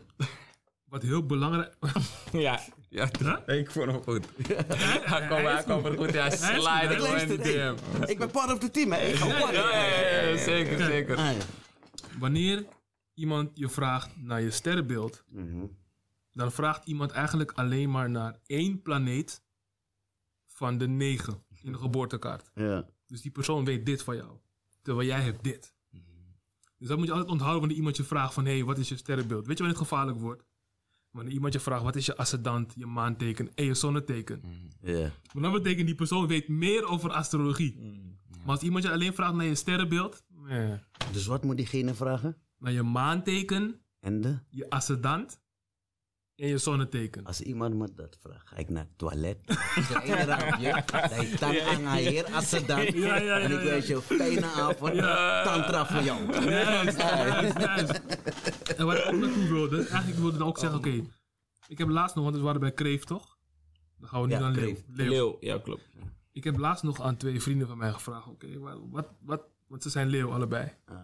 Wat heel belangrijk... Ja, Ja, ik vond hem goed. Hij kwam, hij kwam er goed. Hij slide gewoon in de hey, DM. ik ben part of the team, hè. Ik ga. Ja, ja, ja, ja, zeker, zeker. Ah, ja. Wanneer iemand je vraagt naar je sterrenbeeld, Mhm. dan vraagt iemand eigenlijk alleen maar naar één planeet van de negen in de geboortekaart. Ja. Dus die persoon weet dit van jou, terwijl jij hebt dit. Dus dat moet je altijd onthouden wanneer iemand je vraagt van, hé, hey, wat is je sterrenbeeld? Weet je wanneer het gevaarlijk wordt? Wanneer iemand je vraagt, wat is je ascendant, je maanteken en je zonneteken? Ja. Maar dat betekent die persoon weet meer over astrologie. Maar als iemand je alleen vraagt naar je sterrenbeeld, eh, Dus wat moet diegene vragen? naar je maanteken, En de? je ascendant en je zonneteken. Als iemand me dat vraagt, ga ik naar het toilet. Één raampje. Dat je tang aan hier, als ze dan. Ja, ja, ja, En ik wens je een fijne avond. Tantra voor jou. Juist, juist, juist. En waar ik ook naartoe wilde, eigenlijk wilde ik dan ook zeggen, oké, ik heb laatst nog, want we waren bij Kreeft toch? Dan gaan we nu Ja, naar Leeuw. Leeuw. leeuw. Ja, klopt. Ik heb laatst nog aan twee vrienden van mij gevraagd, oké, wat, wat, wat, want ze zijn leeuw allebei. Ah.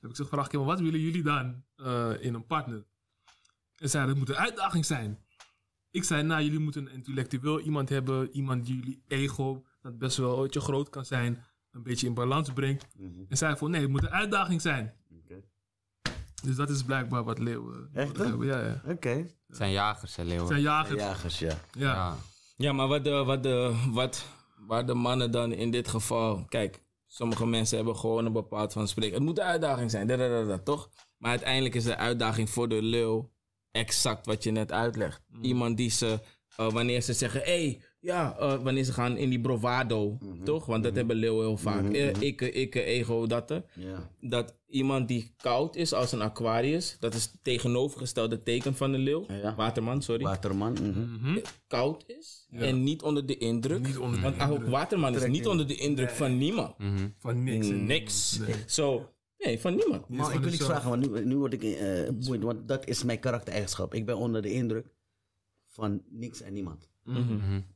heb ik ze gevraagd, oké, maar wat willen jullie dan eh, in een partner? En zeiden, het moet een uitdaging zijn. Ik zei, nou, jullie moeten een intellectueel iemand hebben, iemand die jullie ego, dat best wel ooit groot kan zijn, een beetje in balans brengt. Mhm. En zei van, nee, het moet een uitdaging zijn. Oké. Dus dat is blijkbaar wat leeuwen Echt, hebben. Ja, ja. Oké. Het zijn jagers, hè, Het leeuwen. zijn jagers. Ja. Jagers, ja. Ja. Ja, maar wat de, wat de, wat, waar de mannen dan in dit geval... Kijk, sommige mensen hebben gewoon een bepaald van spreken. Het moet een uitdaging zijn, da, da, da, da, toch? Maar uiteindelijk is de uitdaging voor de leeuw exact wat je net uitlegt. Iemand die ze, eh, wanneer ze zeggen, hé, hey, ja, eh, wanneer ze gaan in die brovado, toch? Want dat hebben leeuwen heel vaak. Eh, ik, ik, ego, dat. eh. Ja. Dat iemand die koud is als een Aquarius, dat is het tegenovergestelde teken van de leeuw. Ja. Waterman, sorry. Waterman. mhm. koud is en niet onder de indruk. Niet onder de Want ah, Waterman is niet onder de indruk van niemand. Van niks. Niks. Nee. Zo, nee, van niemand. Maar ik wil zichzelf. vragen, want nu, nu word ik eh boeiend, want dat is mijn karaktereigenschap. Ik ben onder de indruk van niks en niemand.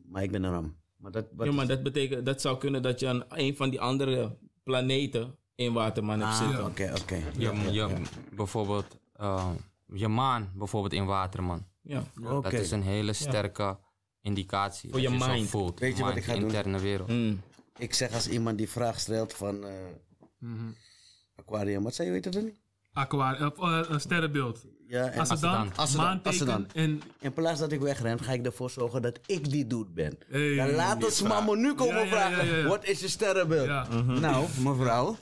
Maar ik ben een ram. Maar dat, wat Ja, maar dat betekent, dat zou kunnen dat je aan een van die andere planeten in Waterman hebt Ah, zitten. oké, oké. Je, je, bijvoorbeeld, eh, je maan bijvoorbeeld in Waterman. Ja. Oké. Dat is een hele sterke indicatie. Voor dat je zo mind. voelt. Weet je wat ik ga doen? interne wereld. Mm. Ik zeg als iemand die vraag stelt van eh, Mhm. Aquarium, wat zei je, weet je dat niet? Aquarium, eh, eh, een sterrenbeeld. Ja, en Als het dan, Assedan. En... in plaats dat ik wegren, ga ik ervoor zorgen dat ik die dude ben. Hey, Dan laat ons mama nu komen Ja, vragen, ja, ja, ja. wat is je sterrenbeeld? Ja. Nou, mevrouw.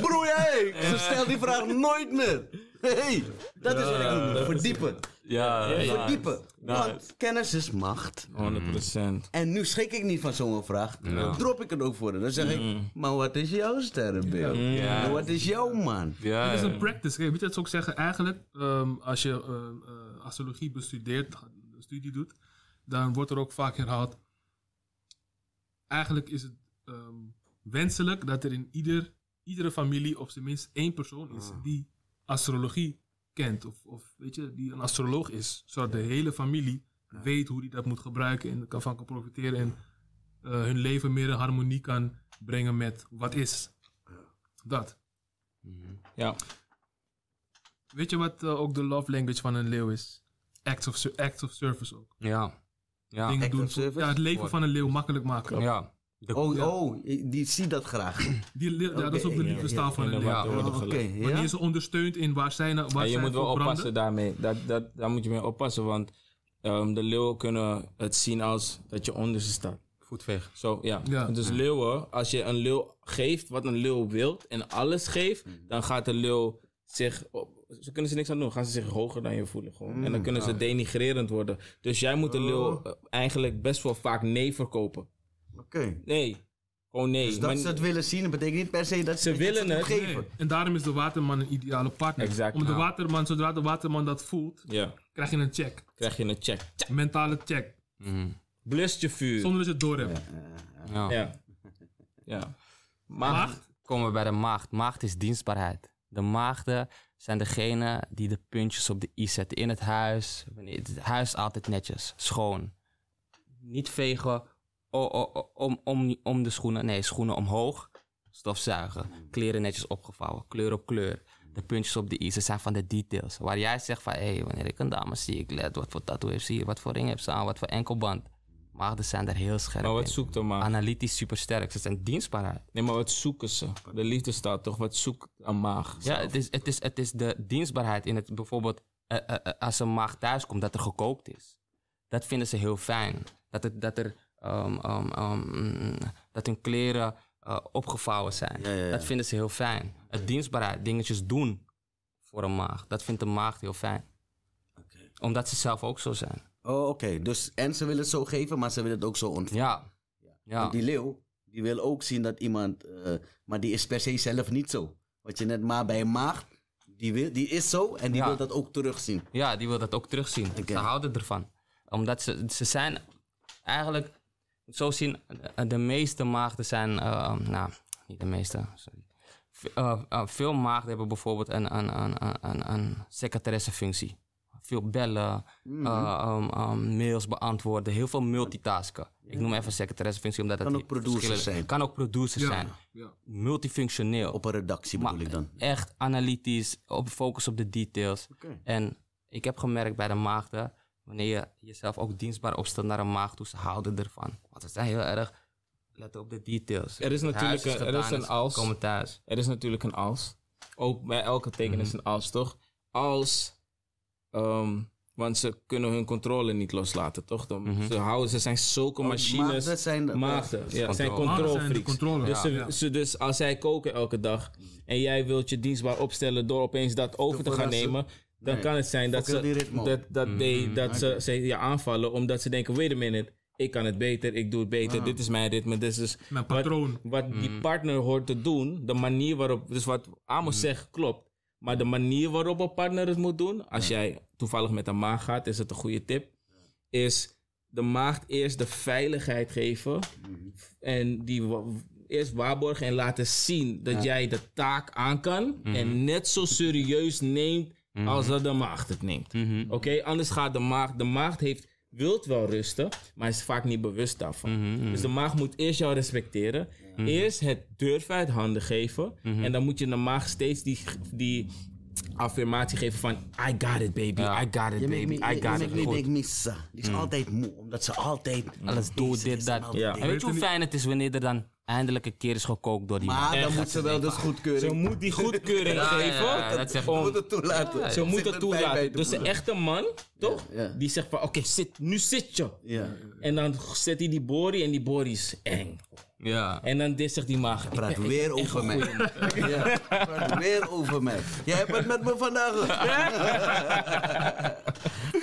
Broer, hey, ze stelt die vraag nooit meer. Hey, dat is wat ik noem, verdiepen. Ja, Verdiepen. Want kennis is macht. 100%. En nu schrik ik niet van zo'n vraag. Dan drop ik het ook voor. Dan zeg ik, maar wat is jouw sterrenbeeld? Ja. Maar wat is jouw man? Ja, Het is een practice. Kijk, weet je wat ze ook zeggen? Eigenlijk, ehm, als je eh, eh, astrologie bestudeert, een studie doet, dan wordt er ook vaak herhaald. Eigenlijk is het ehm, wenselijk dat er in ieder, iedere familie op zijn minst één persoon is die astrologie kent. Of, of weet je, die een astroloog is. Zodat de hele familie weet hoe die dat moet gebruiken en kan van kan profiteren. En eh, hun leven meer in harmonie kan brengen met wat is. Dat. Ja. Weet je wat eh, ook de love language van een leeuw is? Acts of, acts of service ook. ja. Ja. Dingen act doen of voor- service? ja, het leven van een leeuw makkelijk maken. ja. De- Oh, oh, die ziet dat graag. Die, ja, dat is ook de ja, liefdestaal ja, van gelegd. ja. Wanneer ze ondersteunt in waar zij, nou- waar En je zij moet wel branden. oppassen daarmee. Dat, dat, daar moet je mee oppassen, want ehm, de leeuwen kunnen het zien als dat je onder ze staat. Voetveeg. Zo, ja. Ja. Dus leeuwen, als je een leeuw geeft wat een leeuw wil en alles geeft, dan gaat de leeuw zich. op- Ze kunnen ze niks aan doen, gaan ze zich hoger dan je voelen. Gewoon. en dan kunnen ze denigrerend worden. Dus jij moet de leeuw eh, eigenlijk best wel vaak nee verkopen. Oké. Nee. Gewoon nee. Dus dat Maar- ze het willen zien, dat betekent niet per se dat Ze je willen het. geven. Nee. En daarom is de waterman een ideale partner. Exact. Omdat de Ja. waterman, zodra de waterman dat voelt, Ja, krijg je een check. krijg je een check. Mentale check. Blust je vuur. Zonder dat je het door hebt. Ja. Ja. Ja. Maar, Maagd? komen we bij de maagd. Maagd is dienstbaarheid. De maagden zijn degene die de puntjes op de i zetten in het huis. Wanneer- Het huis is altijd netjes, schoon. Niet vegen om, om, om de schoenen. Nee, schoenen omhoog. Stofzuigen. Kleren netjes opgevouwen. Kleur op kleur. De puntjes op de i. Ze zijn van de details. Waar jij zegt van, hé, hey, wanneer ik een dame zie, ik let wat voor tattoo heeft ze hier, wat voor ring heeft ze aan, wat voor enkelband. Maagden zijn daar heel scherp maar wat in. zoekt de? Analytisch supersterk. Ze zijn dienstbaarheid. Nee, maar wat zoeken ze? De liefde staat toch? Wat zoekt een maag? Ja, het is, het, is, het is de dienstbaarheid in het bijvoorbeeld eh, eh, eh, als een maag thuis komt dat er gekookt is. Dat vinden ze heel fijn. Dat, het, dat, er, ehm, ehm, ehm, mm, dat hun kleren eh, opgevouwen zijn. Ja, ja, ja. Dat vinden ze heel fijn. Het dienstbaarheid, dingetjes doen voor een maag. Dat vindt een maagd heel fijn. Omdat ze zelf ook zo zijn. Oh, oké. Dus, en ze willen het zo geven, maar ze willen het ook zo ontvangen. Ja. Ja. Want die leeuw, die wil ook zien dat iemand... eh, maar die is per se zelf niet zo. Wat je net maar bij een maag, die, wil, die is zo en die wil dat ook terugzien. Ja, die wil dat ook terugzien. Oké. Ze houden ervan. Omdat ze, ze zijn eigenlijk, zo zien, eh, de meeste maagden zijn, eh, nou, niet de meeste, sorry. Eh, veel maagden hebben bijvoorbeeld een, een, een, een, een, secretaressefunctie. Veel bellen, Mhm. eh, ehm, ehm, mails beantwoorden, heel veel multitasken. Ik noem even secretaressefunctie omdat Kan het ook producer zijn. Kan ook producer Ja. zijn. ja. Multifunctioneel. Op een redactie Maar bedoel ik dan. Echt analytisch, op focus op de details. En ik heb gemerkt bij de maagden, wanneer je jezelf ook dienstbaar opstelt naar een maagd toe, ze houden ervan. Want ze zijn heel erg, letten op de details. Er is Het natuurlijk een- er is een als. komen thuis. Er is natuurlijk een als. Ook bij elke teken is een als, toch? Als ehm, Want ze kunnen hun controle niet loslaten, toch? Dan, Mhm. ze, houden, ze zijn zulke machines. maagden zijn de- Maagden, ja, zijn controle. Maagden zijn de controlfreaks. controle, Dus, ja. ze, Ja. ze, dus als zij koken elke dag en jij wilt je dienstbaar opstellen door opeens dat over te gaan nemen, dan Nee. kan het zijn dat Fokken ze, dat, dat, they- Mhm. dat ze, ze je aanvallen omdat ze denken: wait a minute, ik kan het beter, ik doe het beter, Ah. dit is mijn ritme. Dit is Mijn wat- patroon. wat die partner hoort te doen, de manier waarop, dus wat Amos zegt klopt. Maar de manier waarop een partner het moet doen, als jij toevallig met een maag gaat, is het een goede tip. Is de maagd eerst de veiligheid geven. En die eerst waarborgen en laten zien dat jij de taak aan kan. En net zo serieus neemt als dat de maagd het neemt. Mhm. Oké, anders gaat de maagd. De maagd heeft, wilt wel rusten, maar is vaak niet bewust daarvan. Mhm. Dus de maag moet eerst jou respecteren. Eerst het durven uit handen geven. Mhm. En dan moet je de maag steeds die, die affirmatie geven van... I got it, baby. Ja. I got it, Je baby. maakt me, I je got maakt it. me Goed. denk missa. Die is altijd moe, omdat ze altijd... Alles doet dit, dat. en Ja. weet je hoe je fijn het is wanneer er dan eindelijk een keer is gekookt door die man? Maar dan moet ze wel dus Ze goedkeuring... moet die goedkeuring Ja, ja, geven. ja, dat om- moet het toelaten. Ze moet het er toelaten. te Dus de voelen. echte man, toch? Ja, ja. Die zegt van, oké, zit, nu zit je. Ja. En dan zet hij die bori en die bori is eng. Ja. En dan dit zegt die maag. ik Praat ben- weer over mij. Ja, praat weer over mij. Jij hebt het met me vandaag.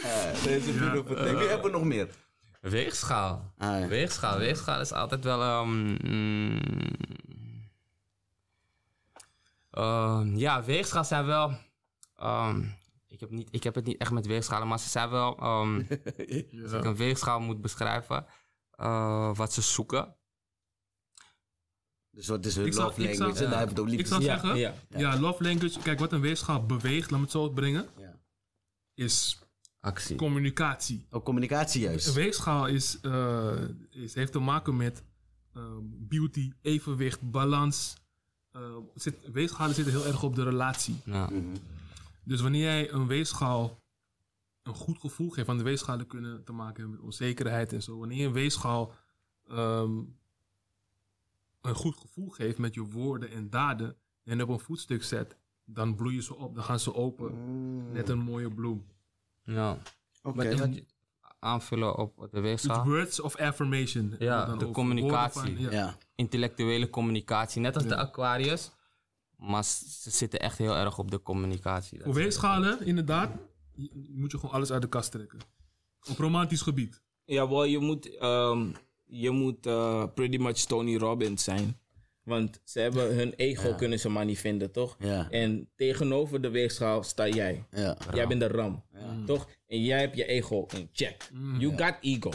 Ah, Deze beautiful thing. Wie hebben we nog meer? Weegschaal. Ah, ja. Weegschaal. Weegschaal is altijd wel. ehm, mm, ehm, ja, weegschaal zijn wel. ehm, ik, heb niet, ik heb het niet echt met weegschalen, maar ze zijn wel. ehm, Als ik een weegschaal moet beschrijven, eh, wat ze zoeken. Dus wat is hun Ik zou- love ik zou- language? En daar ja. hebben we het ook Ik zou zeggen, ja. ja. love language. Kijk, wat een weegschaal beweegt, laat me het zo brengen, Ja. is Actie. communicatie. Ook communicatie Een juist. weegschaal is, eh, is, heeft te maken met ehm, beauty, evenwicht, balans. Eh, zit, weegschalen zitten heel erg op de relatie. Ja. Mhm. Dus wanneer jij een weegschaal een goed gevoel geeft, want de weegschalen kunnen te maken hebben met onzekerheid en zo. Wanneer je een weegschaal ehm, een goed gevoel geeft met je woorden en daden en op een voetstuk zet, dan bloeien ze op, dan gaan ze open. Net een mooie bloem. ja. Oké. Je aanvullen op de weegschaal? words of affirmation. Ja, Dan de communicatie. van- ja. Ja. Intellectuele communicatie, net als de Aquarius. Maar ze zitten echt heel erg op de communicatie. Voor weegschalen, inderdaad, je- moet je gewoon alles uit de kast trekken. Op romantisch gebied. Ja, wel, je moet, ehm, je moet eh, pretty much Tony Robbins zijn. Want ze hebben hun ego kunnen ze maar niet vinden, toch? Ja. En tegenover de weegschaal sta jij. Ja. Jij bent de ram, toch? En jij hebt je ego in check. You got ego.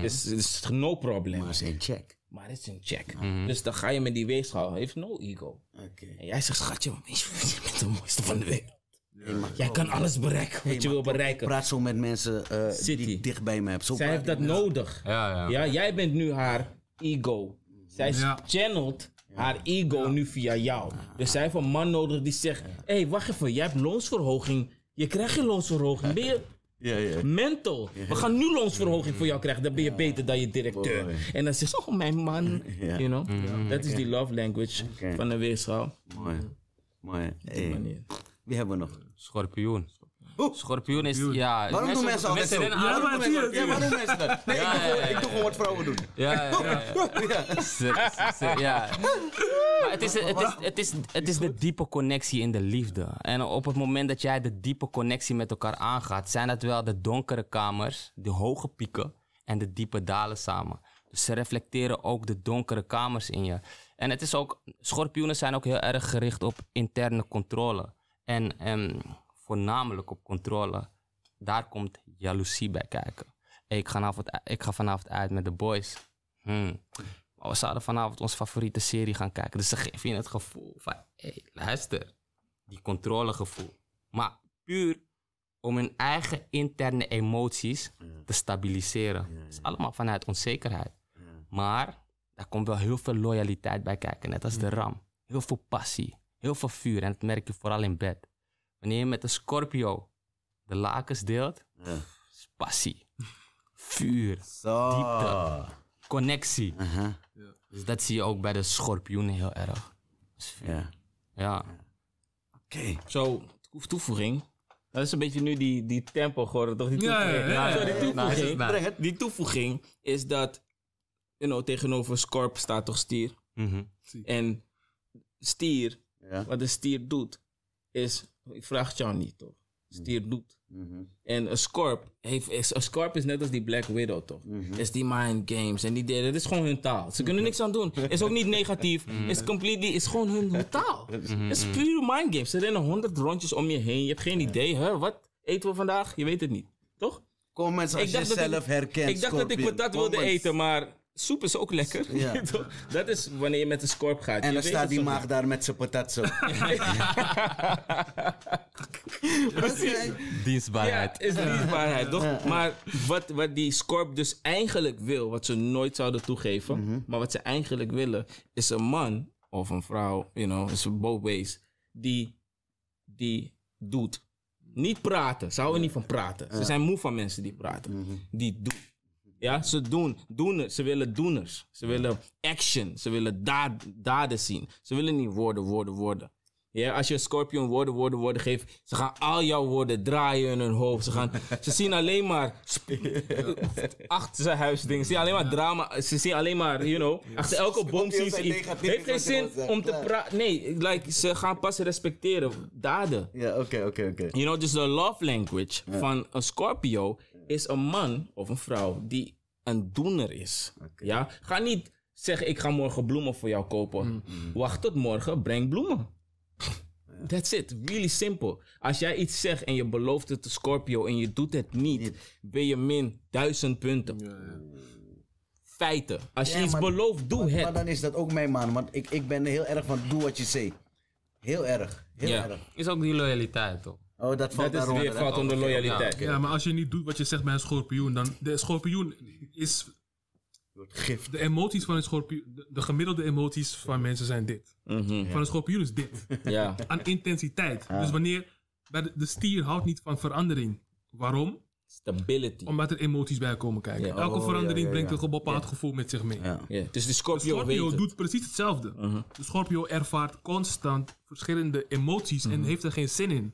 Dus is no problem. Maar is in check. Maar het is een check. Dus dan ga je met die weegschaal. Heeft no ego. Oké. En jij zegt, schatje, je, je bent de mooiste van de wereld. Hey, maar- Jij kan alles bereiken wat Hey, je wil bereiken. Praat zo met mensen eh, die dicht bij me hebben. Zo Zij heeft dat nodig. Ja, ja. Ja, jij bent nu haar ego. Zij Ja. channelt haar ego nu via jou. Dus zij heeft een man nodig die zegt: Hé, hey, wacht even, jij hebt loonsverhoging. Je krijgt geen loonsverhoging. Ben je Ja, ja. mental? We gaan nu loonsverhoging voor jou krijgen. Dan ben je beter dan je directeur. En dan zegt ze: Oh, mijn man. Ja. You know? Dat is die love language van de weegschaal. Mooi. Mooi. Hey, Manier. Wie hebben we nog? Schorpioen. Oeh. Schorpioen is, ja... Waarom doen mensen altijd zo? rennen Ja, waarom mensen dat? Nee, ik, Ja, doe ja, gewoon, ja, ik doe gewoon wat vrouwen doen. Ja, ja, ja. Maar het is, het, is, het, is, het is de diepe connectie in de liefde. En op het moment dat jij de diepe connectie met elkaar aangaat, zijn het wel de donkere kamers, de hoge pieken en de diepe dalen samen. Dus ze reflecteren ook de donkere kamers in je. En het is ook, schorpioenen zijn ook heel erg gericht op interne controle. En, en voornamelijk op controle. Daar komt jaloezie bij kijken. Ik, ga vanavond, ik ga vanavond uit met de boys. Hmm. Maar we zouden vanavond onze favoriete serie gaan kijken. Dus ze geven je het gevoel van, hé, hey, luister. Die controlegevoel. Maar puur om hun eigen interne emoties te stabiliseren. Dat is allemaal vanuit onzekerheid. Maar daar komt wel heel veel loyaliteit bij kijken. Net als de ram. Heel veel passie. Heel veel vuur. En dat merk je vooral in bed. Wanneer je met een Scorpio de lakens deelt, Ja. is passie. Vuur. Zo. Diepte. Connectie. Aha. Dus dat zie je ook bij de schorpioenen heel erg. Ja. Ja. Oké. Zo, toevoeging. Dat is een beetje nu die, die tempo geworden, toch? Die Ja, ja, toevoeging. ja, ja, Zo, die ja. toevoeging, Nice, Breng het. die toevoeging is dat, you know, tegenover Scorp staat toch stier. Mhm. En stier, Ja. wat een stier doet, is, ik vraag het jou niet toch? Stier doet. Mhm. En een Scorp, heeft, is, een Scorp is net als die Black Widow toch? Is die mind games en die deden, dit is gewoon hun taal. Ze kunnen niks aan doen. Is ook niet negatief. Is completely, is gewoon hun, hun taal. is pure mind games. Ze rennen honderd rondjes om je heen. Je hebt geen idee, hè? Wat eten we vandaag? Je weet het niet, toch? Comments als Ik je dat ik- zelf herkent. Ik dacht dat ik patat wilde eten, maar soep is ook lekker. Ja. Dat is wanneer je met een Scorp gaat. En Je dan staat die maag daar met zijn patat zo. Dienstbaarheid. Ja, is dienstbaarheid, toch? Maar wat, wat die Scorp dus eigenlijk wil, wat ze nooit zouden toegeven, maar wat ze eigenlijk willen, is een man of een vrouw, you know, is both ways, die, die doet. Niet praten. Ze houden niet van praten. Ze zijn moe van mensen die praten. Die doen. Ja, ze doen. Doeners. Ze willen doeners. Ze willen action. Ze willen daad, daden zien. Ze willen niet woorden, woorden, woorden. Ja, als je een scorpion woorden, woorden, woorden geeft, ze gaan al jouw woorden draaien in hun hoofd. Ze, gaan, ze zien alleen maar achter zijn huisdingen. Ze zien alleen maar drama. Ze zien alleen maar, you know, achter elke boom zien ze iets. negatief, heeft geen zin om te praten. Nee, like, ze gaan pas respecteren. Daden. Ja, oké, oké, oké. You know, dus de love language van een Scorpio is een man of een vrouw die een doener is. Ja? Ga niet zeggen, ik ga morgen bloemen voor jou kopen. Wacht tot morgen, breng bloemen. That's it. Really simple. Als jij iets zegt en je belooft het de Scorpio en je doet het niet, ben je min duizend punten. Feiten. Als je Ja, iets maar- belooft, doe maar, het. Maar dan is dat ook mijn man, want ik, ik ben heel erg van doe wat je zegt. Heel erg, heel Ja. erg. Is ook die loyaliteit, toch? Oh, dat valt Dat is daaronder. weer fout onder loyaliteit. Ja, maar als je niet doet wat je zegt bij een schorpioen, dan de schorpioen is Gift. de emoties van een schorpioen, de, de gemiddelde emoties van mensen zijn dit. Mhm. Van een schorpioen is dit. Ja. Aan intensiteit. Dus wanneer bij de, de stier houdt niet van verandering. Waarom? Stability. Omdat er emoties bij komen kijken. Elke Oh, verandering brengt een bepaald gevoel met zich mee. Dus de De Scorpio, doet precies hetzelfde. De Scorpio ervaart constant verschillende emoties en heeft er geen zin in.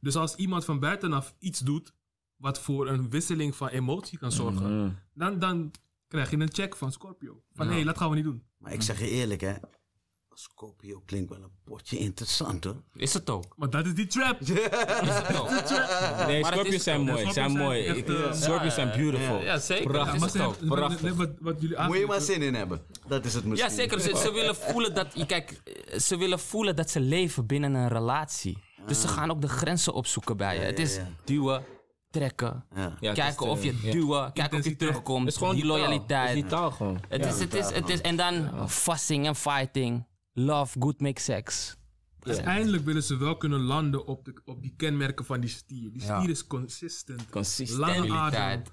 Dus als iemand van buitenaf iets doet wat voor een wisseling van emotie kan zorgen, dan, dan krijg je een check van Scorpio. Van hé, hey, dat gaan we niet doen. Maar ik zeg je eerlijk, hè. Scorpio klinkt wel een potje interessant, hoor. Is het ook. Maar dat is die trap. Nee, het Scorpios is zijn zo. mooi. Ja, zijn Scorpios mooi. zijn echt, eh, Scorpios zijn beautiful. Ja, zeker. Prachtig. Is maar het ze ook. hebben- prachtig. net wat, wat jullie Moet je maar zin in hebben. Dat is het Ja, misschien. zeker. Ze, ze willen voelen dat... Kijk, ze willen voelen dat ze leven binnen een relatie. Dus ze gaan ook de grenzen opzoeken bij je. Het is ja. duwen, trekken. Ja. Kijken of je eh, ja. duwen, kijken of je terugkomt. Het is gewoon die loyaliteit. Het is die taal gewoon. Het is, het is, het is, en dan fussing en fighting. Love, good make sex. Uiteindelijk willen ze wel kunnen landen op, de, op die kenmerken van die stier. Die Ja. stier is consistent. Consistent. Lange adem. Stabiliteit.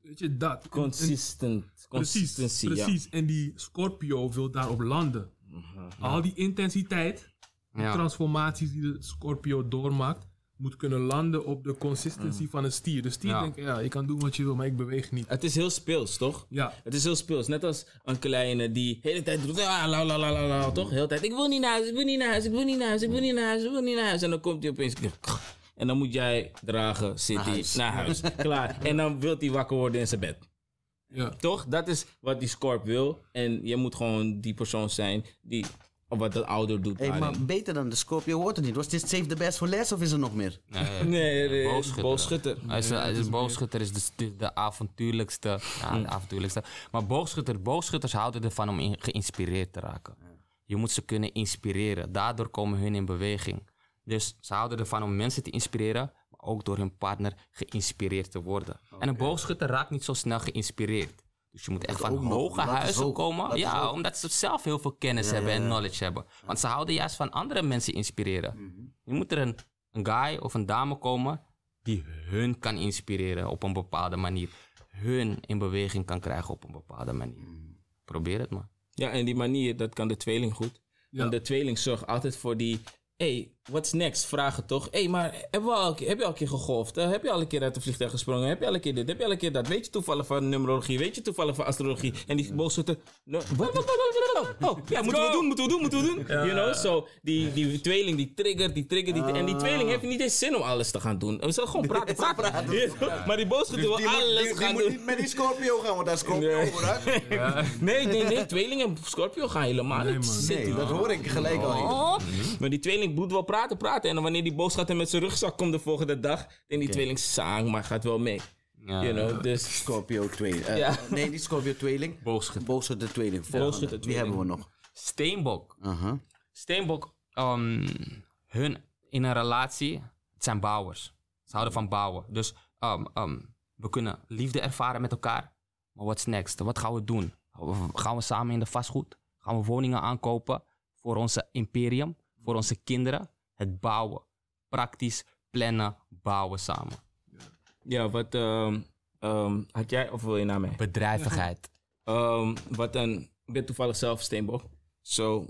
Weet je dat? En- en- Consistent. Precies, precies. En die Scorpio wil daarop landen. Al die intensiteit, Ja. transformaties die de Scorpio doormaakt, moet kunnen landen op de consistency van een stier. De stier Ja. denkt, ja, je kan doen wat je wil, maar ik beweeg niet. Het is heel speels, toch? Ja, Het is heel speels. Net als een kleine die de hele tijd doet, ah, la, la, la, la, la, toch? De hele tijd, ik wil niet naar huis, ik wil niet naar huis, ik wil niet naar huis, ik wil niet naar huis, ik wil niet naar huis. En dan komt hij opeens, en dan moet jij dragen, zit hij huis. naar huis. Klaar. En dan wil hij wakker worden in zijn bed. ja. Toch? Dat is wat die Scorp wil. En je moet gewoon die persoon zijn die wat de ouder doet. Hey, maar beter dan de Scorpio hoort het niet. Was dit Save the Best for Last of is er nog meer? Nee, Nee, nee, Boogschutter. boogschutter. Hij is, hij is boogschutter is de, de, avontuurlijkste. Ja, de avontuurlijkste. Maar boogschutter, boogschutters houden ervan om in- geïnspireerd te raken. Je moet ze kunnen inspireren. Daardoor komen hun in beweging. Dus ze houden ervan om mensen te inspireren, maar ook door hun partner geïnspireerd te worden. En een boogschutter raakt niet zo snel geïnspireerd. Dus je moet echt van hoge huizen komen. Ja, omdat ze zelf heel veel kennis hebben en knowledge hebben. Want ze houden juist van andere mensen inspireren. Je moet er een, een guy of een dame komen die hun kan inspireren op een bepaalde manier. Hun in beweging kan krijgen op een bepaalde manier. Probeer het maar. Ja, en die manier, dat kan de tweeling goed. Ja. Want de tweeling zorgt altijd voor die... hey, what's next? Vragen toch? Hé, hey, maar al, heb je al een keer gegolfd? Eh, heb je al een keer uit de vliegtuig gesprongen? Heb je al een keer dit? Heb je al een keer dat? Weet je toevallig van numerologie? Weet je toevallig van astrologie? En die boosdoener... No? Oh, ja, moeten we doen, moeten we doen, moeten we doen. You know, so die, die tweeling die triggert, die triggert, die, en die tweeling heeft niet eens zin om alles te gaan doen. We zullen gewoon praten, praten. Maar die boosdoener wil Die moet- alles die- die gaan moet doen. niet met die Scorpio gaan, want dat is Scorpio, Nee. Nee, nee, nee. Tweeling en Scorpio gaan helemaal niet. Nee, dat hoor ik gelijk al. Oh. Maar die tweeling moet wel praten, praten. En wanneer die boos gaat en met zijn rugzak komt de volgende dag, denkt die tweeling sang, maar gaat wel mee. Ja. You know, dus Scorpio tweeling. Eh, Ja. Nee, niet Scorpio tweeling. Boogschutter. Boogschutter tweeling. Volgende. Boogschutter Die tweeling. hebben we nog. Steenbok. Aha. Steenbok, ehm, hun in een relatie, het zijn bouwers. Ze houden van bouwen. Dus ehm, ehm, we kunnen liefde ervaren met elkaar. Maar what's next? Wat gaan we doen? Gaan we samen in de vastgoed? Gaan we woningen aankopen voor onze imperium? Voor onze kinderen? Het bouwen. Praktisch plannen, bouwen samen. ja, wat ehm, ehm, had jij, of wil je naar mij? Bedrijvigheid. Ehm, wat een, ik ben toevallig zelf Steenbok. Zo,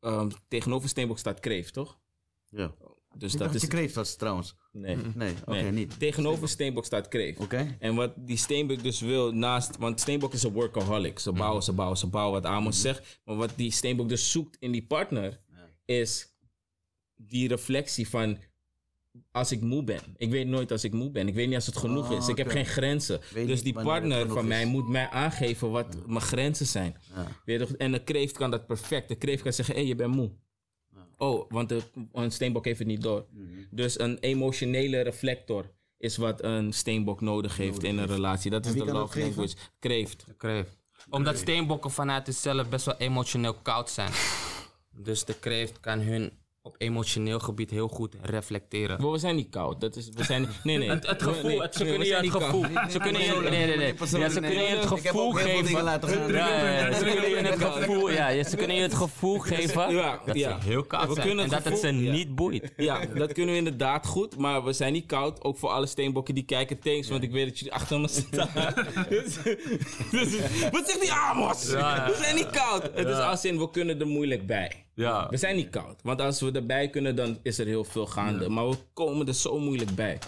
ehm, tegenover Steenbok staat Kreeft, toch? Ja. Dus Ik dat dacht is... je kreeft was trouwens. Nee, Nee, oké, nee. niet. Tegenover Steenbok staat Kreeft. Oké. En wat die Steenbok dus wil naast... Want Steenbok is een workaholic. Ze bouwen, ze bouwen, ze bouwen, wat Amos zegt. Maar wat die Steenbok dus zoekt in die partner... is die reflectie van... Als ik moe ben. Ik weet nooit als ik moe ben. Ik weet niet als het genoeg is. Ik heb geen grenzen. Weet dus die partner van mij is. moet mij aangeven wat mijn grenzen zijn. Ja. Weet je toch? En een kreeft kan dat perfect. De kreeft kan zeggen, hé, hey, je bent moe. Oh, want de, een steenbok heeft het niet door. Mhm. Dus een emotionele reflector is wat een steenbok nodig heeft in een relatie. Dat is de love language. Kreeft. De kreeft. Omdat steenbokken vanuit zichzelf best wel emotioneel koud zijn. Dus de kreeft kan hun op emotioneel gebied heel goed reflecteren. Maar we zijn niet koud. Dat is, we zijn, nee, nee. Het, gevoel, nee, het, ze nee, kunnen je het gevoel, ze kunnen je, nee, nee, nee. Ja, ze kunnen je het gevoel geven. laten gaan. Ja, ja, ja, ze kunnen je het gevoel, ja, ze kunnen je het gevoel geven Ja, dat ja. ze heel koud We zijn en dat het ze niet boeit. Ja, dat kunnen we inderdaad goed. Maar we zijn niet koud. Ook voor alle steenbokken die kijken. Thanks, want ik weet dat jullie achter me staan. dus, dus- wat zegt die Amos? We zijn niet koud. Het is als in, we kunnen er moeilijk bij. Ja. We zijn niet koud. Want als we erbij kunnen, dan is er heel veel gaande. Maar we komen er zo moeilijk bij.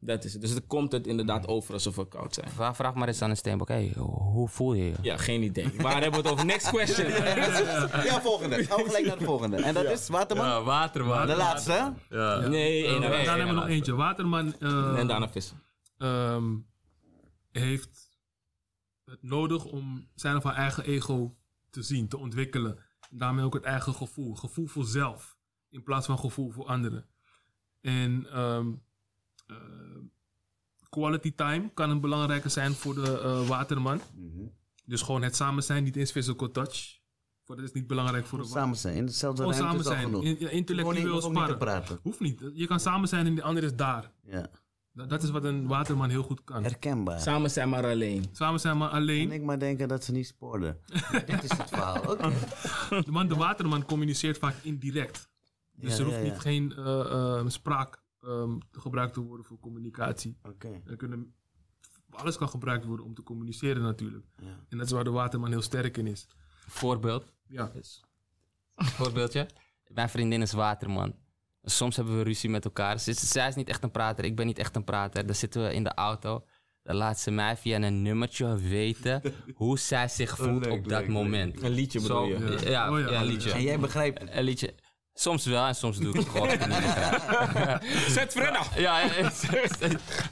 Dat is het. Dus dan komt het inderdaad over alsof we koud zijn. Vraag, vraag maar eens aan een steenbok, hey, hoe voel je je? Ja, geen idee. Waar hebben we het over? Next question. Ja, volgende. Gaan we gelijk naar de volgende. En dat is Waterman. water, De laatste, hè? Nee, één Uh, naar daarna één. hebben we nog eentje. Waterman eh, En daarna vissen. ehm, heeft het nodig om zijn of haar eigen ego te zien, te ontwikkelen. Daarmee ook het eigen gevoel. Gevoel voor zelf. In plaats van gevoel voor anderen. En ehm, eh, quality time kan een belangrijke zijn voor de eh, waterman. Dus gewoon het samen zijn, niet eens physical touch. Voor dat is niet belangrijk voor de waterman. Samen zijn. In dezelfde Gewoon ruimte samen is al zijn. genoeg. In- ja, niet, intellectueel hoef niet te praten. Hoeft niet. Je kan samen zijn en de ander is daar. Ja. Dat, dat is wat een waterman heel goed kan. Herkenbaar. Samen zijn maar alleen. Samen zijn maar En alleen. ik maar denken dat ze niet spoorden. Dit is het verhaal. Oké. De, man, de waterman communiceert vaak indirect. Dus Ja, er hoeft ja, ja. niet geen eh, eh, spraak ehm, te gebruikt te worden voor communicatie. Oké. Er kunnen, alles kan gebruikt worden om te communiceren natuurlijk. Ja. En dat is waar de waterman heel sterk in is. Voorbeeld. Ja. Voorbeeldje. Mijn vriendin is waterman. Soms hebben we ruzie met elkaar. Ze, zij is niet echt een prater, ik ben niet echt een prater. Dan zitten we in de auto. Dan laat ze mij via een nummertje weten hoe zij zich voelt op dat moment. Een liedje bedoel Zo, je? Ja, ja, Oh ja. een liedje. En jij begrijpt het. Een liedje. Soms wel en soms doe ik het gewoon. niet. Zet Frenna! Ja,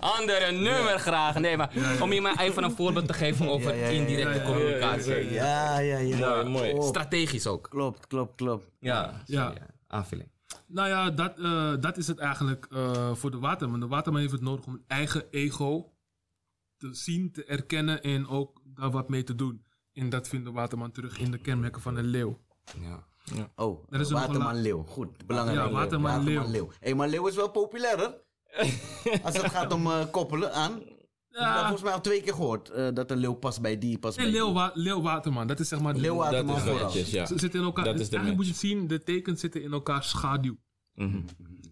andere nummer graag. Nee, maar om je maar even een voorbeeld te geven over Ja, ja, ja, indirecte ja, ja, communicatie. Ja, ja, ja. Mooi, mooi. Strategisch ook. Klopt, klopt, klopt. Ja, Ja. sorry, aanvulling. Nou ja, dat, eh, dat is het eigenlijk eh, voor de waterman. De waterman heeft het nodig om een eigen ego te zien, te erkennen en ook daar wat mee te doen. En dat vindt de waterman terug in de kenmerken van een leeuw. Ja. Oh, Dat is een Waterman Leeuw. Goed, belangrijk. Ja, Waterman Leeuw. Hé, hey, maar Leeuw is wel populairder. Als het gaat om eh, koppelen aan. Ik heb Ja, volgens mij al twee keer gehoord eh, dat een leeuw past bij die, past en bij leeuw, die. wa- leeuw waterman, dat is zeg maar... de- Leeuw Dat Waterman is vooral. ja. Ze zitten in elkaar. Dat is de eigenlijk moet je het zien, de tekens zitten in elkaar schaduw.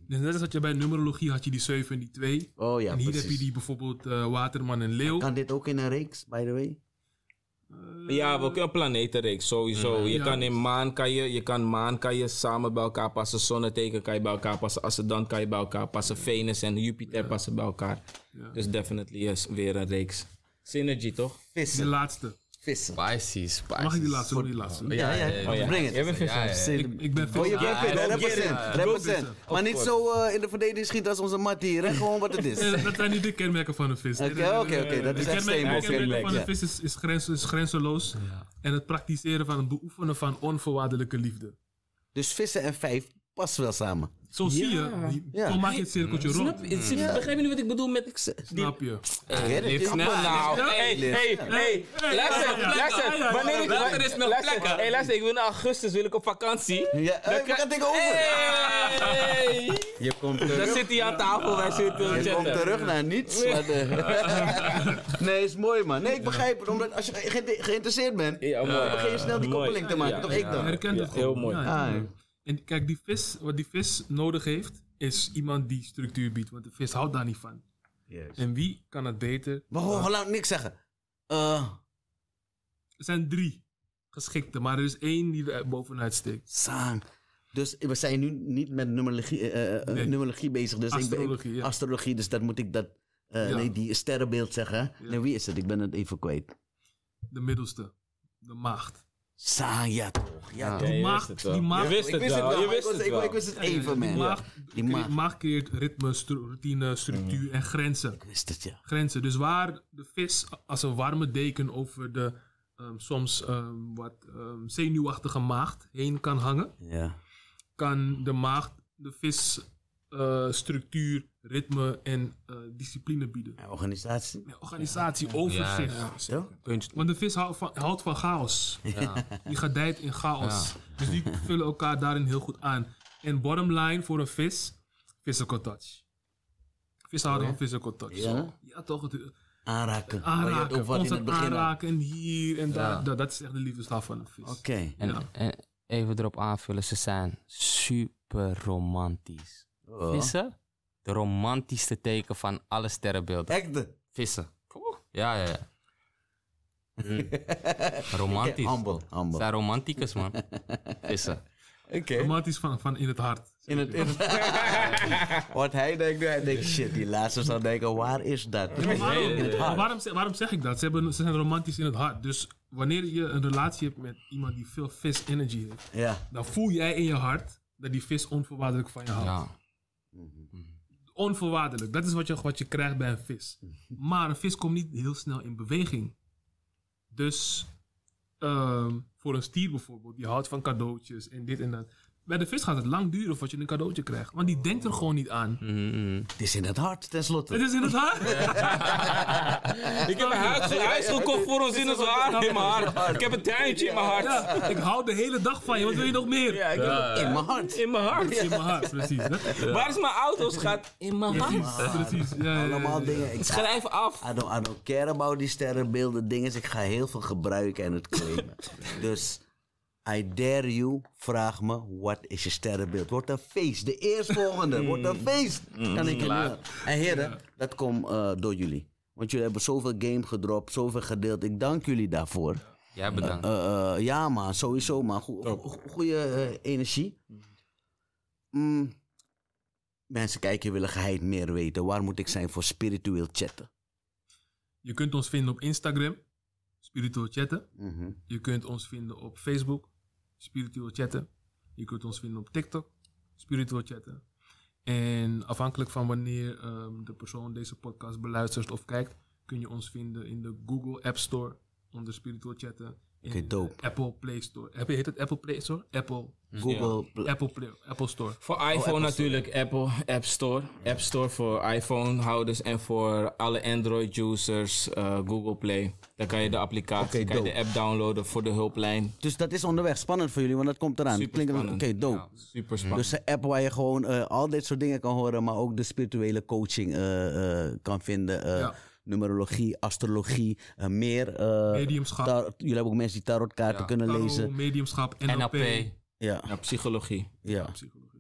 Dus net als dat je bij numerologie had je die 7 en die 2. Oh ja, en hier precies. heb je die bijvoorbeeld eh, waterman en leeuw. Kan dit ook in een reeks, by the way? Ja, we kunnen planetenreeks sowieso. Je Ja. kan in maan kan je, je kan maan kan je samen bij elkaar passen. Zonneteken kan je bij elkaar passen. Ascendant kan je bij elkaar passen. Venus en Jupiter passen bij elkaar. Dus definitely is weer een reeks. Synergy toch? De laatste. Vissen. Spicy, spicy. Mag ik die laatste? Die laatste. Ja, ja. Oh ja. Breng het. Jij bent visser. Ik, ik ben Oh, je bent represent. ja, represent. Maar niet zo eh, in de verdediging schieten als onze mat hier. hè. Gewoon wat het is. Dat zijn niet de kenmerken van een vis. Oké, oké, oké. Dat is De echt steenbok. de kenmerken van een vis is, is, grens, is grenzeloos. En het praktiseren van het beoefenen van onvoorwaardelijke liefde. Dus vissen en vijf past wel samen. Zo zie je. Zo maak je het cirkeltje rond. Snap, je- snap- Begrijp je nu wat ik bedoel met... Snap je? Nou, hey, hey, hey, luister, ja, ja, luister. ja. Wanneer ik, Later is nog luister, plekken. hey, luister, ik wil in augustus wil ik op vakantie. Ja, eh, we gaan tegenover. Hey! Je komt Dan terug. zit hij aan tafel, wij zitten Je komt terug naar niets. maar, eh, nee, is mooi man. Nee, ik begrijp het. Omdat als je ge- geïnteresseerd bent, Ja, mooi. dan begin je snel die koppeling te maken. Toch ik dan? herkent het gewoon. heel mooi. Ja, ja. Ja. En kijk, die vis, wat die vis nodig heeft, is iemand die structuur biedt. Want de vis houdt daar niet van. Juist. En wie kan het beter? Maar gewoon, laat niks zeggen. Eh, Er zijn drie geschikte, maar er is één die er bovenuit steekt. Sang. Dus we zijn nu niet met numerologie, eh, eh, Nee. numerologie bezig. Dus ik ben, Astrologie, ja. astrologie, dus dat moet ik dat, eh, Ja. nee, die sterrenbeeld zeggen. hè? Nee, wie is het? Ik ben het even kwijt. De middelste, de maagd. Sang, ja toch. Ja. Die je maagd, wist het wel. die maagd, Je wist Ik het wist het wel, wel. je maar Ik wist het ik, wel. ik wist het even, die man. Die cre- maagd. maagd creëert ritme, stru- routine, structuur en grenzen. Ik wist het, ja. grenzen. Dus waar de vis als een warme deken over de ehm, soms ehm, wat ehm, zenuwachtige maagd heen kan hangen, Ja. kan de maagd de vis eh, structuur, ritme en eh, discipline bieden. En organisatie. Ja, Organisatie, overzicht. Want de vis houdt van, houdt van chaos. Ja. Die gedijt in chaos. Dus die vullen elkaar daarin heel goed aan. En bottom line voor een vis, physical touch. Vis houden van physical touch. Ja? ja toch? Het, Aanraken. Oh, je had aanraken. over wat Ons in het aanraken en hier en daar. Ja. Dat, dat is echt de liefdestaal van een vis. Oké. En, en even erop aanvullen, ze zijn super romantisch. Oh. Vissen, de romantischste teken van alle sterrenbeelden. Ekte. Vissen. Ja, ja, ja. Mm. Romantisch. Humble, Ze humble. zijn romanticus, man. Vissen. Oké. Romantisch van, van in het hart. In het, in het Wat hij denkt, hij denkt, shit, die laatste zal denken, waar is dat? Waarom, In het hart. waarom, zeg- waarom zeg ik dat? Ze, hebben, ze zijn romantisch in het hart. Dus wanneer je een relatie hebt met iemand die veel vis energy heeft, Ja. dan voel jij in je hart dat die vis onvoorwaardelijk van je houdt. Ja. Onvoorwaardelijk. Dat is wat je, wat je krijgt bij een vis. Maar een vis komt niet heel snel in beweging. Dus ehm, voor een stier bijvoorbeeld, die houdt van cadeautjes en dit en dat. Bij de vis gaat het lang duren voordat je een cadeautje krijgt. Want die denkt er gewoon niet aan. Mhm, mhm. Het is in het hart, tenslotte. Het is in het hart. Ik heb een huis, huis gekocht voor ons in het hart in mijn hart. Ik heb een tuintje in mijn hart. Ja, ik hou de hele dag van je. Wat wil je nog meer? Ja, ik in mijn hart. In mijn hart. In mijn hart, precies. Dat, Waar is mijn auto, schat? In mijn hart. precies. Ja, ja, ja, ja. Allemaal dingen. Ik Schrijf af. I don't, I don't care about die sterrenbeelden dingen. Ik ga heel veel gebruiken en het claimen. dus, I dare you, vraag me, wat is je sterrenbeeld? Wordt een feest. De eerstvolgende wordt een feest. kan ik je En heren, dat komt eh, door jullie. Want jullie hebben zoveel game gedropt, zoveel gedeeld. Ik dank jullie daarvoor. Jij bedankt. Eh, eh, ja, man, sowieso, man. Goede energie. Mm. Mensen kijken, willen geheid meer weten. Waar moet ik zijn voor spiritueel chatten? Je kunt ons vinden op Instagram, spiritueel chatten. Mhm. Je kunt ons vinden op Facebook, spiritueel chatten. Je kunt ons vinden op TikTok, spiritueel chatten. En afhankelijk van wanneer ehm, de persoon deze podcast beluistert of kijkt, kun je ons vinden in de Google App Store onder spiritueel chatten. Oké, de dope. Apple Play Store. Heb je, heet het Apple Play Store? Apple, Google. Pl- Apple, Play, Apple Store. Voor iPhone natuurlijk Apple App Store. App Store voor iPhone-houders en voor alle Android-users eh, Google Play. Dan kan je de applicatie, kan je de app downloaden voor de hulplijn. Dus dat is onderweg. Spannend voor jullie, want dat komt eraan. Super Klinkt- Oké, spannend. dope. Super spannend. Dus een app waar je gewoon eh, al dit soort dingen kan horen, maar ook de spirituele coaching eh, eh, kan vinden. eh, Ja. Numerologie, astrologie, eh, meer. eh, Mediumschap. tar- jullie hebben ook mensen die tarotkaarten Ja. kunnen Tarot, lezen. mediumschap, NLP. NLP. Ja, ja, psychologie. ja. Psychologie.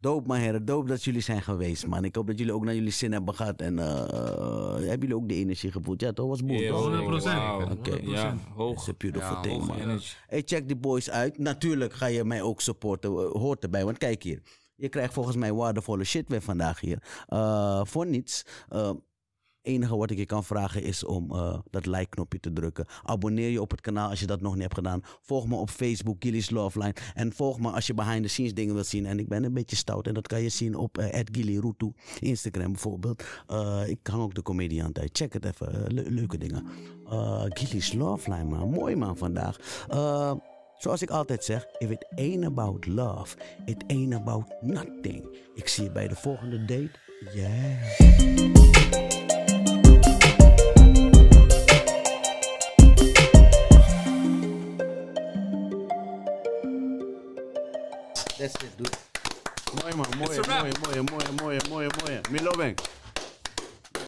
Doop, mijn heren. Doop dat jullie zijn geweest, man. Ik hoop dat jullie ook naar jullie zin hebben gehad. En eh, hebben jullie ook de energie gevoeld? Ja, toch? Was Yeah, toch? 100%. wauw. Oké. Ja, It's hoog. a beautiful Ja, thing, hoog man. energy. Hey, check die boys uit. Natuurlijk ga je mij ook supporten. Hoort erbij. Want kijk hier. Je krijgt volgens mij waardevolle shit weer vandaag hier. Eh, voor niets. Eh, enige wat ik je kan vragen is om eh, dat like-knopje te drukken. Abonneer je op het kanaal als je dat nog niet hebt gedaan. Volg me op Facebook, Gilly's Loveline. En volg me als je behind the scenes dingen wilt zien. En ik ben een beetje stout. En dat kan je zien op uh, @gillyrutu, Instagram bijvoorbeeld. Eh, ik hang ook de comediant uit. Check het even. eh, le- leuke dingen. Eh Gilly's Loveline, man. Mooi man vandaag. Eh, zoals ik altijd zeg, if it ain't about love, it ain't about nothing. Ik zie je bij de volgende date. Yeah. That's it, dude. Mooi man, mooie, mooie, mooie, mooie, mooie, mooie, mooie. Milo Bank.